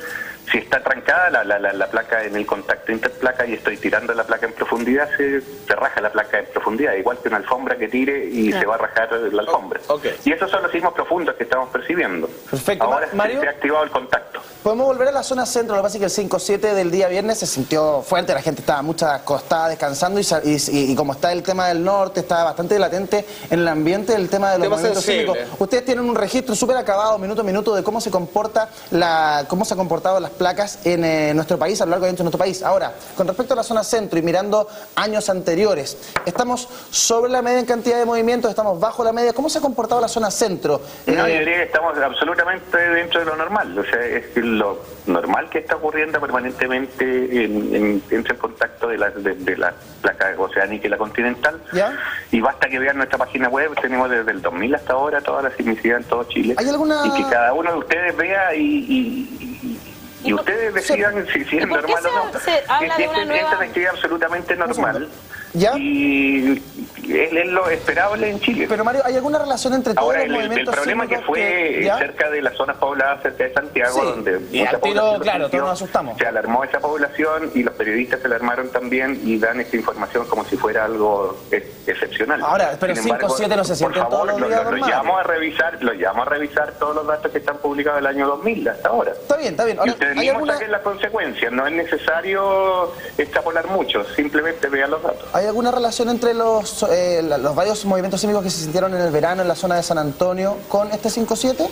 si está trancada la, la, la, la placa en el contacto interplaca y estoy tirando la placa en profundidad, se, se raja la placa en profundidad, igual que una alfombra que tire y Claro. se va a rajar la alfombra. Y esos son los sismos profundos que estamos percibiendo. Perfecto. Ahora Ma- Mario. se, ha activado el contacto. Podemos volver a la zona centro, lo que pasa es que el 5-7 del día viernes se sintió fuerte, la gente estaba mucha acostada descansando y, y- y- y como está el tema del norte, está bastante latente en el ambiente el tema de los Tema movimientos sísmicos. Ustedes tienen un registro súper acabado, minuto a minuto, de cómo se comporta la, cómo se han comportado las placas en eh, nuestro país, a lo largo de nuestro país. Ahora, con respecto a la zona centro y mirando años anteriores, estamos sobre la media en cantidad de movimientos, estamos bajo la media. ¿Cómo se ha comportado la zona centro? No, yo diría que estamos absolutamente dentro de lo normal. O sea, es lo normal que está ocurriendo permanentemente en, en- entre el contacto de la, de, de la placa oceánica y la continental. ¿Ya? Y basta que vean nuestra página web, tenemos desde el 2000 hasta ahora toda la sismicidad en todo Chile. ¿Hay alguna- Y que cada uno de ustedes vea y, y- y- y ustedes decidan si, si es normal o no. se- se habla Que de una nueva- es absolutamente normal. Y es, es lo esperable en Chile. Pero Mario, ¿hay alguna relación entre todos Ahora, los el, el movimientos problema que fue ¿ya? cerca de las zonas pobladas, cerca de Santiago, Sí, donde y mucha tiro, población claro, sintió, todos nos asustamos. Se alarmó esa población y los periodistas se alarmaron también y dan esta información como si fuera algo ex- excepcional. Ahora, pero Sin 5 embargo, 7 no se sienten todos los lo, días lo- lo llamo a revisar, lo llamo a revisar todos los datos que están publicados del año 2000 hasta ahora. Está bien, está bien. Y Ahora, ustedes ¿hay mismos alguna, saquen las consecuencias, no es necesario extrapolar mucho, simplemente vean los datos. ¿Hay alguna relación entre los, eh, los varios movimientos sísmicos que se sintieron en el verano en la zona de San Antonio con este 5-7?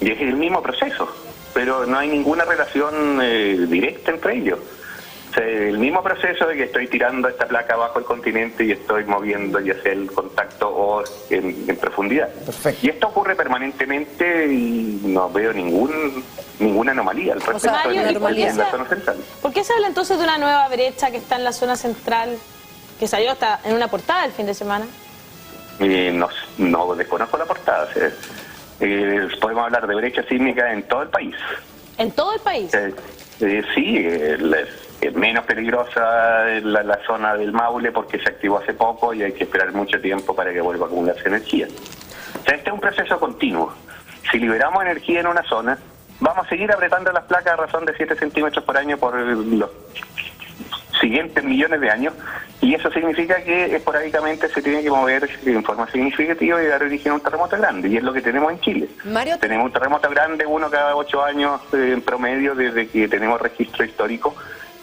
Y es el mismo proceso, pero no hay ninguna relación eh, directa entre ellos. O sea, el mismo proceso de que estoy tirando esta placa bajo el continente y estoy moviendo ya sea el contacto o en, en profundidad. Y esto ocurre permanentemente y no veo ningún ninguna anomalía al respecto Mario, en, ¿y por qué en la se- zona central. ¿Por qué se habla entonces de una nueva brecha que está en la zona central, que salió hasta en una portada el fin de semana? Eh, no, no desconozco la portada. eh, podemos hablar de brecha sísmica en todo el país. En todo el país. Eh, eh, sí, el- es es menos peligrosa la, la zona del Maule porque se activó hace poco y hay que esperar mucho tiempo para que vuelva a acumularse energía. O sea, este es un proceso continuo. Si liberamos energía en una zona, vamos a seguir apretando las placas a razón de 7 centímetros por año por los siguientes millones de años y eso significa que esporádicamente se tiene que mover en forma significativa y dar origen a un terremoto grande y es lo que tenemos en Chile. Mario, Tenemos un terremoto grande, uno cada ocho años eh, en promedio desde que tenemos registro histórico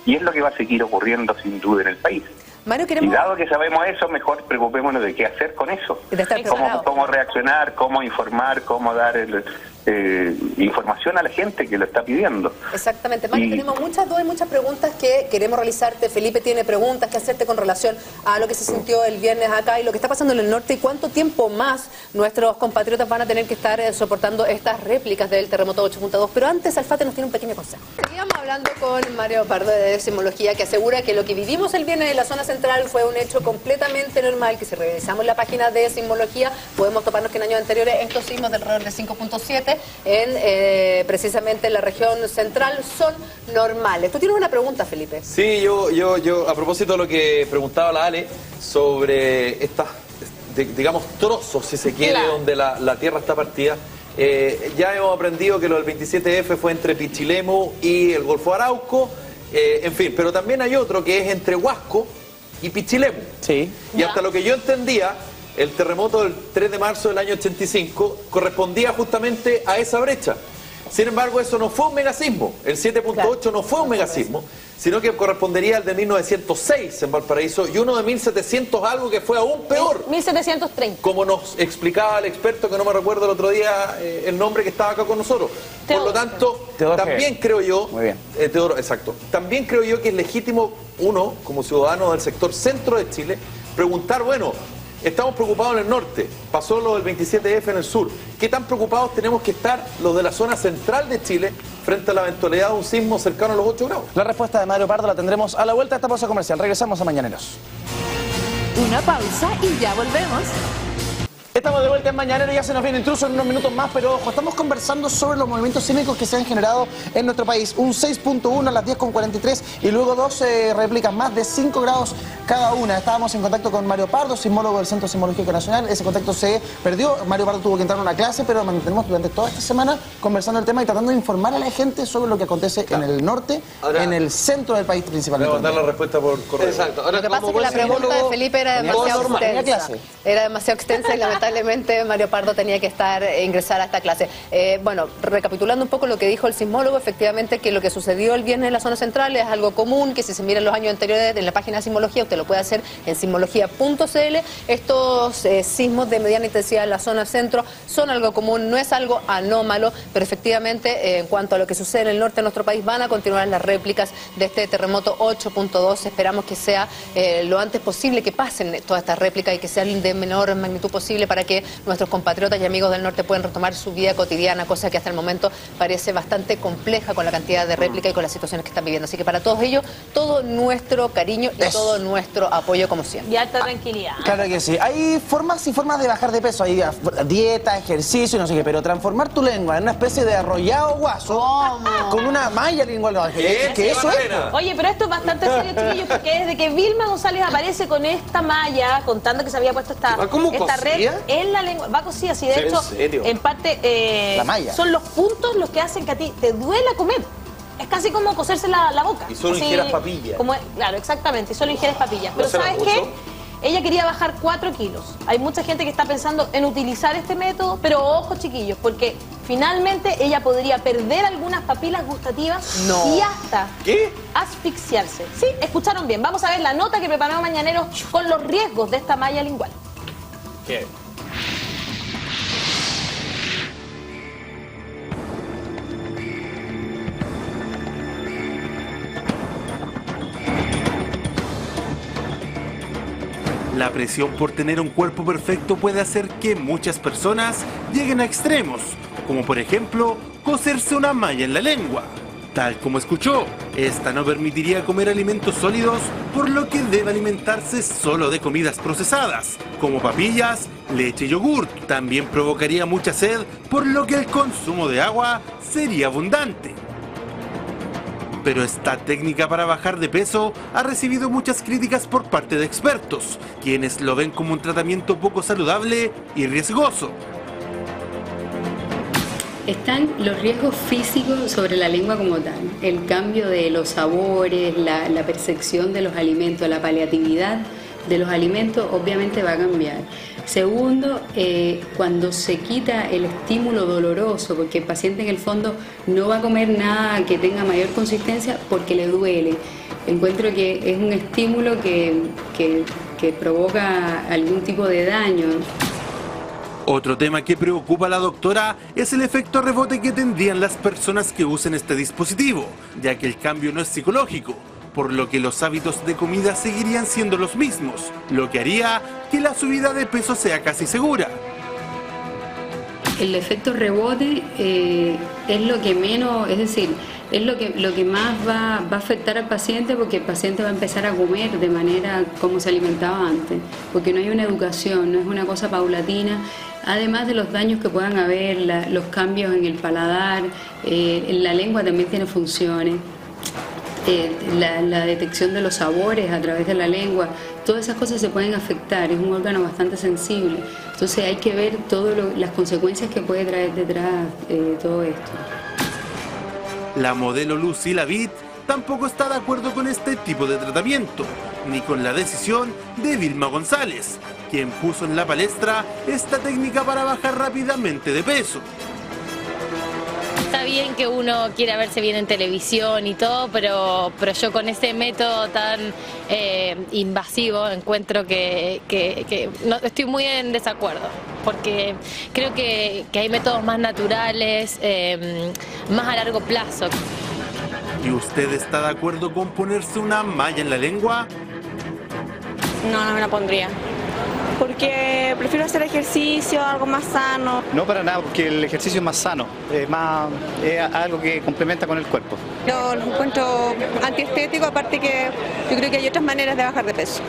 y es lo que va a seguir ocurriendo sin duda en el país. Mario, Y queremos... dado que sabemos eso, mejor preocupémonos de qué hacer con eso. De estar Cómo, cómo reaccionar, cómo informar, cómo dar el, eh, información a la gente que lo está pidiendo. Exactamente, Mario, Y- tenemos muchas dudas y muchas preguntas que queremos realizarte. Felipe tiene preguntas que hacerte con relación a lo que se sintió el viernes acá y lo que está pasando en el norte y cuánto tiempo más nuestros compatriotas van a tener que estar eh, soportando estas réplicas del terremoto 8.2. Pero antes, Alfate nos tiene un pequeño consejo. Seguíamos hablando con Mario Pardo de Sismología que asegura que lo que vivimos el viernes en la zona central fue un hecho completamente normal, que si revisamos la página de Sismología podemos toparnos que en años anteriores estos sismos del alrededor de 5.7 en eh, precisamente la región central son normales. Tú tienes una pregunta, Felipe. Sí, yo, yo, yo, a propósito de lo que preguntaba la Ale sobre estas, digamos, trozos, si se quiere, Claro. donde la, la tierra está partida. eh, ya hemos aprendido que lo del 27F fue entre Pichilemu y el Golfo Arauco, eh, en fin, pero también hay otro que es entre Huasco y Pichilemu. Sí. Y hasta lo que yo entendía, el terremoto del 3 de marzo del año 85 correspondía justamente a esa brecha. Sin embargo, eso no fue un megasismo. El 7.8 no fue un megasismo, sino que correspondería al de 1906 en Valparaíso y uno de 1700 algo que fue aún peor. 1730. Como nos explicaba el experto, que no me recuerdo el otro día eh, el nombre que estaba acá con nosotros. Por lo tanto, Teodoro también creo yo, Muy bien. eh, Teodoro, exacto, también creo yo que es legítimo uno, como ciudadano del sector centro de Chile, preguntar, bueno, estamos preocupados en el norte, pasó lo del 27F en el sur, ¿qué tan preocupados tenemos que estar los de la zona central de Chile frente a la eventualidad de un sismo cercano a los 8 grados? La respuesta de Mario Pardo la tendremos a la vuelta de esta pausa comercial. Regresamos a Mañaneros. Una pausa y ya volvemos. Estamos de vuelta en Mañanero, ya se nos viene intruso en unos minutos más, pero ojo, estamos conversando sobre los movimientos sísmicos que se han generado en nuestro país. Un 6.1 a las 10.43 y luego dos eh, réplicas más de 5 grados cada una. Estábamos en contacto con Mario Pardo, sismólogo del Centro Sismológico Nacional. Ese contacto se perdió. Mario Pardo tuvo que entrar a una clase, pero mantenemos durante toda esta semana conversando el tema y tratando de informar a la gente sobre lo que acontece en el norte, Ahora- en el centro del país Voy a principalmente. mandar la respuesta por correo. Exacto. Ahora, Lo que pasa es que la pregunta de Felipe era demasiado extensa. Era demasiado extensa y lamentablemente Mario Pardo tenía que estar e ingresar a esta clase. Eh, bueno, recapitulando un poco lo que dijo el sismólogo, efectivamente que lo que sucedió el viernes en la zona central es algo común, que si se mira en los años anteriores en la página de sismología, usted lo puede hacer en sismología.cl. Estos eh, sismos de mediana intensidad en la zona centro son algo común, no es algo anómalo, pero efectivamente eh, en cuanto a lo que sucede en el norte de nuestro país van a continuar las réplicas de este terremoto 8.2. Esperamos que sea lo antes posible que pasen todas estas réplicas y que sean de menor magnitud posible para que nuestros compatriotas y amigos del norte puedan retomar su vida cotidiana, cosa que hasta el momento parece bastante compleja con la cantidad de réplicas y con las situaciones que están viviendo. Así que para todos ellos, todo nuestro cariño y todo nuestro apoyo como siempre. Y alta tranquilidad. Claro que sí. Hay formas y formas de bajar de peso. Hay ah, dieta, ejercicio y no sé qué. Pero transformar tu lengua en una especie de arrollado guaso con una malla lingual. no, que, que eso es. Oye, pero esto es bastante serio, chiquillos, porque desde que Vilma González aparece con esta malla, contando que se había puesto esta, ¿Va como esta red? En la lengua, va cosida, así de ¿En hecho, serio? en parte eh, La malla. son los puntos los que hacen que a ti te duela comer. Es casi como coserse la, la boca. Y solo Así, ingieras papilla. como- claro, exactamente, y solo ingieres papillas. Pero ¿sabes mucho? qué? Ella quería bajar 4 kilos. Hay mucha gente que está pensando en utilizar este método, pero ojo chiquillos, porque finalmente ella podría perder algunas papilas gustativas No. y hasta ¿Qué? asfixiarse. Sí, escucharon bien. Vamos a ver la nota que preparó Mañaneros con los riesgos de esta malla lingual. ¿Qué? La presión por tener un cuerpo perfecto puede hacer que muchas personas lleguen a extremos, como por ejemplo coserse una malla en la lengua. Tal como escuchó, esta no permitiría comer alimentos sólidos, por lo que debe alimentarse solo de comidas procesadas, como papillas, leche y yogur. También provocaría mucha sed, por lo que el consumo de agua sería abundante. Pero esta técnica para bajar de peso ha recibido muchas críticas por parte de expertos, quienes lo ven como un tratamiento poco saludable y riesgoso. Están los riesgos físicos sobre la lengua como tal, el cambio de los sabores, la, percepción de los alimentos, la paliatividad de los alimentos obviamente va a cambiar. Segundo, eh, cuando se quita el estímulo doloroso, porque el paciente en el fondo no va a comer nada que tenga mayor consistencia porque le duele. Encuentro que es un estímulo que, que- que provoca algún tipo de daño. Otro tema que preocupa a la doctora es el efecto rebote que tendrían las personas que usen este dispositivo, ya que el cambio no es psicológico, por lo que los hábitos de comida seguirían siendo los mismos, lo que haría que la subida de peso sea casi segura. El efecto rebote eh, es lo que menos, es decir, es lo que, lo que más va, a afectar al paciente porque el paciente va a empezar a comer de manera como se alimentaba antes, porque no hay una educación, no es una cosa paulatina, además de los daños que puedan haber, los cambios en el paladar, eh, en la lengua también tiene funciones. La, la detección de los sabores a través de la lengua, todas esas cosas se pueden afectar, es un órgano bastante sensible. Entonces hay que ver todas las consecuencias que puede traer detrás eh, todo esto. La modelo Lucy Lavitt tampoco está de acuerdo con este tipo de tratamiento, ni con la decisión de Vilma González, quien puso en la palestra esta técnica para bajar rápidamente de peso. Bien que uno quiera verse bien en televisión y todo, pero, pero yo con ese método tan eh, invasivo encuentro que, que- que no, estoy muy en desacuerdo, porque creo que, que hay métodos más naturales, eh, más a largo plazo. ¿Y usted está de acuerdo con ponerse una malla en la lengua? No, no me la pondría. Porque prefiero hacer ejercicio, algo más sano. No para nada, porque el ejercicio es más sano, es, más, es algo que complementa con el cuerpo. Lo, lo encuentro antiestético, aparte que yo creo que hay otras maneras de bajar de peso.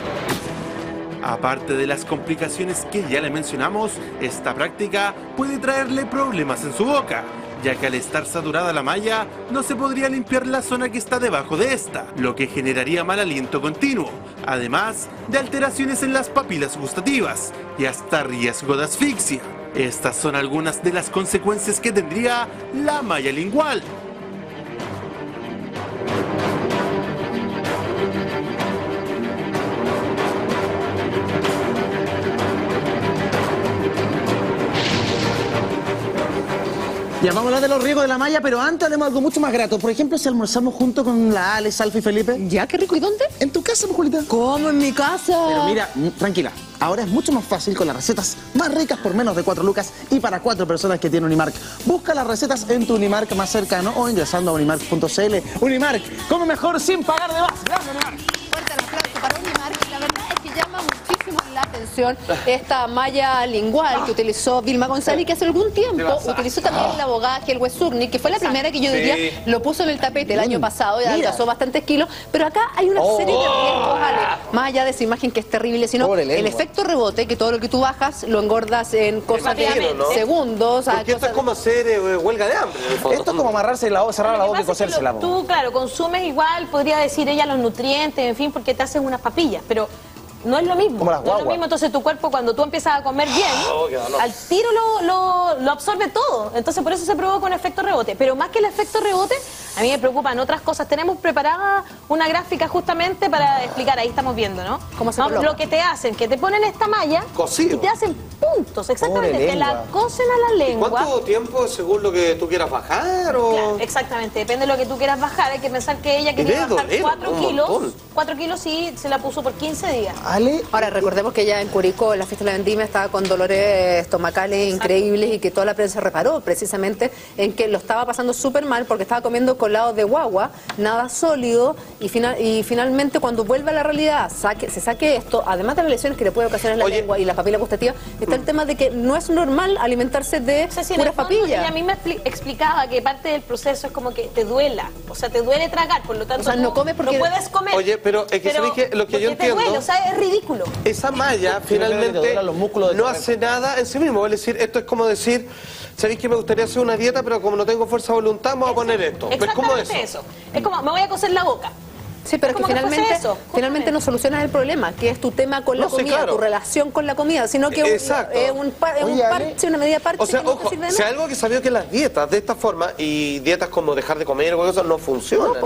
Aparte de las complicaciones que ya le mencionamos, esta práctica puede traerle problemas en su boca, ya que al estar saturada la malla no se podría limpiar la zona que está debajo de esta, lo que generaría mal aliento continuo, además de alteraciones en las papilas gustativas y hasta riesgo de asfixia. Estas son algunas de las consecuencias que tendría la malla lingual. Ya vamos a hablar de los riesgos de la malla, pero antes hablemos de algo mucho más grato. Por ejemplo, si almorzamos junto con la Ale, Salfa y Felipe. Ya, qué rico. ¿Y dónde? En tu casa, Julita. ¿Cómo en mi casa? Pero mira, mm, tranquila. Ahora es mucho más fácil con las recetas más ricas por menos de 4 lucas y para 4 personas que tiene Unimark. Busca las recetas en tu Unimark más cercano o ingresando a unimark.cl. Unimark, come mejor sin pagar de más. Gracias, Unimark. Fuerte el aplauso para Unimark. La verdad es que llama muchísimo la atención esta malla lingual que utilizó Vilma González y que hace algún tiempo utilizó también el abogado Helwe Surni, que fue la primera que yo Sí. diría lo puso en el tapete el año Mm, pasado y mira. adelgazó bastantes kilos. Pero acá hay una Oh. serie de riesgos, Ale, más allá de esa imagen que es terrible, sino Pobre el lengua. efecto rebote, que todo lo que tú bajas lo engordas en cosas de ¿no? segundos. Porque esto es como hacer eh, huelga de hambre. en. Esto es como amarrarse la, cerrar la boca y cosérsela. lo- po. Tú, claro, consumes igual, podría decir ella los nutrientes, en fin, porque te hacen unas papillas, pero no es lo mismo. Como las no es lo mismo, entonces tu cuerpo cuando tú empiezas a comer bien, Oh, qué dolor. al tiro lo, lo- lo absorbe todo. Entonces por eso se provoca un efecto rebote. Pero más que el efecto rebote, a mí me preocupan otras cosas. Tenemos preparada una gráfica justamente para explicar, ahí estamos viendo, ¿no? ¿Cómo se No? Lo que te hacen, que te ponen esta malla Cosido. y te hacen ¡pum! puntos, exactamente. Te la cosen a la ¿Y lengua. ¿Cuánto tiempo según lo que tú quieras bajar? O... Claro, exactamente, depende de lo que tú quieras bajar. Hay que pensar que ella quería bajar doler 4 un kilos. montón. 4 kilos y se la puso por 15 días. Ahora, recordemos que ya en Curicó, en la fiesta de la vendimia, estaba con dolores estomacales increíbles y que toda la prensa reparó precisamente en que lo estaba pasando súper mal porque estaba comiendo colado de guagua, nada sólido, y, final, y finalmente cuando vuelve a la realidad, saque, se saque esto, además de las lesiones que le puede ocasionar la lengua y la papila gustativa, está el tema de que no es normal alimentarse de O sea, si el puras fondo papillas. Ella a mí me expli- explicaba que parte del proceso es como que te duela, o sea, te duele tragar, por lo tanto O sea, no comes porque- no puedes comer. Oye, pero es que sabéis que lo que yo porque te duele, entiendo- o sea, es ridículo. Esa malla finalmente los músculos no hace nada en sí mismo. Es decir, esto es como decir, sabéis que me gustaría hacer una dieta, pero como no tengo fuerza de voluntad, me voy a poner esto. ¿Ves cómo es Exactamente eso? eso. Es como, me voy a coser la boca. Sí, pero es que finalmente, eso, finalmente no solucionas el problema, que es tu tema con la No, sí, comida, claro. tu relación con la comida, sino que es un, par- es un parche, una medida parche O sea, que no te ojo, sirve de si nada. algo que sabía que las dietas de esta forma y dietas como dejar de comer o cosas no funcionan.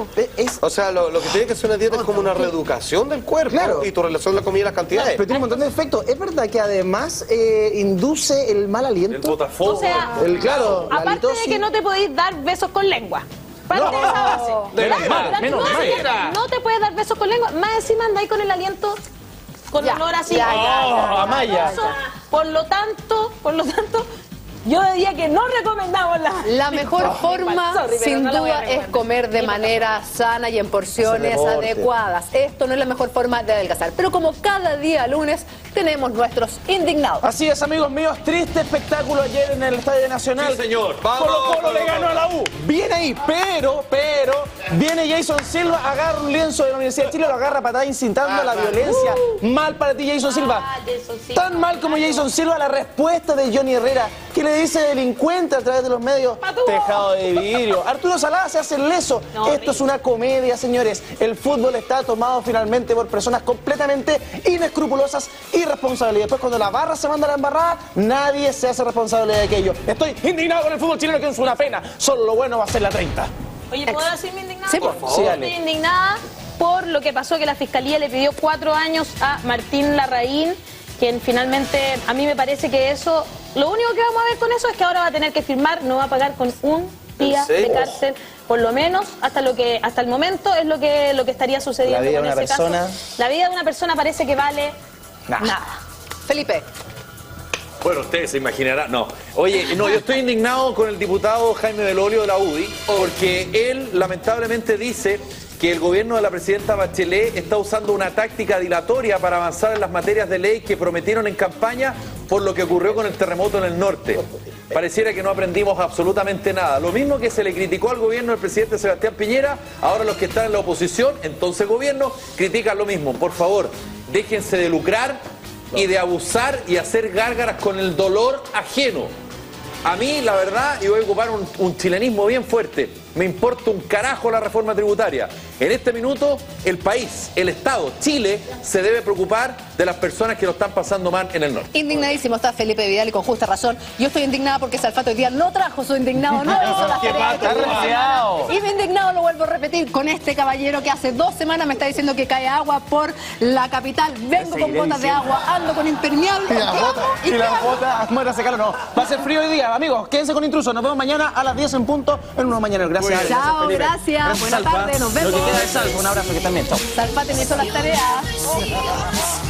O sea, lo, lo que tiene que ser una dieta es como una reeducación del cuerpo Claro. y tu relación con la comida y las cantidades. Pero tiene un montón de efectos. Es verdad que además eh, induce el mal aliento. O sea, el, claro, la aparte de que no te podéis dar besos con lengua. Parte de esa base. De Claro, menos mal. No te puedes dar besos con lengua. Más encima andáis con el aliento con Ya, olor así. ya, ya, ya. Oh, Amaya. Por lo tanto, por lo tanto, yo diría que no recomendamos la. La mejor No, forma, sorry, sin no duda, es comer de manera sana y en porciones adecuadas. Esto no es la mejor forma de adelgazar. Pero como cada día lunes tenemos nuestros indignados. Así es, amigos míos, triste espectáculo ayer en el Estadio Nacional. Sí, señor. Colo Colo Vamos, le Colo ganó a la U. Viene ahí, pero, pero, viene Jason Silva, agarra un lienzo de la Universidad de Chile, lo agarra patada incitando a la violencia. Mal para ti, Jason Silva. Ah, Jason Silva. Tan mal como Jason Silva la respuesta de Johnny Herrera, que le dice delincuente a través de los medios. Tejado de vidrio. Arturo Salada se hace el leso. Esto es una comedia, señores. El fútbol está tomado finalmente por personas completamente inescrupulosas y responsables. Y después cuando la barra se manda a la embarrada, nadie se hace responsable de aquello. Estoy indignado con el fútbol chileno, que es una pena. Solo lo bueno va a ser la 30. Oye, ¿puedo decir mi indignada? Sí, por favor. Sí, dale. Estoy indignada por lo que pasó que la Fiscalía le pidió cuatro años a Martín Larraín, quien finalmente, a mí me parece que eso, lo único que vamos a ver con eso es que ahora va a tener que firmar, no va a pagar con un día de cárcel, por lo menos hasta lo que hasta el momento es lo que lo que estaría sucediendo La vida con de una ese caso. persona. La vida de una persona parece que vale nada. Felipe. Bueno, ustedes se imaginarán. No. Oye, no, yo estoy indignado con el diputado Jaime Belolio de la UDI, porque él lamentablemente dice que el gobierno de la presidenta Bachelet está usando una táctica dilatoria para avanzar en las materias de ley que prometieron en campaña por lo que ocurrió con el terremoto en el norte. Pareciera que no aprendimos absolutamente nada. Lo mismo que se le criticó al gobierno del presidente Sebastián Piñera, ahora los que están en la oposición, entonces gobierno, critican lo mismo. Por favor, déjense de lucrar y de abusar y hacer gárgaras con el dolor ajeno. A mí, la verdad, y voy a ocupar un, un chilenismo bien fuerte, me importa un carajo la reforma tributaria. En este minuto, el país, el Estado, Chile, se debe preocupar de las personas que lo están pasando mal en el norte. Indignadísimo está Felipe Vidal y con justa razón. Yo estoy indignada porque Salfato hoy día no trajo su indignado, no hizo las ¿Qué tareas pasa? que. Y mi indignado lo vuelvo a repetir con este caballero que hace dos semanas me está diciendo que cae agua por la capital. Vengo con botas de agua, ando con impermeable. Y las ¿qué botas, y las botas, no. Va a ser frío hoy día, amigos. Quédense con Intruso. Nos vemos mañana a las 10 en punto en uno mañana. Gracias. Chao, gracias. Buena Salva. tarde, nos Lo que vemos. queda es salvo. Un abrazo que también. Chao. Hizo las tareas.